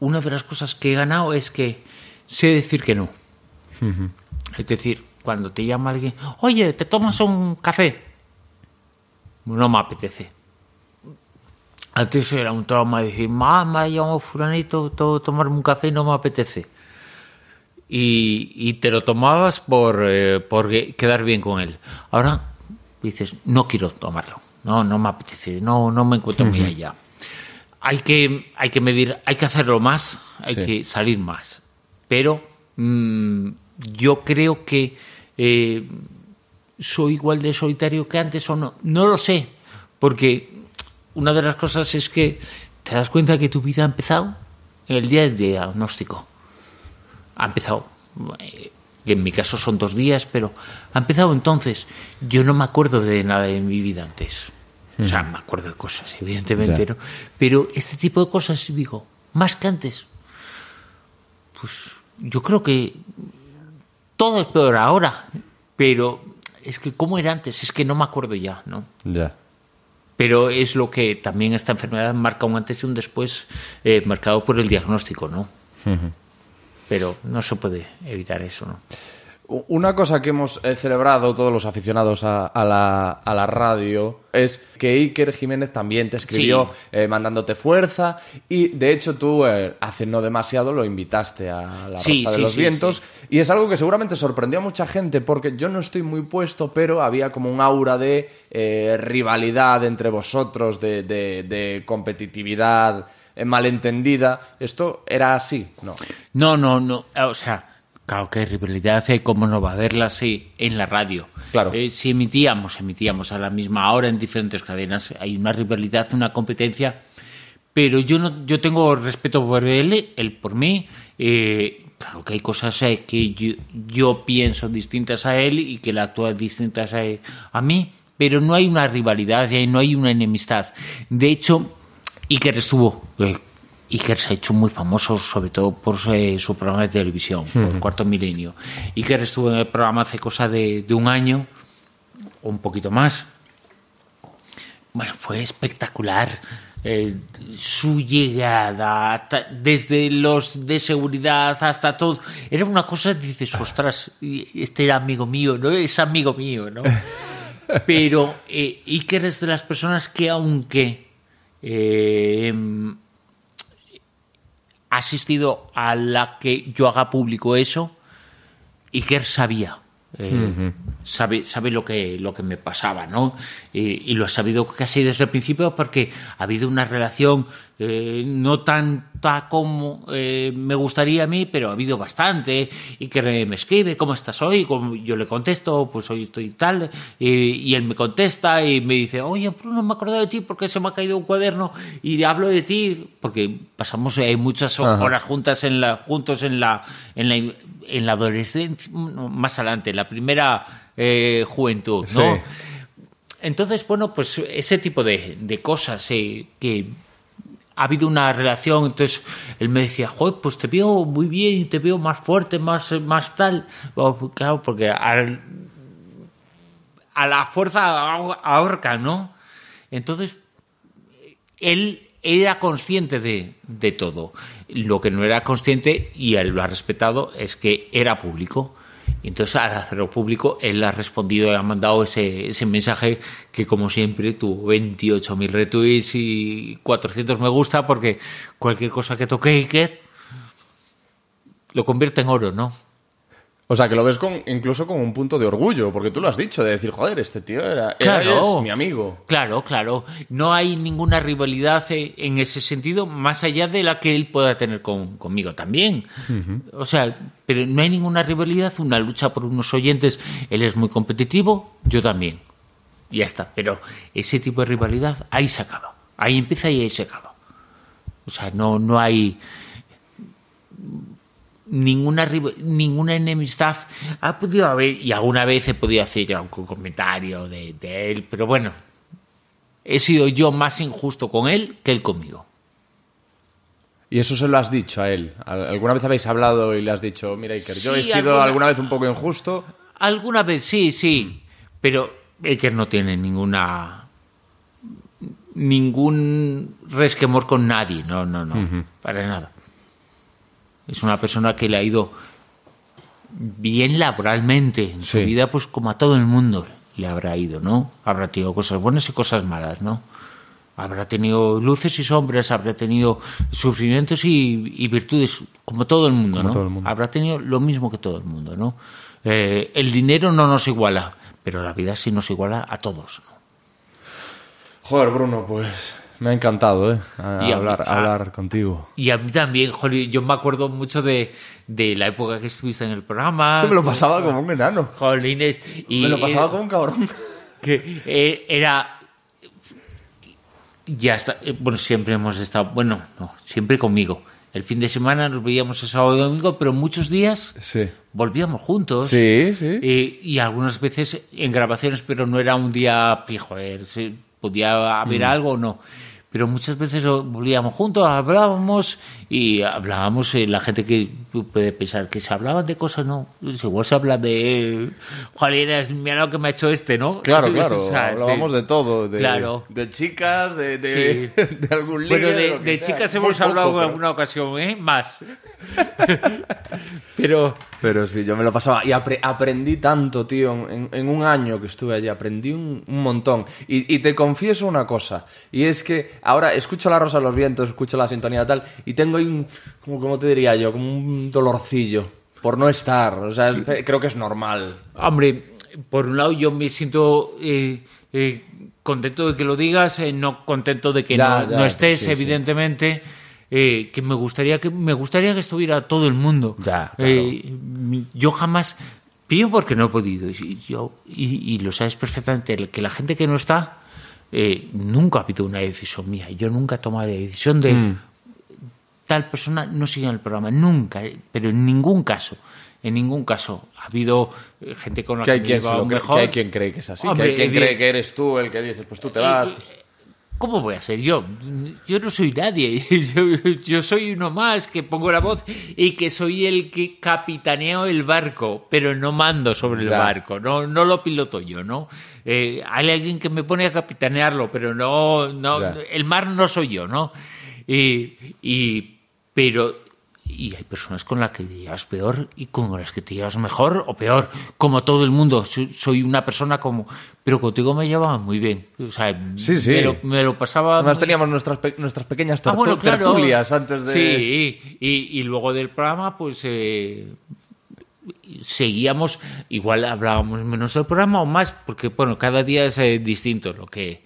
una de las cosas que he ganado es que sé decir que no. Es decir, cuando te llama alguien, oye, ¿te tomas un café? No me apetece. Antes era un trauma decir, mamá, llamo fulanito, que tomarme un café no me apetece. Y, y te lo tomabas por, eh, por que- quedar bien con él. Ahora dices, no quiero tomarlo, no, no me apetece, no, no me encuentro muy allá. Hay que, hay que medir, hay que hacerlo más, hay Sí. que salir más. Pero mm, yo creo que eh, soy igual de solitario que antes o no. No lo sé, porque una de las cosas es que te das cuenta que tu vida ha empezado el día del diagnóstico. Ha empezado, eh, en mi caso son dos días, pero ha empezado entonces. Yo no me acuerdo de nada de mi vida antes. O sea, me acuerdo de cosas, evidentemente, Ya. ¿no? Pero este tipo de cosas, digo, más que antes. Pues yo creo que todo es peor ahora, pero es que ¿cómo era antes? Es que no me acuerdo ya, ¿no? Ya. Pero es lo que también esta enfermedad marca un antes y un después eh, marcado por el diagnóstico, ¿no? Pero no se puede evitar eso, ¿no? Una cosa que hemos eh, celebrado todos los aficionados a, a la, a la radio es que Iker Jiménez también te escribió Sí. eh, mandándote fuerza y de hecho tú eh, hace no demasiado lo invitaste a la Sí, Rosa de sí, los Vientos y es algo que seguramente sorprendió a mucha gente porque yo no estoy muy puesto pero había como un aura de eh, rivalidad entre vosotros, de, de- de competitividad malentendida. ¿Esto era así? No. No, no, no. O sea, claro que hay rivalidad, eh, ¿cómo no va a haberla sí, en la radio? Claro. Eh, si emitíamos, emitíamos a la misma hora en diferentes cadenas, hay una rivalidad, una competencia, pero yo no, yo tengo respeto por él, él por mí. eh, claro que hay cosas eh, que yo, yo pienso distintas a él y que él actúa distintas a, a mí, pero no hay una rivalidad, no hay una enemistad. De hecho, Iker estuvo. Iker se ha hecho muy famoso, sobre todo por eh, su programa de televisión, por Cuarto Milenio. Iker estuvo en el programa hace cosa de, de un año, o un poquito más. Bueno, fue espectacular. eh, su llegada, hasta- desde los de seguridad hasta todo. Era una cosa, dices, ostras, este era amigo mío, ¿no? Es amigo mío, ¿no? Pero eh, Iker es de las personas que, aunque eh, asistido a la que yo haga público eso, Iker sabía. Eh, sabe, sabe lo que, lo que me pasaba, ¿no? Y, y lo ha sabido casi desde el principio porque ha habido una relación eh, no tanta como eh, me gustaría a mí, pero ha habido bastante. Y que me escribe, ¿cómo estás hoy? Como yo le contesto, pues hoy estoy tal. Y, y él me contesta y me dice, oye, Bruno, me he acordado de ti porque se me ha caído un cuaderno y hablo de ti porque pasamos eh, muchas horas juntas en la, juntos en la, en la, en la adolescencia, más adelante, en la primera eh, juventud, ¿no? Sí. Entonces, bueno, pues ese tipo de, de cosas eh, que ha habido una relación, entonces él me decía, joder, pues te veo muy bien, te veo más fuerte, más, más tal. Oh, claro, porque al- a la fuerza ahor- ahorca, ¿no? Entonces, él era consciente de, de todo. Lo que no era consciente, y él lo ha respetado, es que era público. Y entonces, al hacerlo público, él ha respondido y ha mandado ese, ese mensaje que, como siempre, tuvo 28.000 retweets y 400 me gusta, porque cualquier cosa que toque Iker lo convierte en oro, ¿no? O sea, que lo ves con, incluso con un punto de orgullo, porque tú lo has dicho, de decir, joder, este tío era, Claro. es mi amigo. Claro, claro. No hay ninguna rivalidad eh, en ese sentido, más allá de la que él pueda tener con- conmigo también. O sea, pero no hay ninguna rivalidad, una lucha por unos oyentes. Él es muy competitivo, yo también. Y ya está. Pero ese tipo de rivalidad, ahí se acaba. Ahí empieza y ahí se acaba. O sea, no, no hay ninguna ninguna enemistad ha podido haber y alguna vez he podido hacer algún comentario de, de él pero bueno he sido yo más injusto con él que él conmigo. Y eso se lo has dicho a él. Al- ¿Alguna vez habéis hablado y le has dicho, mira Iker, yo he sido alguna- alguna vez un poco injusto? Alguna vez sí, sí, pero Iker no tiene ninguna ningún resquemor con nadie, no, no, no, para nada. Es una persona que le ha ido bien laboralmente en su vida, pues como a todo el mundo le habrá ido, ¿no? Habrá tenido cosas buenas y cosas malas, ¿no? Habrá tenido luces y sombras, habrá tenido sufrimientos y, y virtudes, como todo el mundo, Como ¿no? todo el mundo. Habrá tenido lo mismo que todo el mundo, ¿no? Eh, el dinero no nos iguala, pero la vida sí nos iguala a todos. ¿no? Joder, Bruno, pues me ha encantado, ¿eh? A- Y hablar, a- hablar contigo. Y a mí también, joder, yo me acuerdo mucho de, de la época que estuviste en el programa. Que me lo pasaba como un enano. Jolines, y me lo pasaba eh, como un cabrón. que eh, era ya está eh, bueno siempre hemos estado bueno no siempre conmigo el fin de semana nos veíamos el sábado y domingo pero muchos días Sí. volvíamos juntos Sí, sí. Y algunas veces en grabaciones pero no era un día fijo eh, podía haber Mm. algo o no pero muchas veces volvíamos juntos hablábamos y hablábamos eh, la gente que puede pensar que se hablaban de cosas no igual se habla de Juan mira lo que me ha hecho este no Claro, claro. O sea, Hablábamos de todo. De, Claro. de chicas, de, de, Sí. de algún ligue, Bueno, de, chicas hemos poco, hablado en pero- alguna ocasión, ¿eh? Más. Pero Pero sí, yo me lo pasaba. Y apre- aprendí tanto, tío. En, en un año que estuve allí, aprendí un, un montón. Y, y te confieso una cosa. Y es que ahora escucho la Rosa de los Vientos, escucho la sintonía tal. Y tengo un. Como, como te diría yo? Como un dolorcillo. Por no estar. O sea, es- creo que es normal. Hombre, por un lado yo me siento eh, eh, contento de que lo digas, eh, no contento de que Ya, no, ya, no estés, sí, sí. evidentemente. eh, que me gustaría que me gustaría que estuviera todo el mundo. Ya, claro. Eh, yo jamás, primero porque no he podido, y, yo, y, y lo sabes perfectamente, que la gente que no está, eh, nunca ha habido una decisión mía. Yo nunca he tomado la decisión de Mm. Tal persona no siga en el programa, nunca, eh, pero en ningún caso. En ningún caso. Ha habido eh, gente con la Que que, hay, me quien lo mejor. que hay quien cree que es así. Hombre, que hay quien evidente- cree que eres tú el que dices, pues tú te vas. Eh, ¿Cómo voy a ser yo? Yo no soy nadie. Yo, yo soy uno más que pongo la voz y que soy el que capitaneo el barco, pero no mando sobre el barco. No, no lo piloto yo, ¿no? Eh, hay alguien que me pone a capitanearlo, pero no, no el mar no soy yo, ¿no? Y, y- pero y hay personas con las que te llevas peor y con las que te llevas mejor o peor, como todo el mundo. Soy, una persona como, pero contigo me llevaba muy bien. O sea, Sí, sí. Me, lo, me lo pasaba. Además muy- teníamos nuestras, pe- nuestras pequeñas Ah, tertu- bueno, claro. tertulias antes de... Sí, y, y luego del programa, pues eh, seguíamos, igual hablábamos menos del programa o más, porque bueno, cada día es eh, distinto lo que.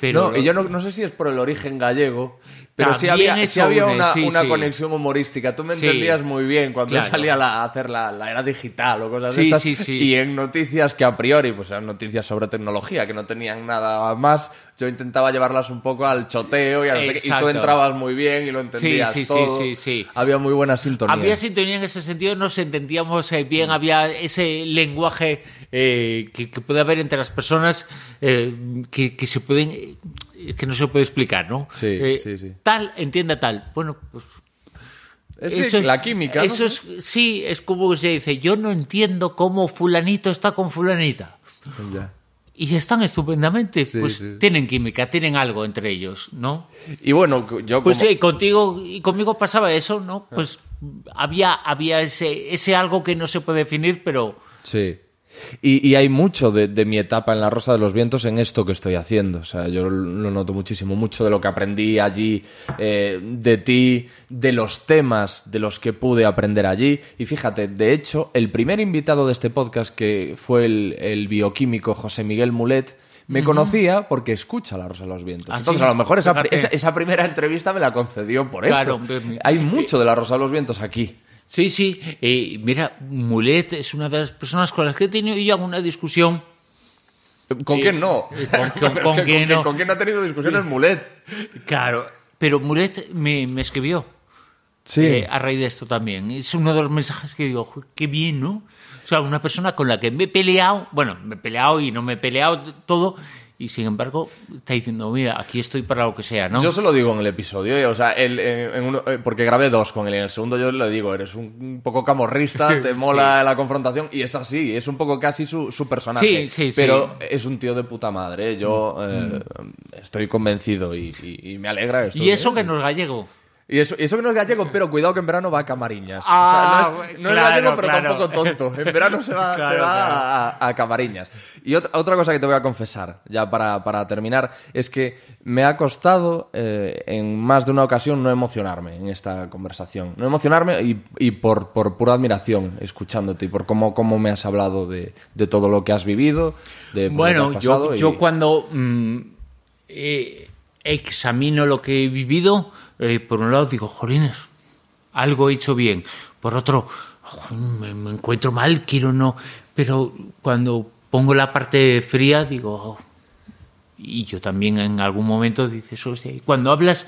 Pero no, y yo no, no sé si es por el origen gallego, pero sí había, sí había una, sí, una sí. conexión humorística. Tú me entendías muy bien cuando yo Claro. salía a, la- a hacer la, la era digital o cosas de estas. Y en noticias que a priori, pues eran noticias sobre tecnología, que no tenían nada más, yo intentaba llevarlas un poco al choteo y, a no sé qué, y tú entrabas muy bien y lo entendías sí, sí, todo. sí, sí. Había muy buena sintonía. Había sintonía en ese sentido, nos entendíamos eh, bien, había ese lenguaje eh, que, que puede haber entre las personas eh, que, que se pueden, que no se puede explicar, ¿no? Sí, Eh, sí, sí. Tal, entienda tal. Bueno, pues Es eso la química, ¿no? Eso es, sí, es como que se dice, yo no entiendo cómo fulanito está con fulanita. Ya. Y están estupendamente, Sí, pues sí. tienen química, tienen algo entre ellos, ¿no? Y bueno, yo Pues como- sí, contigo y conmigo pasaba eso, ¿no? Pues había, había ese, ese algo que no se puede definir, pero Sí. Y, y hay mucho de, de mi etapa en la Rosa de los Vientos en esto que estoy haciendo. O sea, yo lo noto muchísimo, mucho de lo que aprendí allí, eh, de ti, de los temas de los que pude aprender allí. Y fíjate, de hecho, el primer invitado de este podcast, que fue el, el bioquímico José Miguel Mulet, me conocía porque escucha la Rosa de los Vientos. ¿Ah, Entonces, sí? a lo mejor esa, primera entrevista me la concedió por Claro, eso. me- Hay mucho de la Rosa de los Vientos aquí. Sí, sí. eh, mira, Mulet es una de las personas con las que he tenido yo alguna discusión. ¿Con Eh, quién no? eh, con- con- con que quién no. ¿Con quién no ha tenido discusiones Mulet? Claro, pero Mulet me, me escribió Sí. eh, a raíz de esto también. Es uno de los mensajes que digo, "Jo, qué bien, ¿no? O sea, una persona con la que me he peleado, bueno, me he peleado y no me he peleado todo, y sin embargo está diciendo, mira, aquí estoy para lo que sea, ¿no? Yo se lo digo en el episodio, eh, o sea, en- uno- eh, porque grabé dos con él. En el segundo yo le digo, eres un, un poco camorrista, te mola la confrontación, y es así, es un poco casi su, su personaje. Sí, sí, sí. Pero es un tío de puta madre, yo eh, estoy convencido y, y- y me alegra esto. y eso que no es gallego. Y eso, y eso que no es gallego, pero cuidado que en verano va a Camariñas. Ah, O sea, no es, no claro, es gallego, pero claro. tampoco tonto. En verano se va, Claro, se va a, a Camariñas. Y otra, otra cosa que te voy a confesar, ya para, para terminar, es que me ha costado eh, en más de una ocasión no emocionarme en esta conversación. No emocionarme y, y por, por pura admiración escuchándote y por cómo, cómo me has hablado de, de todo lo que has vivido, de Bueno, has yo, y- yo cuando mm, eh, examino lo que he vivido, eh, por un lado digo, jolines, algo he hecho bien. Por otro, "Joder, me, me encuentro mal, quiero no. Pero cuando pongo la parte fría, digo, "Oh". y yo también en algún momento dices, y cuando hablas,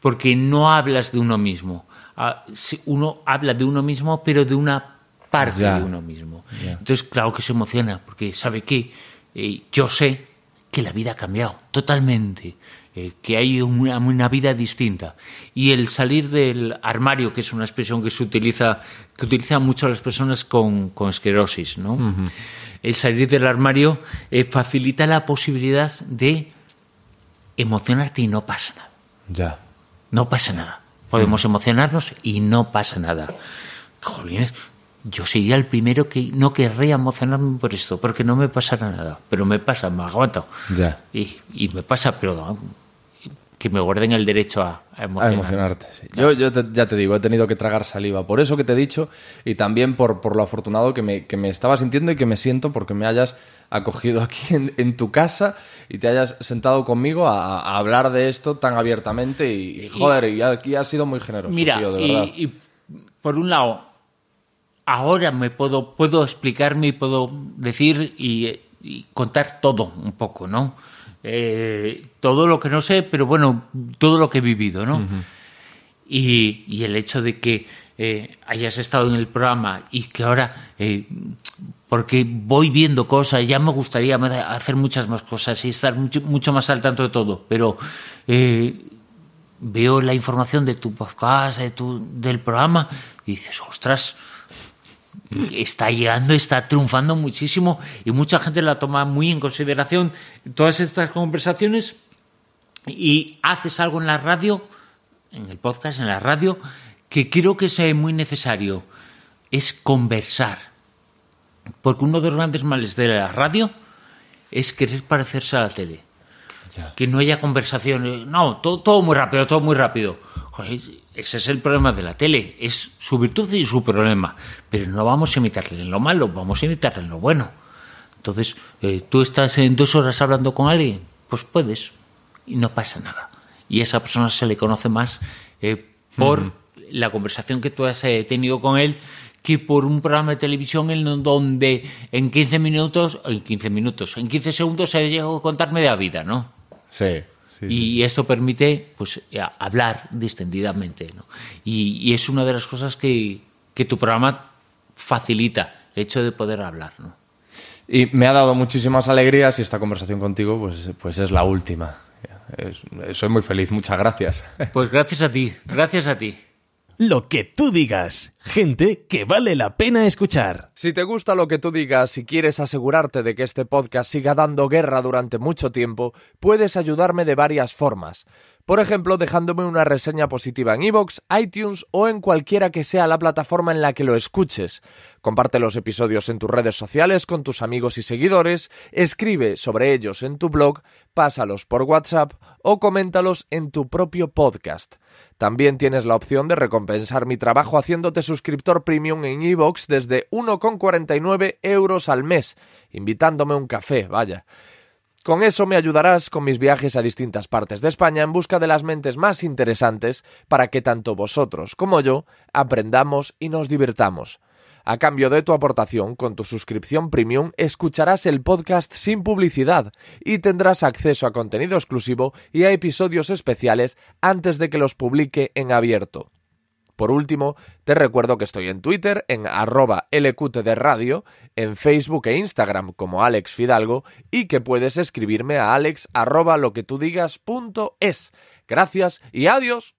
porque no hablas de uno mismo, Ah, uno habla de uno mismo, pero de una parte Ya. de uno mismo. Entonces, claro que se emociona, porque sabe que eh, yo sé que la vida ha cambiado totalmente, eh, que hay una, una vida distinta. Y el salir del armario, que es una expresión que se utiliza, que utilizan mucho las personas con, con esclerosis, ¿no? El salir del armario eh, facilita la posibilidad de emocionarte y no pasa nada. Ya. No pasa nada. Podemos emocionarnos y no pasa nada. Jolines, yo sería el primero que no querría emocionarme por esto, porque no me pasará nada. Pero me pasa, me aguanto. Ya. Y, y me pasa, pero que me guarden el derecho a, a A emocionar. emocionarte, sí. Yo, yo te- ya te digo, he tenido que tragar saliva. Por eso que te he dicho y también por, por lo afortunado que me, que me estaba sintiendo y que me siento porque me hayas acogido aquí en, en tu casa y te hayas sentado conmigo a, a hablar de esto tan abiertamente y, y, joder, y aquí has sido muy generoso, Mira, tío, de y, verdad. y por un lado, ahora me puedo, puedo explicarme y puedo decir y, y contar todo un poco, ¿no? Eh, todo lo que no sé, pero bueno, todo lo que he vivido, ¿no? y, y el hecho de que eh, hayas estado en el programa y que ahora, eh, porque voy viendo cosas, ya me gustaría hacer muchas más cosas y estar mucho, mucho más al tanto de todo, pero eh, veo la información de tu podcast, de tu, del programa, y dices, ostras, está llegando, está triunfando muchísimo y mucha gente la toma muy en consideración todas estas conversaciones y haces algo en la radio, en el podcast, en la radio, que creo que es muy necesario, es conversar. Porque uno de los grandes males de la radio es querer parecerse a la tele. Ya. Que no haya conversaciones. No, todo, todo muy rápido, todo muy rápido. Joder, ese es el problema de la tele. Es su virtud y su problema. Pero no vamos a imitarle en lo malo, vamos a imitarle en lo bueno. Entonces, eh, tú estás en dos horas hablando con alguien, pues puedes y no pasa nada. Y a esa persona se le conoce más eh, por la conversación que tú has eh, tenido con él que por un programa de televisión en donde en 15 minutos, en 15 minutos, en 15 segundos se llegó a contarme de la vida, ¿no? Sí, sí, Y esto permite pues hablar distendidamente, ¿no? Y, y es una de las cosas que, que tu programa facilita, el hecho de poder hablar, ¿no? Y me ha dado muchísimas alegrías y esta conversación contigo pues, pues es la última. Es- soy muy feliz, muchas gracias. Pues gracias a ti, gracias a ti. Lo que tú digas. Gente que vale la pena escuchar. Si te gusta lo que tú digas y quieres asegurarte de que este podcast siga dando guerra durante mucho tiempo, puedes ayudarme de varias formas. Por ejemplo, dejándome una reseña positiva en iVoox, iTunes o en cualquiera que sea la plataforma en la que lo escuches. Comparte los episodios en tus redes sociales con tus amigos y seguidores, escribe sobre ellos en tu blog, pásalos por WhatsApp o coméntalos en tu propio podcast. También tienes la opción de recompensar mi trabajo haciéndote suscriptor premium en iVoox desde 1,49 euros al mes, invitándome un café, vaya. Con eso me ayudarás con mis viajes a distintas partes de España en busca de las mentes más interesantes para que tanto vosotros como yo aprendamos y nos divirtamos. A cambio de tu aportación, con tu suscripción premium, escucharás el podcast sin publicidad y tendrás acceso a contenido exclusivo y a episodios especiales antes de que los publique en abierto. Por último, te recuerdo que estoy en Twitter, en arroba LQTD Radio, en Facebook e Instagram como Alex Fidalgo y que puedes escribirme a alex arroba lo que tú digas punto es. Gracias y adiós.